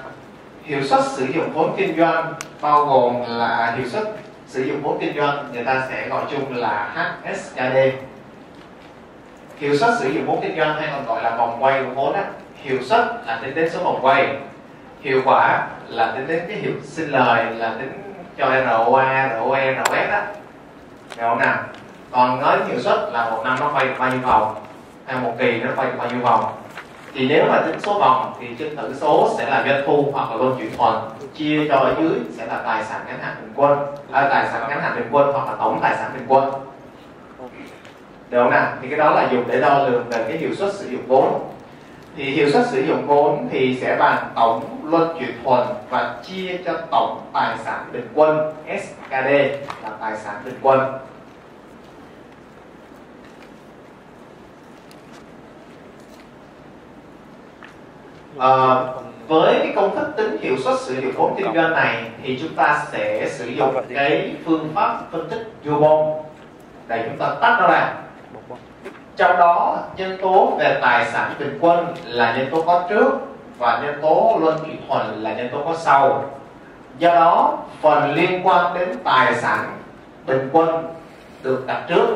A: hiệu suất sử dụng vốn kinh doanh bao gồm là hiệu suất sử dụng vốn kinh doanh người ta sẽ gọi chung là HSKD hiệu suất sử dụng vốn kinh doanh hay còn gọi là vòng quay của vốn á hiệu suất là tính đến số vòng quay hiệu quả là tính đến cái hiệu sinh lời là tính cho ROA, ROE, ROS á. Hiểu không nào? Còn nói hiệu suất là một năm nó quay bao nhiêu vòng? Hay một kỳ nó quay bao nhiêu vòng? Thì nếu mà tính số vòng thì trên tử số sẽ là doanh thu hoặc là luân chuyển thuần chia cho ở dưới sẽ là tài sản ngắn hạn bình quân à, tài sản ngắn hạn bình quân hoặc là tổng tài sản bình quân. Được không nào? Thì cái đó là dùng để đo lường về cái hiệu suất sử dụng vốn. Thì hiệu suất sử dụng vốn thì sẽ bằng tổng luân chuyển thuần và chia cho tổng tài sản bình quân SKD là tài sản bình quân. Ờ, với cái công thức tính hiệu suất sử dụng vốn kinh doanh này thì chúng ta sẽ sử dụng cái phương pháp phân tích Jubon để chúng ta tách nó ra. Trong đó nhân tố về tài sản bình quân là nhân tố có trước và nhân tố luân chuyển thuần là nhân tố có sau. Do đó phần liên quan đến tài sản bình quân được đặt trước.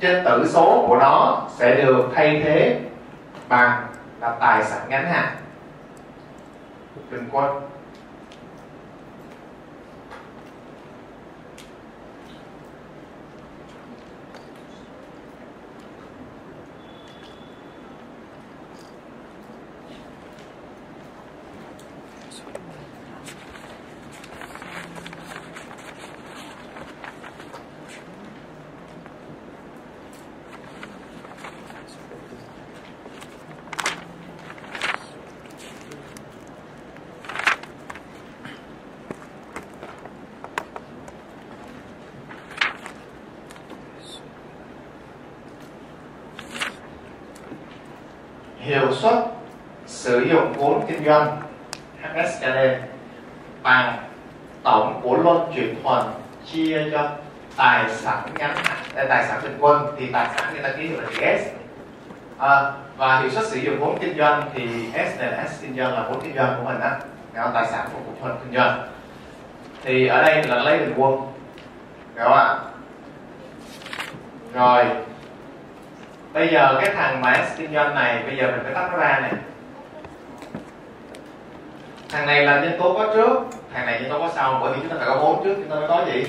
A: Trên tử số của nó sẽ được thay thế bằng là tài sản ngắn hạn. Bình quân hiệu suất sử dụng vốn kinh doanh HSKD bằng tổng của luân chuyển thuần chia cho tài sản ngắn hạn đây, tài sản bình quân thì tài sản người ta ký hiệu là chữ S à, và hiệu suất sử dụng vốn kinh doanh thì S này là S kinh doanh là vốn kinh doanh của mình á. Đó, tài sản của cổ phần kinh doanh. Thì ở đây là lấy bình quân. Hiểu không ạ? Rồi. Bây giờ cái thằng mà S kinh doanh này bây giờ mình phải tách nó ra này. Thằng này là nhân tố có trước thằng này nhân tố có sau. Bởi vì chúng ta phải có vốn trước chúng ta mới có gì?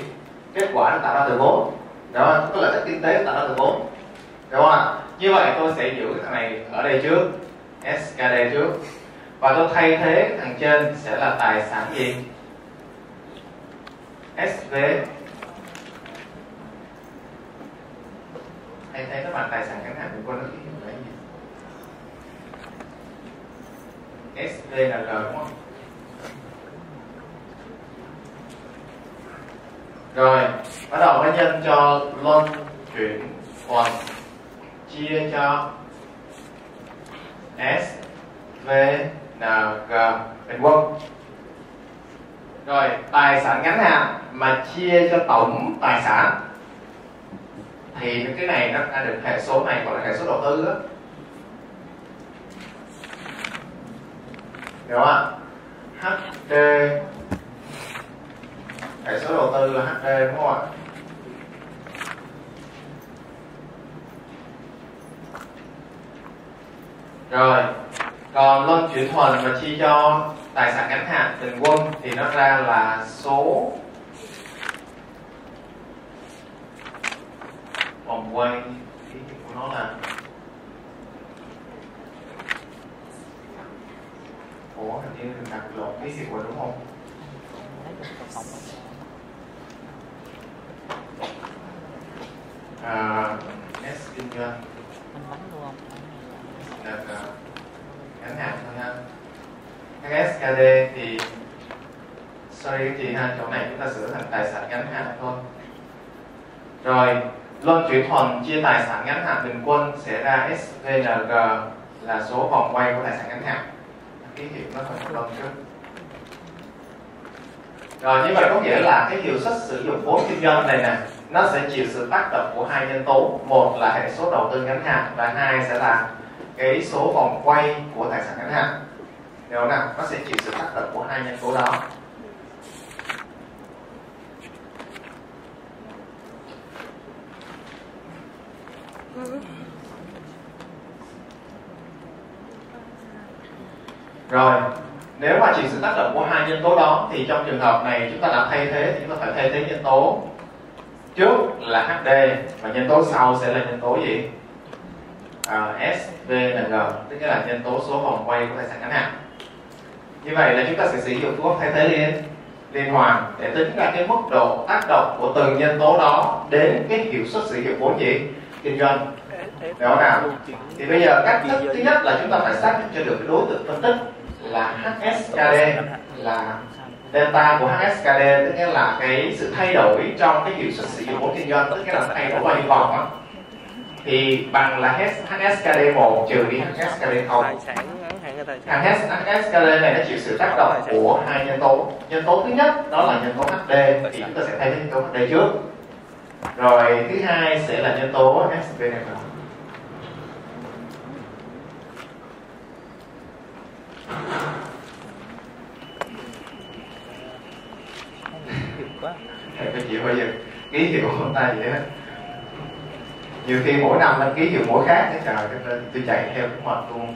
A: Kết quả nó tạo ra từ vốn. Đó có lợi ích kinh tế tạo ra từ vốn đúng không ạ? Như vậy tôi sẽ giữ cái thằng này ở đây trước SKD trước. Và tôi thay thế thằng trên sẽ là tài sản gì? SV thay thế các bạn tài sản ngắn hạn của cô nó ký hiệu là gì. SVNG đúng không? Rồi, bắt đầu nó nhân cho loan chuyển thuần chia cho S, V, N, G bình quân. Rồi, tài sản ngắn hạn mà chia cho tổng tài sản thì cái này nó ra được hệ số này gọi là hệ số đầu tư đó hiểu không ạ? HD hệ số đầu tư là HD đúng không ạ? Rồi còn luân chuyển thuần mà chia cho tài sản ngắn hạn bình quân thì nó ra là số vòng quay của nó là ủa hình như mình đặt lộn cái gì rồi đúng không? À, S kinh doanh được ngắn hạn thôi ha. Cái SKD thì, sorry cái chị ha, chỗ này chúng ta sửa thành tài sản ngắn hạn thôi. Rồi, luân chuyển thuần chia tài sản ngắn hạn bình quân sẽ ra SVNG là số vòng quay của tài sản ngắn hạn. Ký hiệu nó phải luân trước rồi, như vậy có nghĩa là cái hiệu suất sử dụng vốn kinh doanh này nè, nó sẽ chịu sự tác động của hai nhân tố. Một là hệ số đầu tư ngắn hạn và hai sẽ là cái số vòng quay của tài sản ngắn hạn. Nếu nào, nó sẽ chịu sự tác động của hai nhân tố đó. Rồi, nếu mà chịu sự tác động của hai nhân tố đó, thì trong trường hợp này chúng ta đã thay thế, thì chúng ta phải thay thế nhân tố trước là HD và nhân tố sau sẽ là nhân tố gì? À, SVNG tức là nhân tố số vòng quay của tài sản ngắn hạn. Như vậy là chúng ta sẽ sử dụng phương pháp thay thế liên liên hoàn để tính ra cái mức độ tác động của từng nhân tố đó đến cái hiệu suất sử dụng vốn gì? Kinh doanh. Đó nào thì bây giờ cách thức thứ nhất là chúng ta phải xác định cho được cái đối tượng phân tích là HSKD là delta của HSKD tức là cái sự thay đổi trong cái hiệu suất sử dụng vốn kinh doanh tức là thay đổi bao nhiêu vòng á thì bằng là HSKD 1 trừ đi HSKD 0 Thằng HSKD này nó chịu sự tác động của hai nhân tố. Nhân tố thứ nhất đó là nhân tố HD thì chúng ta sẽ thay thế nhân tố HD trước. Rồi thứ hai sẽ là nhân tố SVN quá. Phải chịu bao giờ? Ký hiệu của ta vậy đó nhiều khi mỗi năm đăng ký hiệu mỗi khác trời nên tôi chạy theo cũng mệt luôn.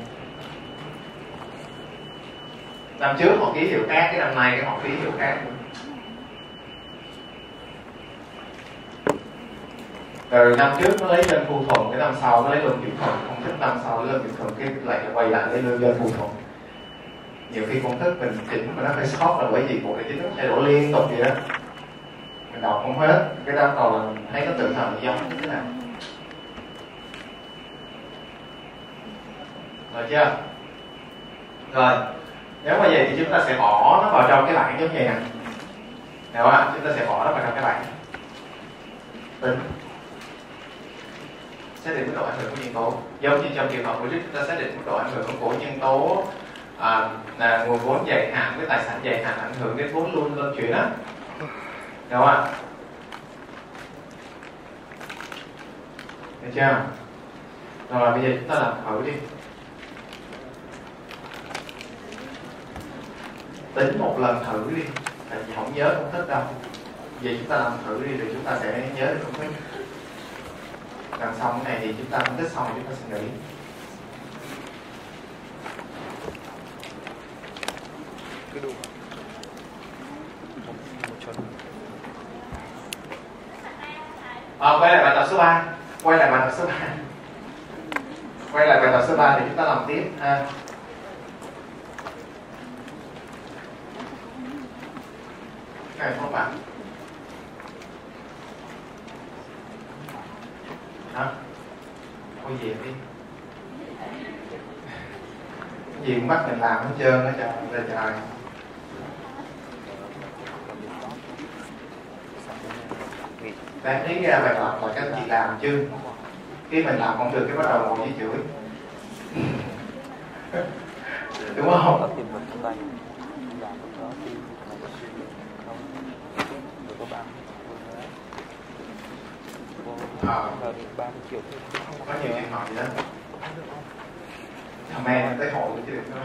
A: Năm trước họ ký hiệu khác, cái năm nay cái họ ký hiệu khác từ năm trước nó lấy dân phụ thuận cái năm sau nó lấy luân chuyển thuận không thích năm sau lấy luân chuyển thuận cái lại quay lại lấy lương dân phụ thuận nhiều khi công thức mình chỉnh mà nó phải sót là bởi vì bộ tài chính nó thay đổi liên tục vậy đó. Mình đọc không hết, cái đó còn là thấy nó tự thần giống như thế nào. Rồi chưa? Rồi. Nếu mà vậy thì chúng ta sẽ bỏ nó vào trong cái bảng giống như này hiểu không chúng ta sẽ bỏ nó vào trong cái bảng. Tính xác định mức độ ảnh hưởng của nhân tố. Giống như trong trường hợp của chúng ta xác định mức độ ảnh hưởng của nhân tố à, là nguồn vốn dài hạn với tài sản dài hạn ảnh hưởng đến vốn luôn luân chuyển á. Hiểu không ạ. Được chưa? Rồi bây giờ chúng ta làm thử đi. Tính một lần thử đi. Tại vì không nhớ công thức đâu. Vậy chúng ta làm thử đi rồi chúng ta sẽ nhớ được công thức làm xong cái này thì chúng ta phân tích xong thì chúng ta sẽ nghĩ
B: cứ đủ một, một chân
A: số 3 quay lại bài tập số 3 quay lại bài tập số 3 thì chúng ta làm tiếp. Ha này không bạn. Hả? Quay về đi cái gì cũng bắt mình làm hết trơn á, trời ơi, trời đáng ý ra bài học là các chị làm chưa khi mình làm không được cái bắt đầu ngồi với chửi. Đúng không
D: tiền vật trong tay làm lúc đó thì này có suy nghĩ không rồi có bán
A: Ờ.
D: triệu không
A: có nhiều trường hợp gì đó thằng em tới hội chứ được thôi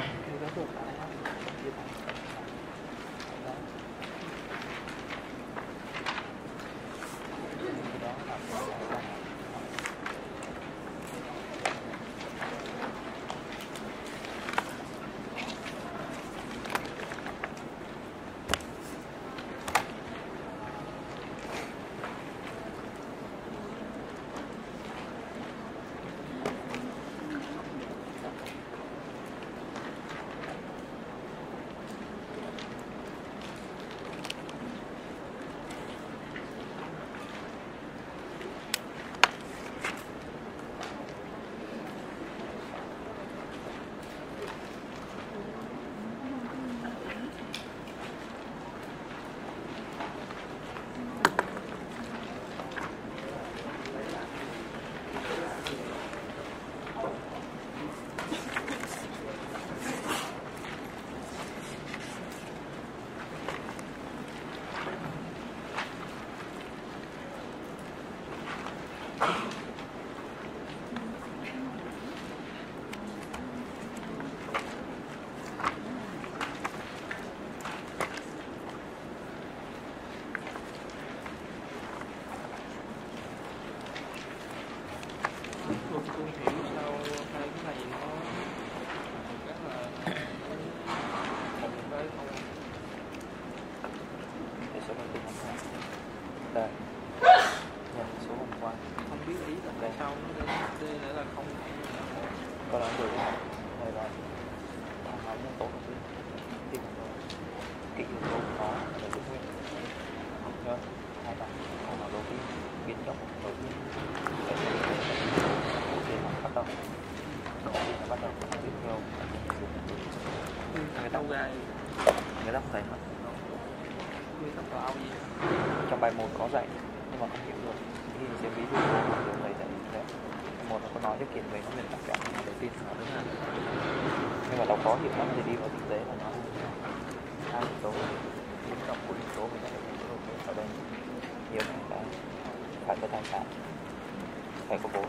D: phải có vốn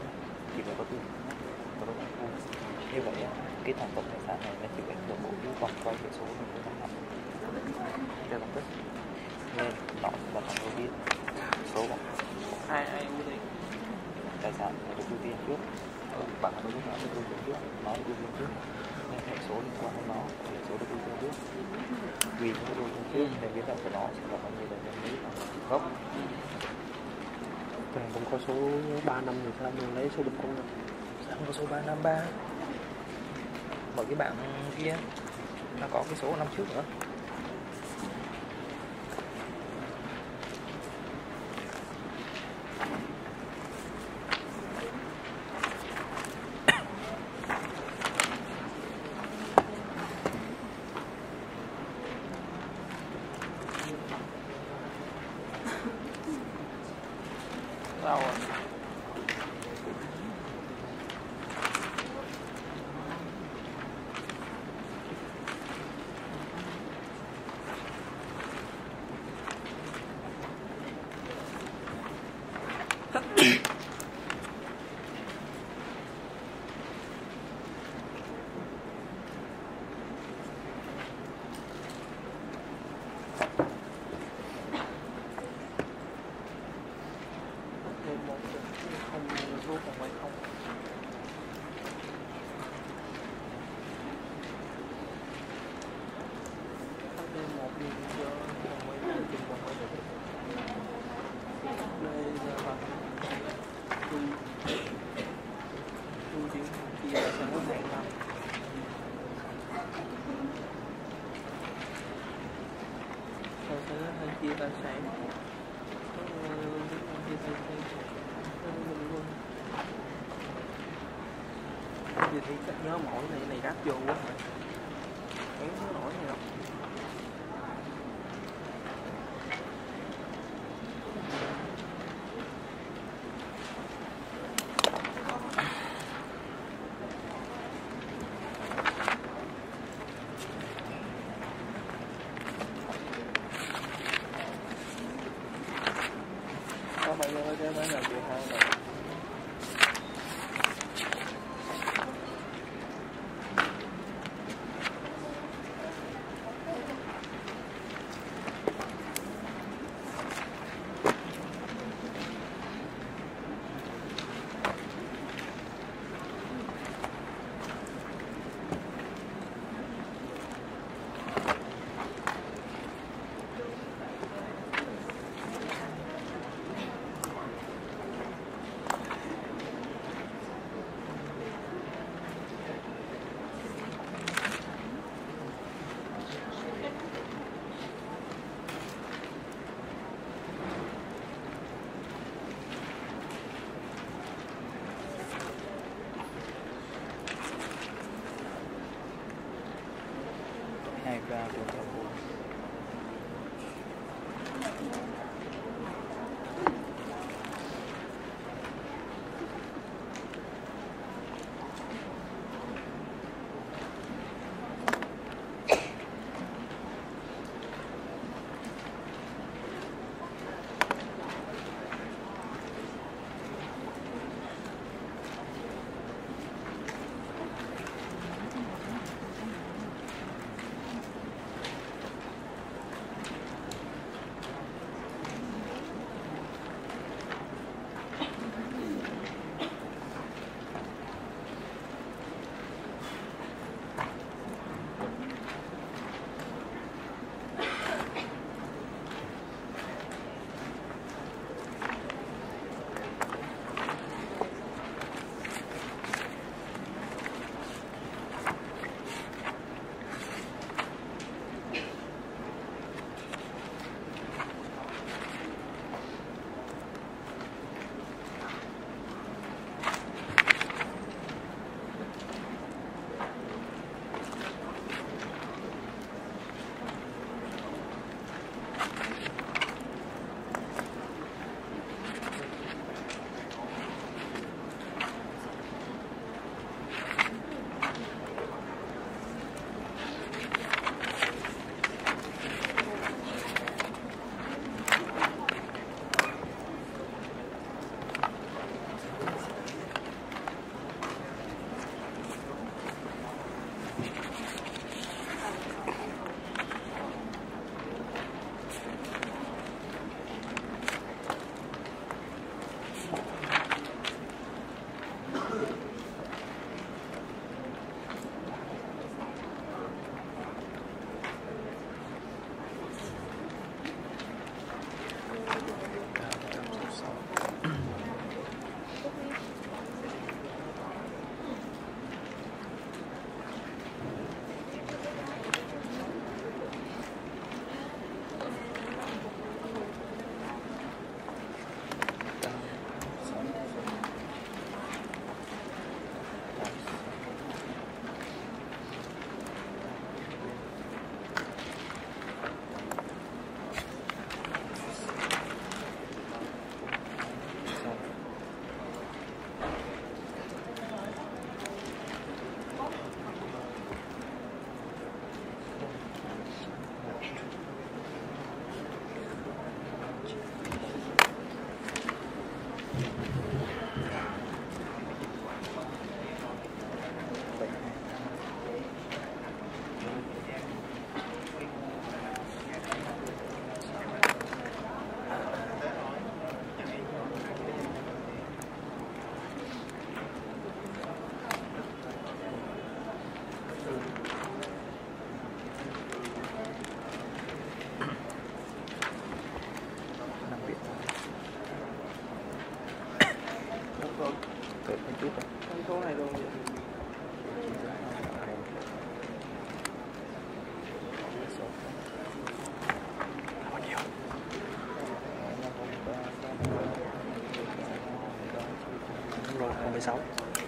D: thì mới có không? Như vậy cái thằng tổng tài sản này nó chịu ảnh hưởng của cái vòng quay hệ số của thằng này theo công thức nên nó là thằng đầu tiên số bằng
B: ai ai ưu tiên
D: tài sản phải được ưu tiên trước. Bạn nó lúc nào được ưu tiên trước. Nó được ưu tiên trước. Nên hệ số liên quan đến nó hệ số được ưu tiên trước. Vì nó được ưu tiên trước nên biến động của nó sẽ là bao nhiêu là nhân lý bằng gốc
E: này, cũng có số 3 năm thì sao, mình lấy số bình quân được.
D: Sao không có số 353 bởi cái bạn kia, nó có cái số năm trước nữa
B: đâu rồi chia tài sản có hạn không so sánh hay chia tài sản có chia tài sản Giờ thì chắc nhớ mỗi này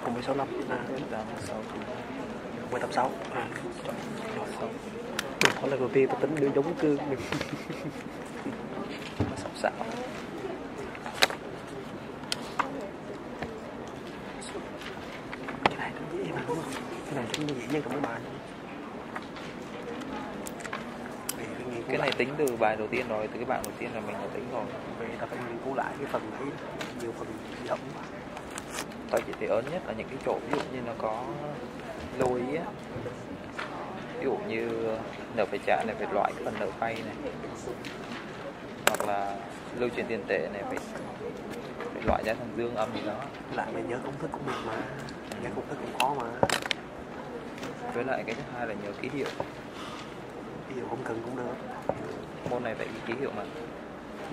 E: 1065 à,
D: tám sáu.
E: 1086 à. Đừng có lần đầu tiên tôi tính đưa giống cương
D: sáu. Xạo
E: cái này cũng dễ mà đúng không? Cái này cũng dễ trong cái bài.
D: Cái này tính từ bài đầu tiên rồi từ cái bạn đầu tiên là mình đã tính rồi.
E: Vì ta phải nghiên cứu lại cái phần ấy nhiều phần rộng
D: thấy ớn nhất là những cái chỗ ví dụ như nó có lưu ý á. Ví dụ như nợ phải trả này phải loại cái phần nợ vay này. Hoặc là lưu chuyển tiền tệ này phải, phải loại giá thẳng dương âm gì đó.
E: Lại mà nhớ công thức cũng được mà. Nhớ công thức cũng khó mà.
D: Với lại cái thứ hai là nhớ ký hiệu.
E: Ví dụ không cần cũng được.
D: Môn này phải ký hiệu mà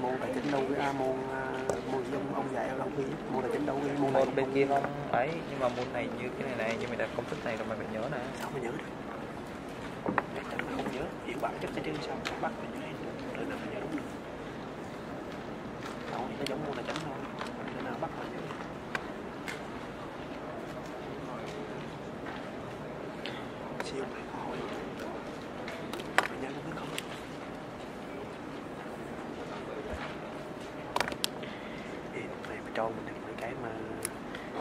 E: môn tài chính đâu với a môn à, môn gì ông ông dạy đâu ghi môn tài chính đâu ghi môn này.
D: môn bên kia không? Ấy nhưng mà môn này như cái này này nhưng mày đặt công thức này rồi mày phải nhớ nè.
E: Sao mà nhớ được? Chắc chắn là không nhớ. Hiểu bản chất cái chứ sao bắt mình nhớ hết. Được rồi nào mà nhớ đúng được. Đâu nó giống môn tài chính thôi nên nào bắt mình nhớ siêu này khó hỏi mày nhớ công thức không Ê, mày mà cho mình được mấy cái mà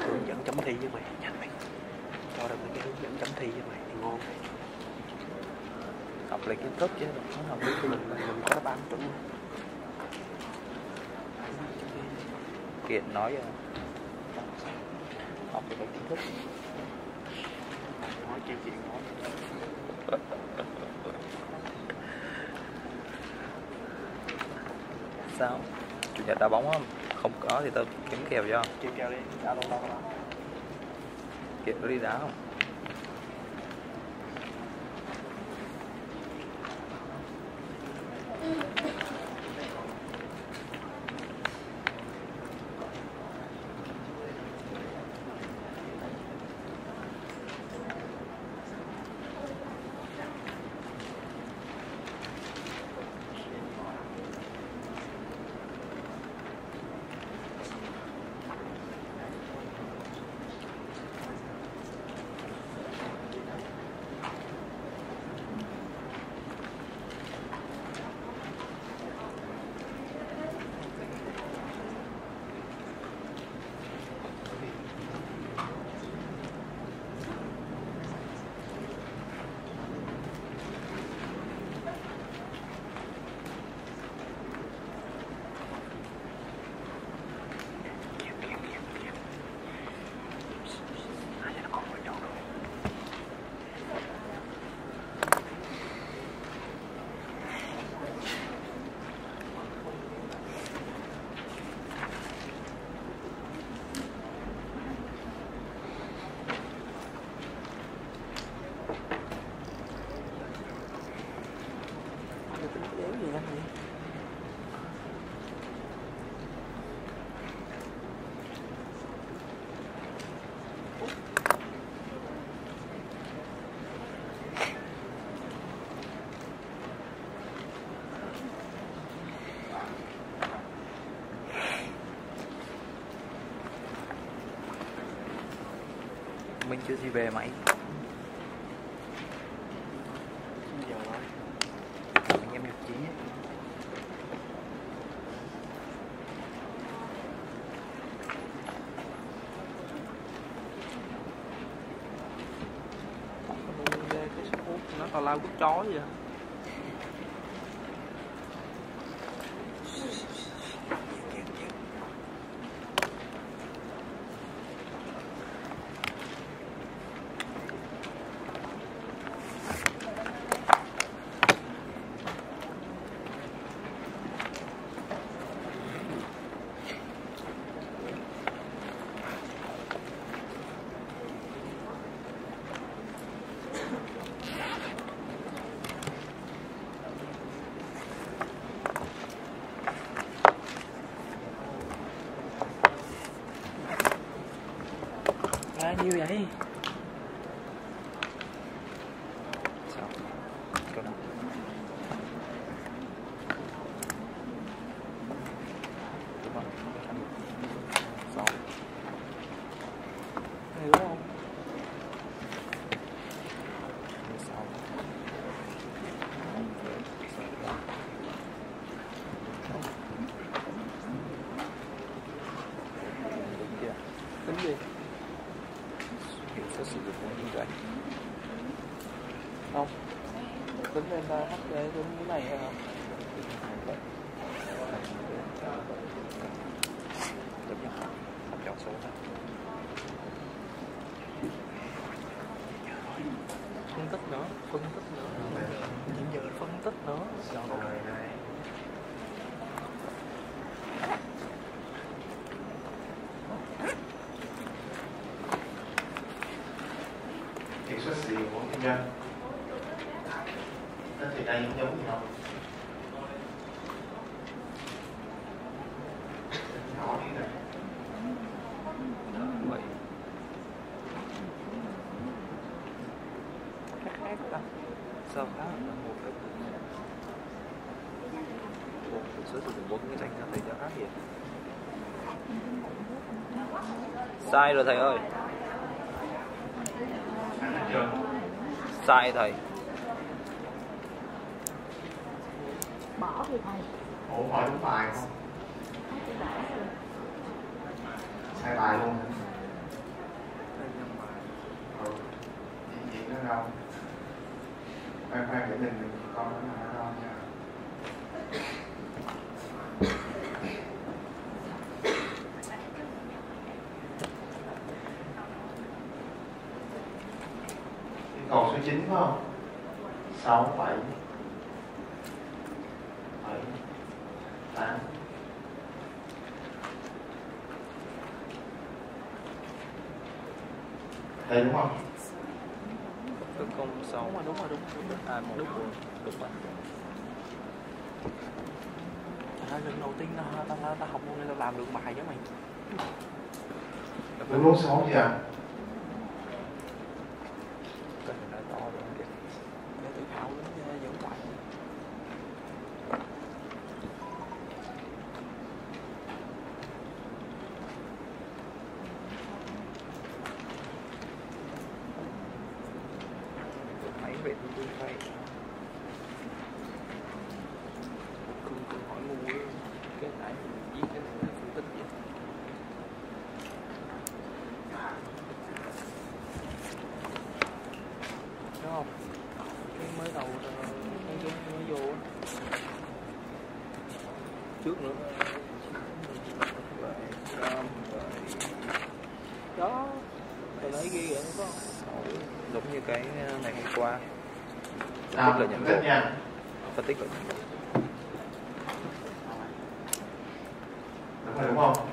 E: hướng dẫn chấm thi với mày nhanh mày cho được mấy cái hướng dẫn chấm thi với mày thì ngon
D: học lấy kiến thức chứ không học lý
E: mình mình mình có đáp án chuẩn luôn.
D: kiện nói rồi học được cái kiến thức
E: nói chuyện chuyện nói
D: sao đá bóng không không có thì tao kiếm kèo cho.
E: Chuyện kèo đi lâu lâu
D: kèo có đi đá không chữ chưa gì về mày? Anh em nhật chí
B: nó tào lao cút chó vậy à?
E: Ra nhiêu vậy?
D: sao câu nào đúng không sáu
B: này đúng không không tính lên ta hắt để tính cái này hả
D: đúng rồi không chọn số đó
B: phân tích nữa phân tích nữa hiện giờ phân tích nữa chọn
A: rồi này hiệu suất sử dụng của kinh doanh Thế thì đây giống gì không nhỏ đi này
B: vậy khác khác ta
D: sao khác? Là một cái một số từ dụng vốn cái tranh ra thì cho khác gì
B: sai rồi thầy ơi. Sai thầy.
A: 69 phải không? sáu bảy. Bảy tám. Thấy đúng không?
B: Đúng không? 6 Đúng rồi, đúng rồi, đúng rồi. À, một đúng rồi. Đúng rồi. Hai lần đầu tiên ta, ta, ta, học môn này ta làm được bài chứ mày.
A: Đúng
B: sáu gì
D: à?
A: Đúng rồi đúng không?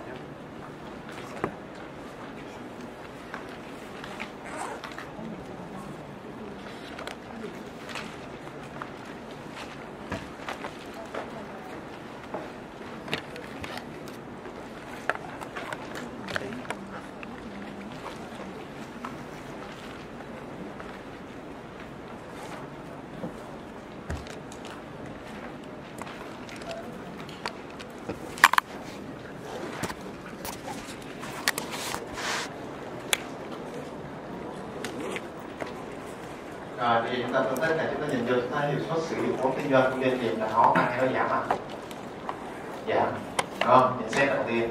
A: Rồi thì chúng này chúng ta nhìn vô chúng ta hiệu suất sử dụng vốn kinh doanh của doanh nghiệp là nó tăng hay nó giảm à Giảm. Đúng không? Nhận xét đầu tiên.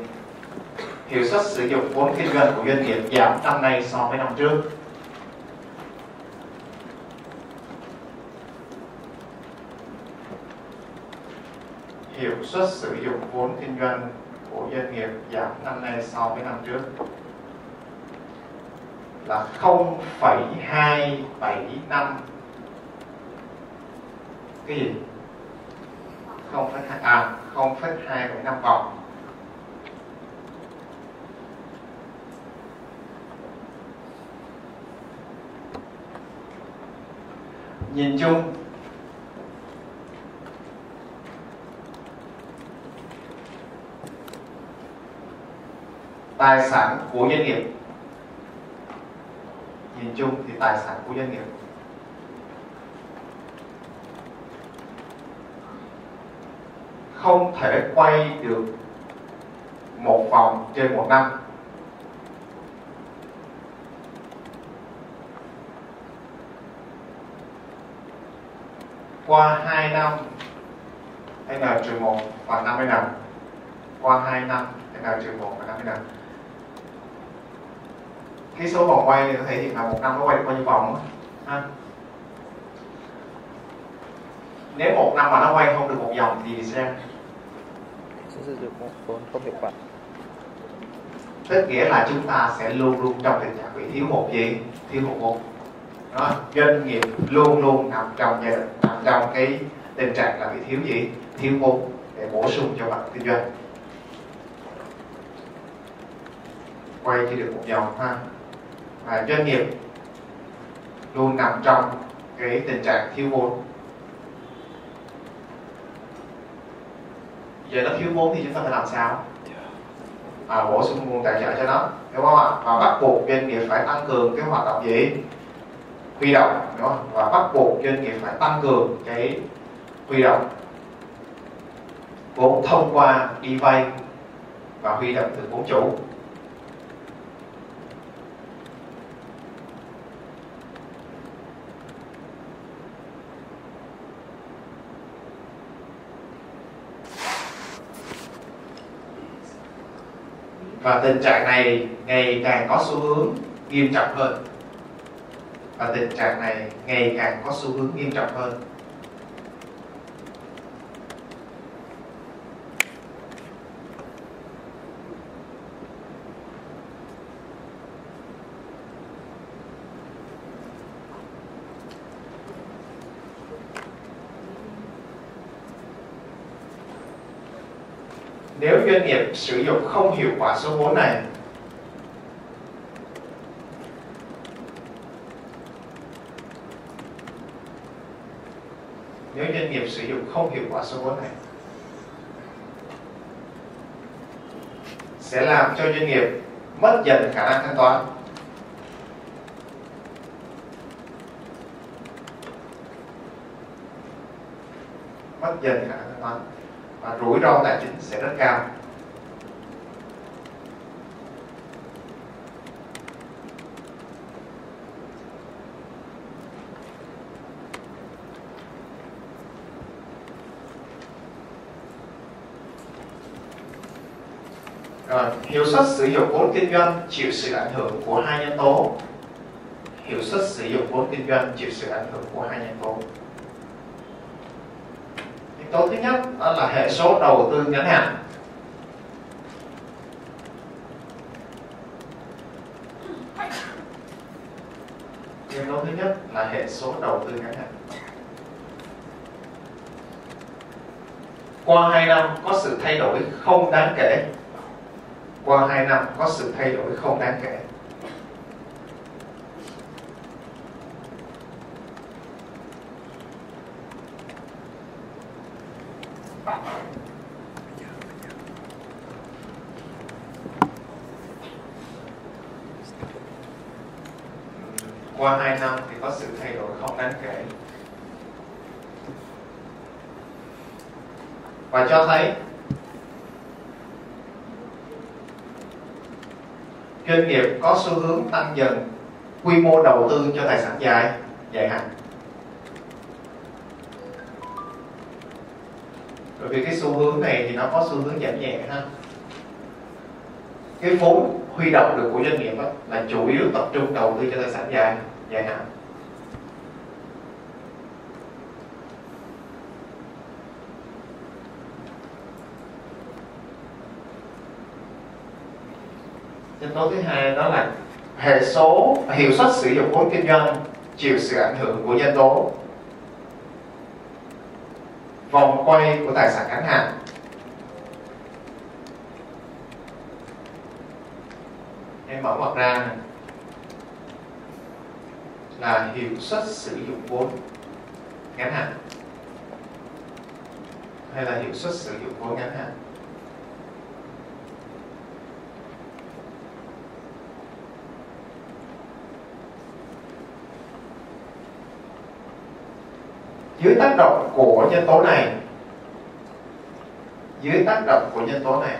A: Hiệu suất sử dụng vốn kinh doanh của doanh nghiệp giảm năm nay so với năm trước. Hiệu suất sử dụng vốn kinh doanh của doanh nghiệp giảm năm nay so với năm trước là 0,275 cái gì? 0,2 à 0,275 vòng nhìn chung tài sản của doanh nghiệp. Nhìn chung thì tài sản của doanh nghiệp. Không thể quay được một vòng trên một năm. Qua 2 năm n trừ 1 và 50 năm qua 2 năm n trừ 1 và 50 năm cái số vòng quay thì có thể hiện là một năm nó quay được bao nhiêu vòng ha? Nếu một năm mà nó quay không được một vòng thì
D: sẽ sử dụng vốn không hiệu quả
A: tức nghĩa là chúng ta sẽ luôn luôn trong tình trạng bị thiếu một gì? Thiếu một. Vốn đó. doanh nghiệp luôn luôn nằm trong giai nằm trong cái tình trạng là bị thiếu gì? Thiếu vốn để bổ sung cho bạn kinh doanh. Quay chỉ được một vòng ha. Và doanh nghiệp luôn nằm trong cái tình trạng thiếu vốn giờ nó thiếu vốn thì chúng ta phải làm sao? À, bổ sung nguồn tài trợ cho nó đúng không ạ? Và bắt buộc doanh nghiệp phải tăng cường cái hoạt động gì? Huy động đúng không? Và bắt buộc doanh nghiệp phải tăng cường cái huy động vốn thông qua đi vay và huy động từ vốn chủ và tình trạng này ngày càng có xu hướng nghiêm trọng hơn. Và tình trạng này ngày càng có xu hướng nghiêm trọng hơn. Nếu doanh nghiệp sử dụng không hiệu quả số vốn này, nếu doanh nghiệp sử dụng không hiệu quả số vốn này, sẽ làm cho doanh nghiệp mất dần khả năng thanh toán. Mất dần khả năng thanh toán và rủi ro tài chính sẽ rất cao. Rồi, hiệu suất sử dụng vốn kinh doanh chịu sự ảnh hưởng của hai nhân tố. Hiệu suất sử dụng vốn kinh doanh chịu sự ảnh hưởng của hai nhân tố nhân tố thứ nhất đó là hệ số đầu tư ngắn hạn. Nhân tố thứ nhất là hệ số đầu tư ngắn hạn. Qua 2 năm có sự thay đổi không đáng kể. Qua 2 năm có sự thay đổi không đáng kể qua 2 năm thì có sự thay đổi không đáng kể và cho thấy doanh nghiệp có xu hướng tăng dần quy mô đầu tư cho tài sản dài dài hạn. Bởi vì cái xu hướng này thì nó có xu hướng giảm nhẹ ha. Cái vốn huy động được của doanh nghiệp đó, là chủ yếu tập trung đầu tư cho tài sản dài dài hạn. Nhân tố thứ hai đó là hệ số, hiệu suất sử dụng vốn kinh doanh chịu sự ảnh hưởng của nhân tố. Vòng quay của tài sản ngắn hạn. Em mở ngoặc ra này là hiệu suất sử dụng vốn ngắn hạn. Hay là hiệu suất sử dụng vốn ngắn hạn? Dưới tác động của nhân tố này. Dưới tác động của nhân tố này.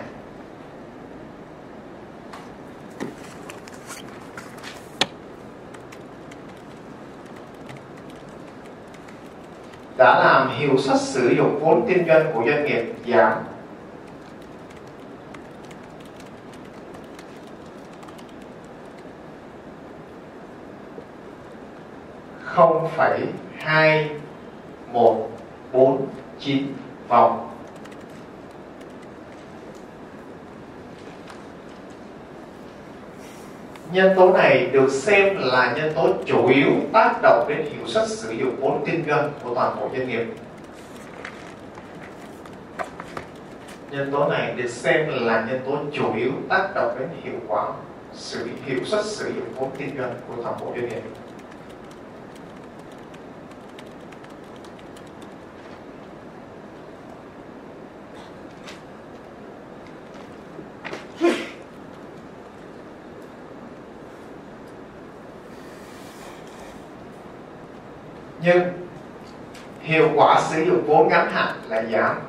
A: Đã làm hiệu suất sử dụng vốn kinh doanh của doanh nghiệp giảm. 0,2149 nhân tố này được xem là nhân tố chủ yếu tác động đến hiệu suất sử dụng vốn kinh doanh của toàn bộ doanh nghiệp. Nhân tố này được xem là nhân tố chủ yếu tác động đến hiệu quả sử, hiệu suất sử dụng vốn kinh doanh của toàn bộ doanh nghiệp nhưng hiệu quả sử dụng vốn ngắn hạn là giảm.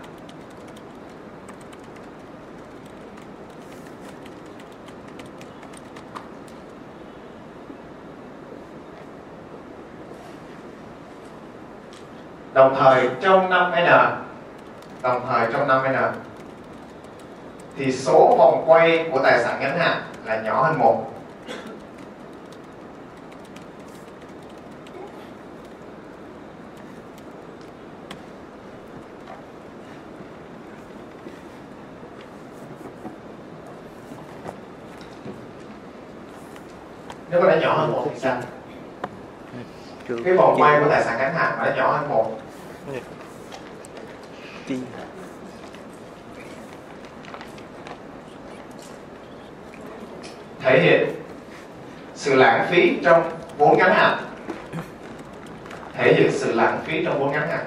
A: Đồng thời trong 5N đồng thời trong 5N thì số vòng quay của tài sản ngắn hạn là nhỏ hơn một nếu mà nó nhỏ hơn một thì sao cái vòng quay của tài sản ngắn hạn mà nó nhỏ hơn một.
E: Chi.
A: Thể hiện sự lãng phí trong vốn ngắn hạn. Thể hiện sự lãng phí trong vốn ngắn hạn.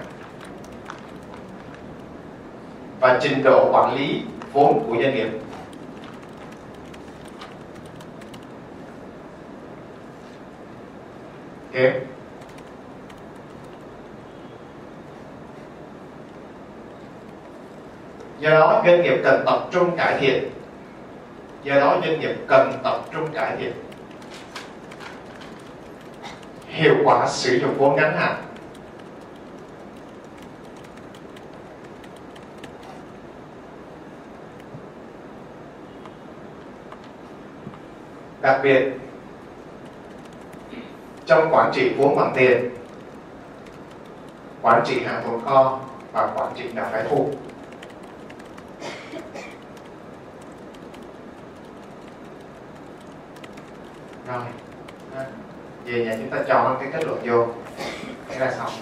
A: Và trình độ quản lý vốn của doanh nghiệp do đó doanh nghiệp cần tập trung cải thiện. Do đó doanh nghiệp cần tập trung cải thiện. Hiệu quả sử dụng vốn ngắn hạn. Đặc biệt, trong quản trị vốn bằng tiền, quản trị hàng tồn kho và quản trị nợ phải thu rồi về nhà chúng ta cho cái kết luận vô. Thế là xong.